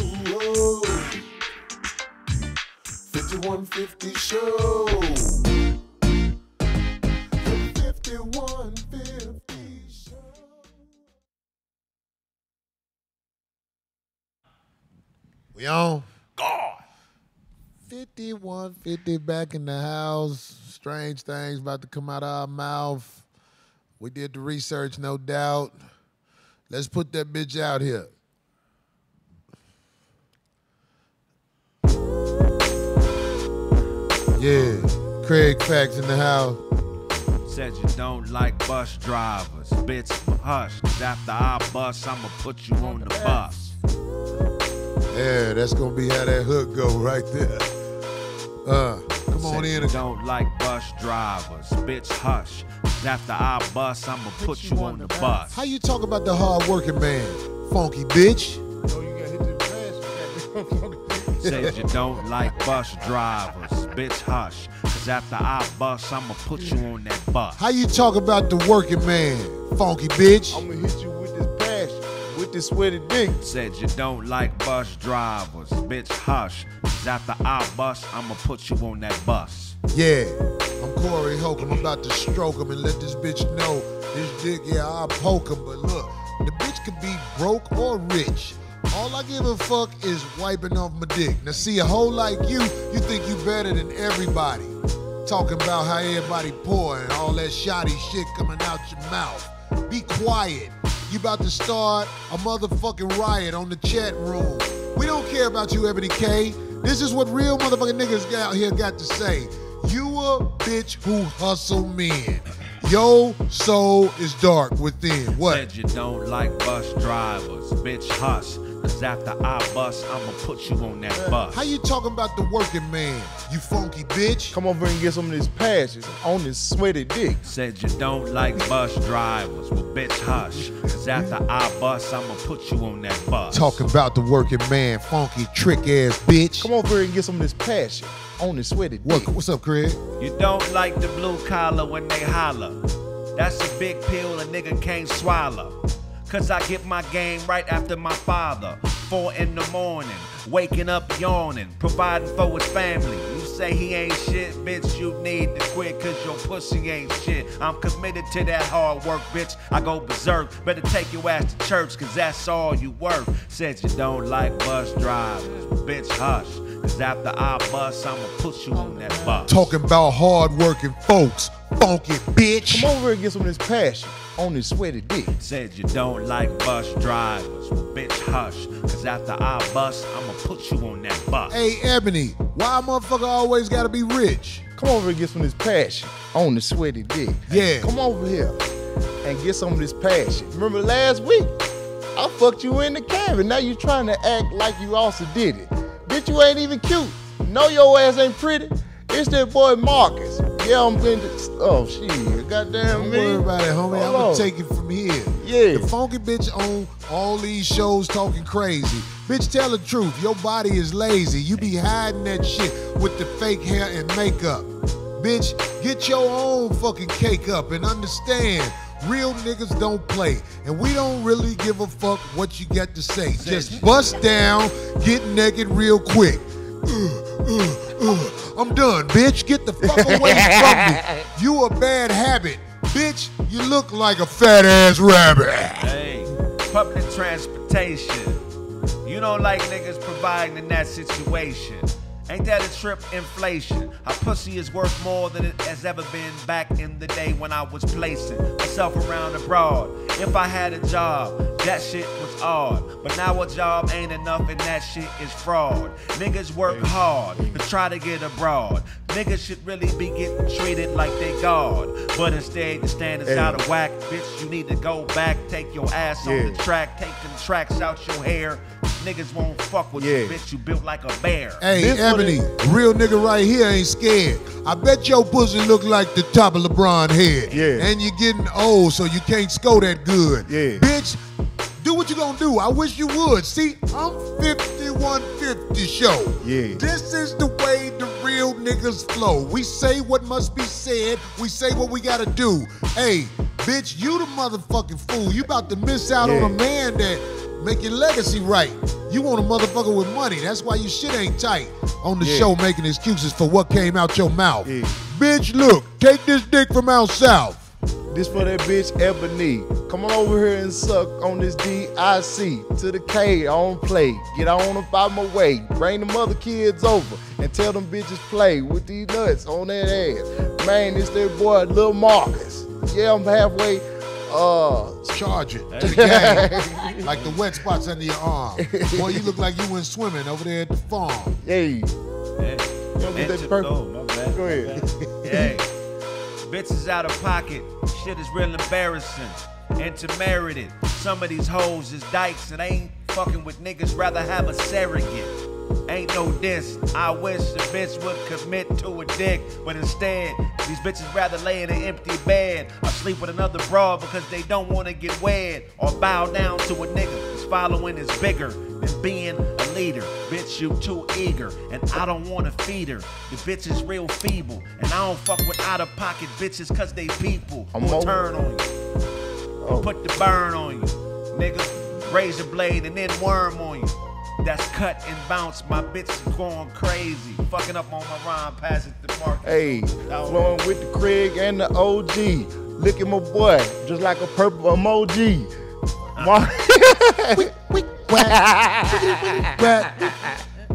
5150 Show. The 5150 Show. We on? God. 5150 back in the house. Strange things about to come out of our mouth. We did the research, no doubt. Let's put that bitch out here. Yeah, Kraig Facts in the house. Said you don't like bus drivers. Bitch, hush. 'cause after I bus, I'ma put you on the bus. Yeah, that's gonna be how that hook go right there. Uh, come on Said in. you and- don't like bus drivers. Bitch, hush. 'cause after I bus, I'ma put you on the bus. How you talk about the hard working man, funky bitch? Oh, you got hit to the pass. you got- Said you don't like bus drivers. Bitch, hush. Cause after I bust, I'ma put you on that bus. How you talk about the working man, funky bitch? I'm gonna hit you with this passion, with this sweaty dick. Said you don't like bus drivers. Bitch, hush. Cause after I bust, I'ma put you on that bus. Yeah, I'm Corey Holcomb. I'm about to stroke him and let this bitch know this dick, yeah, I'll poke him. But look, the bitch could be broke or rich. All I give a fuck is wiping off my dick. Now, see, a hoe like you, you think you better than everybody. Talking about how everybody poor and all that shoddy shit coming out your mouth. Be quiet. You about to start a motherfucking riot on the chat room. We don't care about you, Ebony K. This is what real motherfucking niggas out here got to say. You a bitch who hustle men. Your soul is dark within. What? Said you don't like bus drivers. Bitch, hush. Cause after I bus, I'ma put you on that bus. How you talking about the working man? You funky bitch. Come over and get some of this passion on this sweaty dick. Said you don't like bus drivers. Well, bitch, hush. Cause after I bust, I'ma put you on that bus. Talking about the working man, funky trick ass bitch. Come over here and get some of this passion on this sweaty dick. What, what's up, Kraig? You don't like the blue collar when they holler. That's a big pill a nigga can't swallow. Cause I get my game right after my father. Four in the morning, waking up yawning, providing for his family. You say he ain't shit, bitch, you need to quit cause your pussy ain't shit. I'm committed to that hard work, bitch. I go berserk. Better take your ass to church cause that's all you worth. Said you don't like bus drivers. Bitch, hush. Cause after I bust, I'ma put you on that bus. Talking about hard working folks, funky bitch. Come over here and get some of this passion on this sweaty dick. Said you don't like bus drivers. Well, bitch, hush. Cause after I bust, I'ma put you on that bus. Hey, Ebony, why a motherfucker always gotta be rich? Come over and get some of this passion on the sweaty dick. Yeah. Come over here and get some of this passion. Remember last week? I fucked you in the cabin. Now you trying to act like you also did it. Bitch, you ain't even cute. No, your ass ain't pretty. It's that boy Marcus. Yeah, I'm going to. Oh, shit. Goddamn Don't me. worry about it, homie. I'm Hold gonna on. take it from here. Yeah. The funky bitch on all these shows talking crazy. Bitch, tell the truth. Your body is lazy. You be hiding that shit with the fake hair and makeup. Bitch, get your own fucking cake up and understand. Real niggas don't play, and we don't really give a fuck what you got to say. Just bust down, get naked real quick. Uh, uh. I'm done, bitch. Get the fuck away from me. You a bad habit. Bitch, you look like a fat ass rabbit. Hey, public transportation. You don't like niggas providing in that situation. Ain't that a trip? Inflation. A pussy is worth more than it has ever been back in the day when I was placing myself around abroad. If I had a job, that shit was odd. But now a job ain't enough and that shit is fraud. Niggas work hard to try to get abroad. Niggas should really be getting treated like they God. But instead, the standards Hey. out of whack. Bitch, you need to go back, take your ass on the track, take them tracks out your hair. Niggas won't fuck with you, bitch. You built like a bear. Hey, This what Ebony, real nigga right here ain't scared. I bet your pussy look like the top of LeBron head. Yeah. And you're getting old, so you can't score that good. Yeah. Bitch, do what you gonna do. I wish you would. See, I'm 5150 show. Yeah. This is the way the real niggas flow. We say what must be said. We say what we gotta do. Hey, bitch, you the motherfucking fool. You about to miss out on a man that Make your legacy right. You want a motherfucker with money. That's why your shit ain't tight. On the Yeah. show making excuses for what came out your mouth. Yeah. Bitch, look, take this dick from out south. This for that bitch Ebony. Come on over here and suck on this DIC to the K on play. Get on up out my way. Bring them other kids over and tell them bitches play with these nuts on that ass. Man, it's that boy Lil Marcus. Yeah, I'm halfway. Uh, Charge it to the game. like the wet spots under your arm. Boy, you look like you went swimming over there at the farm. hey, Yeah. don't get purple. my bad. Go ahead. Hey, bitches out of pocket. Shit is real embarrassing. and to Intermerited. Some of these hoes is dykes and ain't fucking with niggas. Rather have a surrogate. Ain't no diss. I wish a bitch would commit to a dick, but instead, these bitches rather lay in an empty bed or sleep with another broad because they don't want to get wed or bow down to a nigga whose following is bigger than being a leader. Bitch, you too eager, and I don't wanna feed her. The bitch is real feeble, and I don't fuck with out of pocket bitches cause they people I'm over- turn on you. Oh. Put the burn on you. Nigga, razor blade and then worm on you. That's cut and bounce. My bitch is going crazy. Fucking up on my rhyme, pass it to Mark. Hey, oh. flowing with the Kraig and the OG. Look at my boy, just like a purple emoji. Uh. Mar- Whack.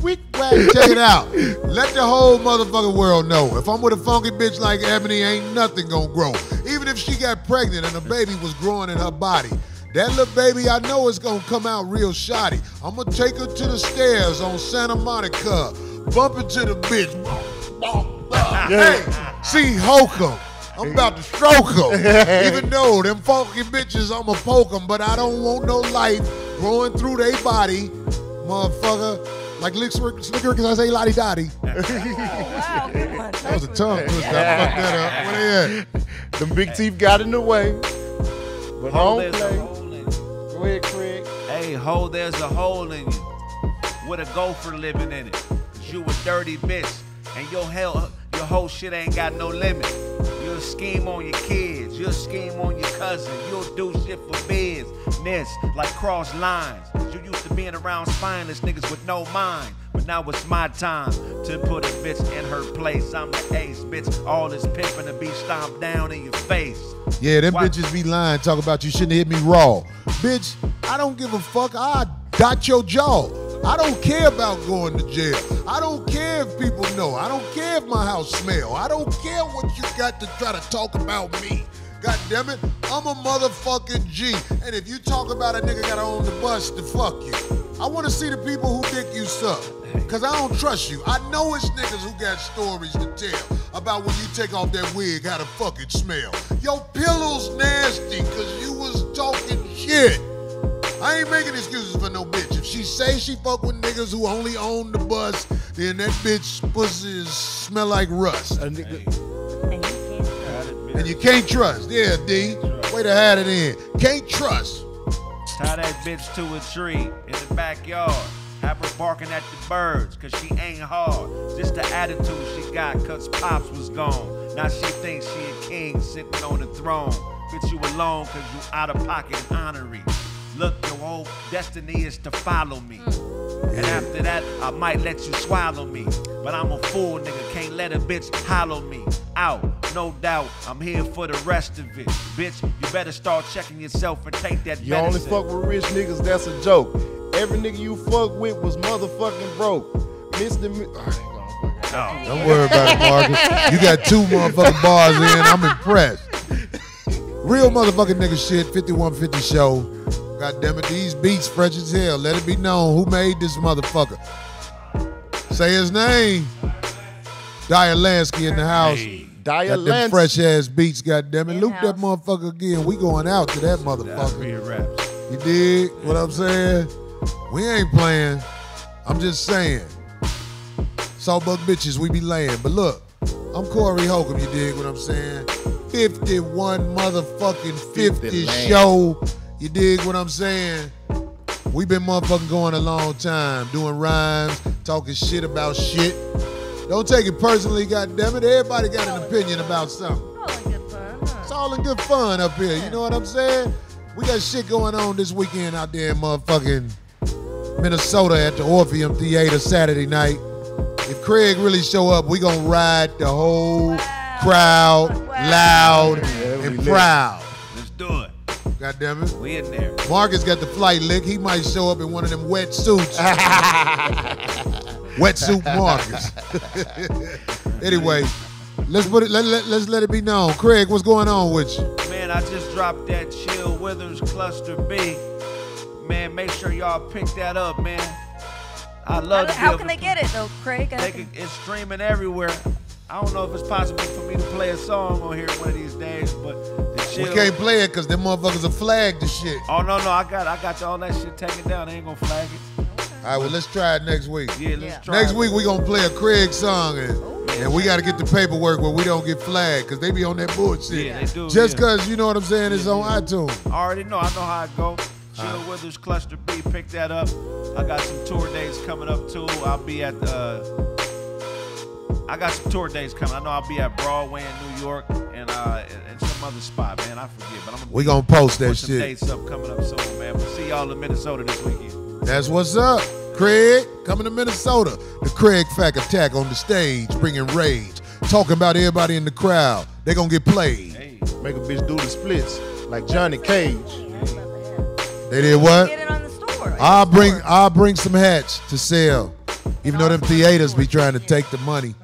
Wick, whack. Check it out. Let the whole motherfucking world know. If I'm with a funky bitch like Ebony, ain't nothing gonna grow. Even if she got pregnant and a baby was growing in her body. That little baby, I know it's gonna come out real shoddy. I'm gonna take her to the stairs on Santa Monica. Bump into the bitch. Hey, see Holcomb. I'm about to stroke them. Even though them funky bitches, I'ma poke them, but I don't want no life growing through their body, motherfucker. Like Lick Slicker, Slicker, cause I say lottie dottie. Oh, wow. That was a tongue twister. I fucked that up. Where they at? Them big teeth got in the way. But Hole, don't Ahead, Kraig. Hey, ho, there's a hole in you with a gopher living in it. Cause you a dirty bitch, and your hell, your whole shit ain't got no limit. You'll scheme on your kids, you'll scheme on your cousin, you'll do shit for like cross lines. You used to being around spineless niggas with no mind. But now it's my time to put a bitch in her place. I'm the ace, bitch. All this pimping to be stomped down in your face. Yeah, them Why- bitches be lying, talk about you shouldn't hit me raw. Bitch, I don't give a fuck. I dot your jaw. I don't care about going to jail. I don't care if people know. I don't care if my house smell. I don't care what you got to try to talk about me. God damn it, I'm a motherfucking G. And if you talk about a nigga gotta own the bus, to fuck you. I wanna see the people who think you suck. Cause I don't trust you. I know it's niggas who got stories to tell about when you take off that wig, how the fuck it smell. Your pillow's nasty cause you was talking shit. I ain't making excuses for no bitch. If she say she fuck with niggas who only own the bus, then that bitch pussy smell like rust. A nigga, And you can't trust. Yeah, D. Way to have it in. Can't trust. Tie that bitch to a tree in the backyard. Have her barking at the birds, cause she ain't hard. Just the attitude she got, cause Pops was gone. Now she thinks she a king sitting on the throne. Bitch, you alone, cause you out of pocket honorary. Look, your whole destiny is to follow me. And after that, I might let you swallow me. But I'm a fool, nigga. Can't let a bitch hollow me out. No doubt, I'm here for the rest of it. Bitch, you better start checking yourself and take that you only fuck with rich niggas, that's a joke. Every nigga you fuck with was motherfucking broke. Mr. Mi- I ain't gonna fuck it. Oh. Don't worry about it, Marcus. You got two motherfucking bars in. I'm impressed. Real motherfucking nigga shit. 5150 show. God damn it, these beats fresh as hell. Let it be known who made this motherfucker. Say his name. Dyer Lansky in the house. Dyer Got them fresh ass beats, God damn it. Loop that motherfucker again. We going out to that motherfucker. Real raps. You dig what I'm saying? We ain't playing. I'm just saying. Sawbuck bitches, we be laying. But look, I'm Corey Holcomb, you dig what I'm saying? 51 motherfucking 50 50 land. show. You dig what I'm saying? we been motherfucking going a long time, doing rhymes, talking shit about shit. Don't take it personally, goddammit. Everybody got an opinion about something. All in good fun. It's all in good fun up here. You know what I'm saying? We got shit going on this weekend out there in motherfucking Minnesota at the Orpheum Theater Saturday night. If Kraig really show up, we gonna ride the whole Wow. crowd Wow. loud Yeah, and proud. Let's do it. God damn it. We in there. Marcus got the flight lick. He might show up in one of them wet suits. Wetsuit Marcus. anyway, let's put it. Let, let, let's let it be known. Kraig, what's going on with you? Man, I just dropped that Chill Withers Cluster B. Man, make sure y'all pick that up, man. I love to be how can they get it though, Kraig? They can- can, it's streaming everywhere. I don't know if it's possible for me to play a song on here one of these days, but the We can't play it because them motherfuckers are flagged the shit. Oh no no, I got I got all that shit taken down. They ain't gonna flag it. All right, well, let's try it next week. Yeah, let's Yeah. try. Next it. week we gonna play a Kraig song and, and we gotta get the paperwork where we don't get flagged because they be on that bullshit. Yeah, they do, Just yeah. cause you know what I'm saying, it's on iTunes. I already know. I know how it go. Chill Withers Cluster B. Pick that up. I got some tour dates coming up too. I'll be at uh, I got some tour dates coming. I know I'll be at Broadway in New York and uh and, and some other spot, man. I forget, but I'm gonna We gonna post that put some shit. dates up coming up soon, man. We'll see y'all in Minnesota this weekend. That's what's up. Kraig, coming to Minnesota. The Kraig Fack Attack on the stage, bringing rage. Talking about everybody in the crowd. They gonna get played. Hey, Make a bitch do the splits like Johnny Cage. They did what? Get it on the store. I'll the bring. I'll bring some hats to sell. Even though them theaters be trying to take the money.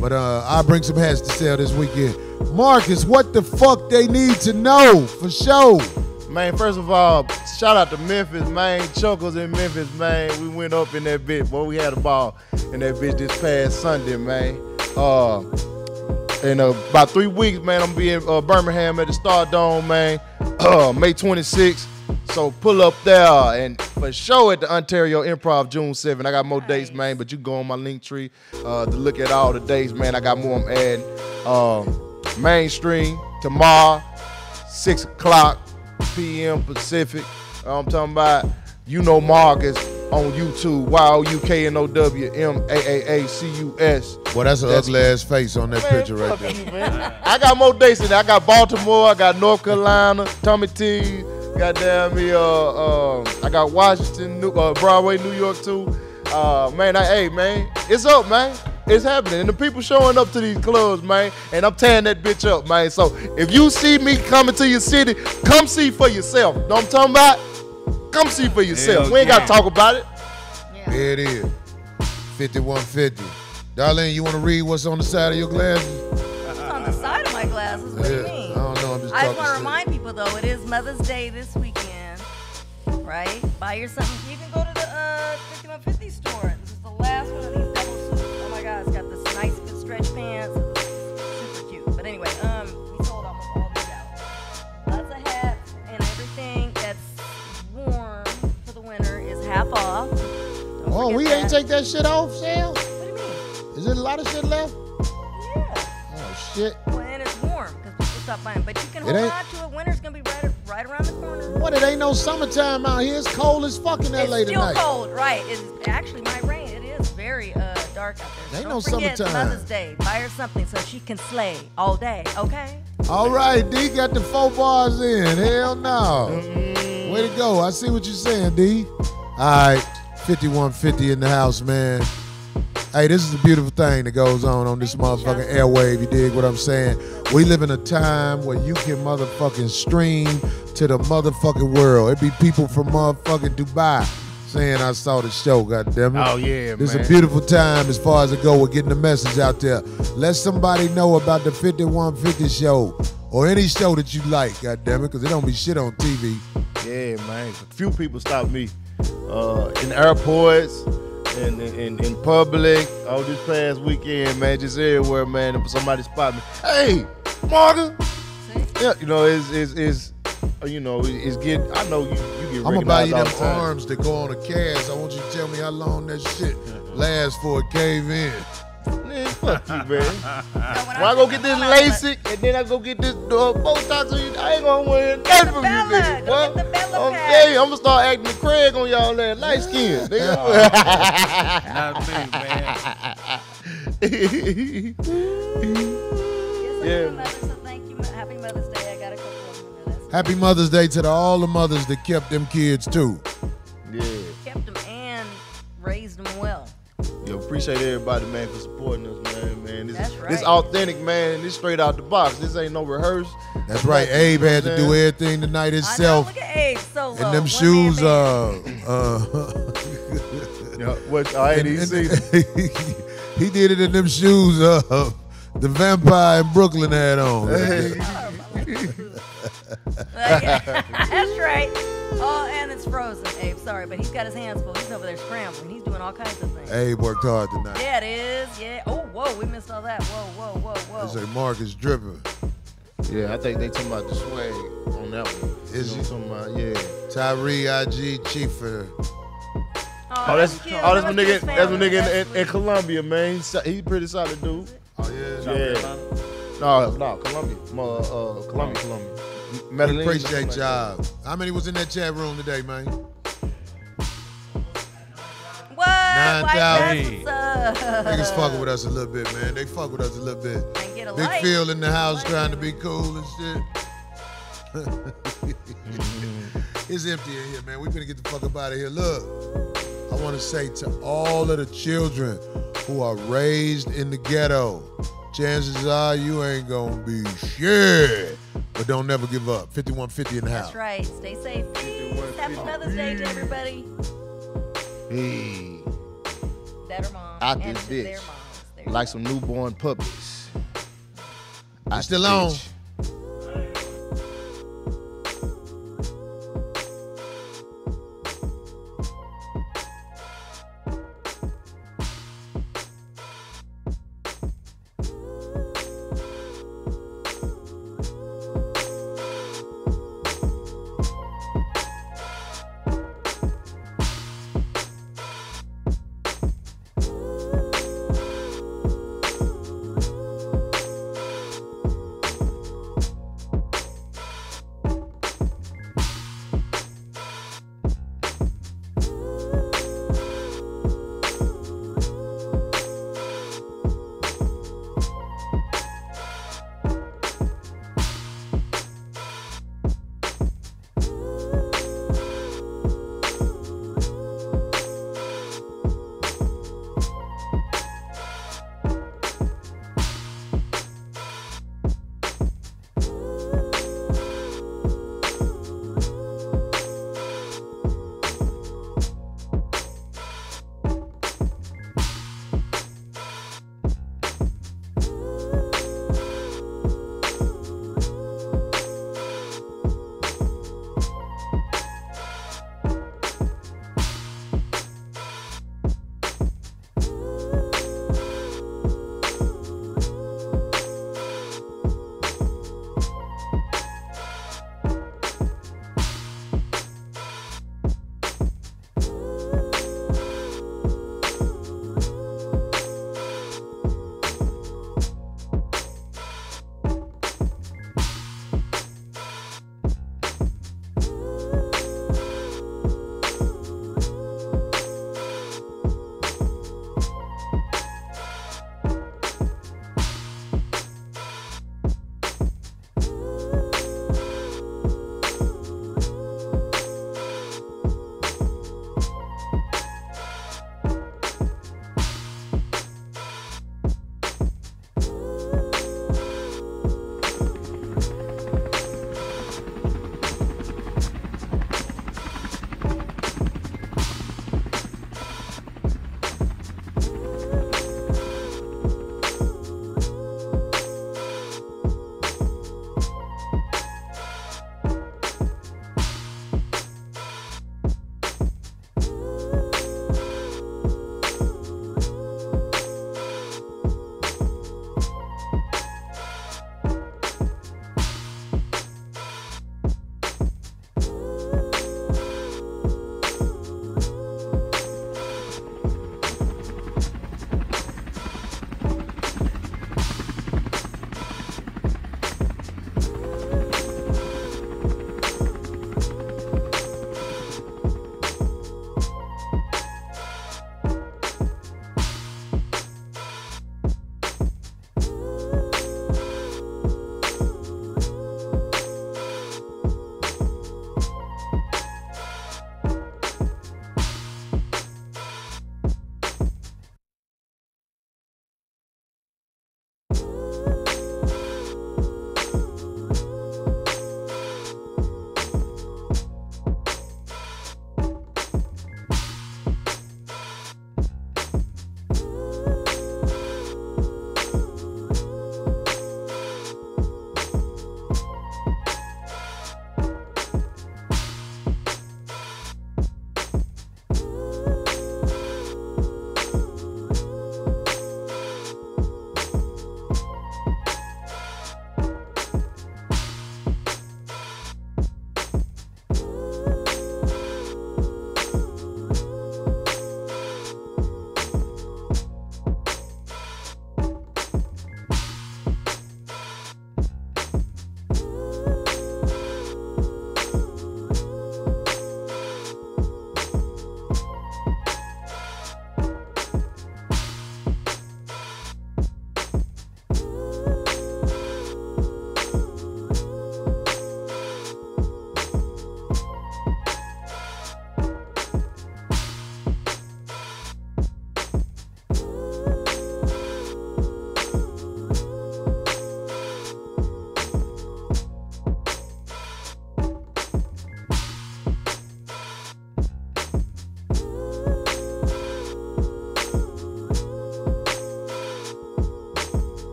But uh I'll bring some hats to sell this weekend. Marcus, what the fuck they need to know for sure? Man, first of all, shout out to Memphis, man. Chuckles in Memphis, man. We went up in that bitch, boy. We had a ball in that bitch this past Sunday, man. Uh, in uh, about three weeks, man, I'm be in uh, Birmingham at the StarDome, man. Uh, May 26th. So pull up there and for sure at the Ontario Improv June 7th. I got more dates, man, but you go on my Linktree uh, to look at all the dates, man. I got more I'm adding. Um, mainstream tomorrow, 6 o'clock p.m. Pacific. I'm talking about you know Marcus on YouTube, Y O U K N O W M A A A C U S. Well, that's an ugly ass face on that Man, picture right there. you, man. I got more dates than that. I got Baltimore, I got North Carolina, Tommy T, goddamn me, uh, uh, I got Washington, New, uh, Broadway, New York too. Uh, man, I, hey, man, it's up, man. It's happening. And the people showing up to these clubs, man, and I'm tearing that bitch up, man. So if you see me coming to your city, come see for yourself. Know what I'm talking about? Come see for yourself. Hell we ain't got to talk about it. Yeah. There it is. 5150. Darlene, you want to read what's on the side of your glasses? It's on the side of my glasses. What do you mean? I don't know. I'm just I talking it is Mother's Day this weekend, right? Buy your something. You can go to the uh, 5150 store. This is the last one of these double suits. Oh my God, it's got this nice fit stretch pants. Super cute. But anyway, um, we sold almost all these out. Lots of hats and everything that's warm for the winter is half off. Don't Oh, we that. ain't take that shit off, Sam? What do you mean? Is there a lot of shit left? Yeah. Oh, shit. And it's warm because people stop buying. But you can hold on to it. Winter's gonna be right, right around the corner. What? It ain't no summertime out here. It's cold as fuck in It's LA still cold, right? It's actually my rain. It is very uh, dark out there. Ain't Don't no forget summertime. Mother's Day. Buy her something so she can slay all day. Okay. All right, D got the four bars in. Hell no. Way to go. I see what you're saying, D. All right, 5150 in the house, man. Hey, this is a beautiful thing that goes on on this motherfucking airwave. You dig what I'm saying? We live in a time where you can motherfucking stream to the motherfucking world. It be people from motherfucking Dubai saying I saw the show. God damn it! Oh, yeah, This is a beautiful time as far as it go with getting the message out there. Let somebody know about the 5150 show or any show that you like. God damn it, because it don't be shit on TV. Yeah, man. A few people stopped me uh, in airports, in, in in public, all this past weekend, man. Just everywhere, man. And somebody spot me. Hey, Morgan. Yeah, you know, it's it's, it's uh, you know, it's get. I know you you get I'm gonna buy you them the arms that go on a cast. I want you to tell me how long that shit lasts for it cave in. Man, fuck you, man. when When I go get this LASIK and then I go get this uh, Botox, on I ain't gonna win nothing from you, Bella, niggas. go boy. get the Bella I'm pack. I'm gonna start acting the Kraig on y'all that light skin. not me, man. Yeah. yeah. Mother, so thank you. Happy Mother's Day. I got a couple of them. That's Happy Mother's Day to the, all the mothers that kept them kids too. Yeah. Kept them and raised them well. Yeah, appreciate everybody, man, for supporting us, man. Man, this That's this right. authentic, man. This straight out the box. This ain't no rehearse. That's right. Abe had to do everything tonight I know, himself. look at Abe solo. And them one-man shoes, uh, uh, Yeah, what I ain't and- even seen. and- he did it in them shoes, uh, the vampire in Brooklyn had on. That's right. Oh, and it's frozen, Abe. Sorry, but he's got his hands full. He's over there scrambling. He's doing all kinds of things. Abe worked hard tonight. Yeah, it is. Yeah. Oh, whoa, we missed all that. Whoa, whoa, whoa, They whoa. say Mark is dripping. Yeah, I think they talking about the swag on that one. Is you know, he? talking about, yeah. Tyree IG Chiefer. Oh, that's cute. oh, that's my nigga. That's my nigga in, That's in, in sweet. Colombia, man. He's, so- he's pretty solid dude. Oh yeah. Yeah. No, no, Colombia. Uh, uh, Colombia, Colombia. Medellin. Appreciate something like y'all. How many was in that chat room today, man? What? Nine White thousand. What's? Niggas fucking with us a little bit, man. They fuck with us a little bit. And get a Big light. Phil in the house trying to be cool and shit. it's empty in here, man. We finna get the fuck up out of here. Look, I want to say to all of the children who are raised in the ghetto, chances are you ain't gonna be shit. But don't never give up. 5150 in the house. That's right. Stay safe. Happy Mother's Day to everybody. Hey, That are moms. Out this bitch. moms. There you like some newborn puppies. You Out still the on? bitch.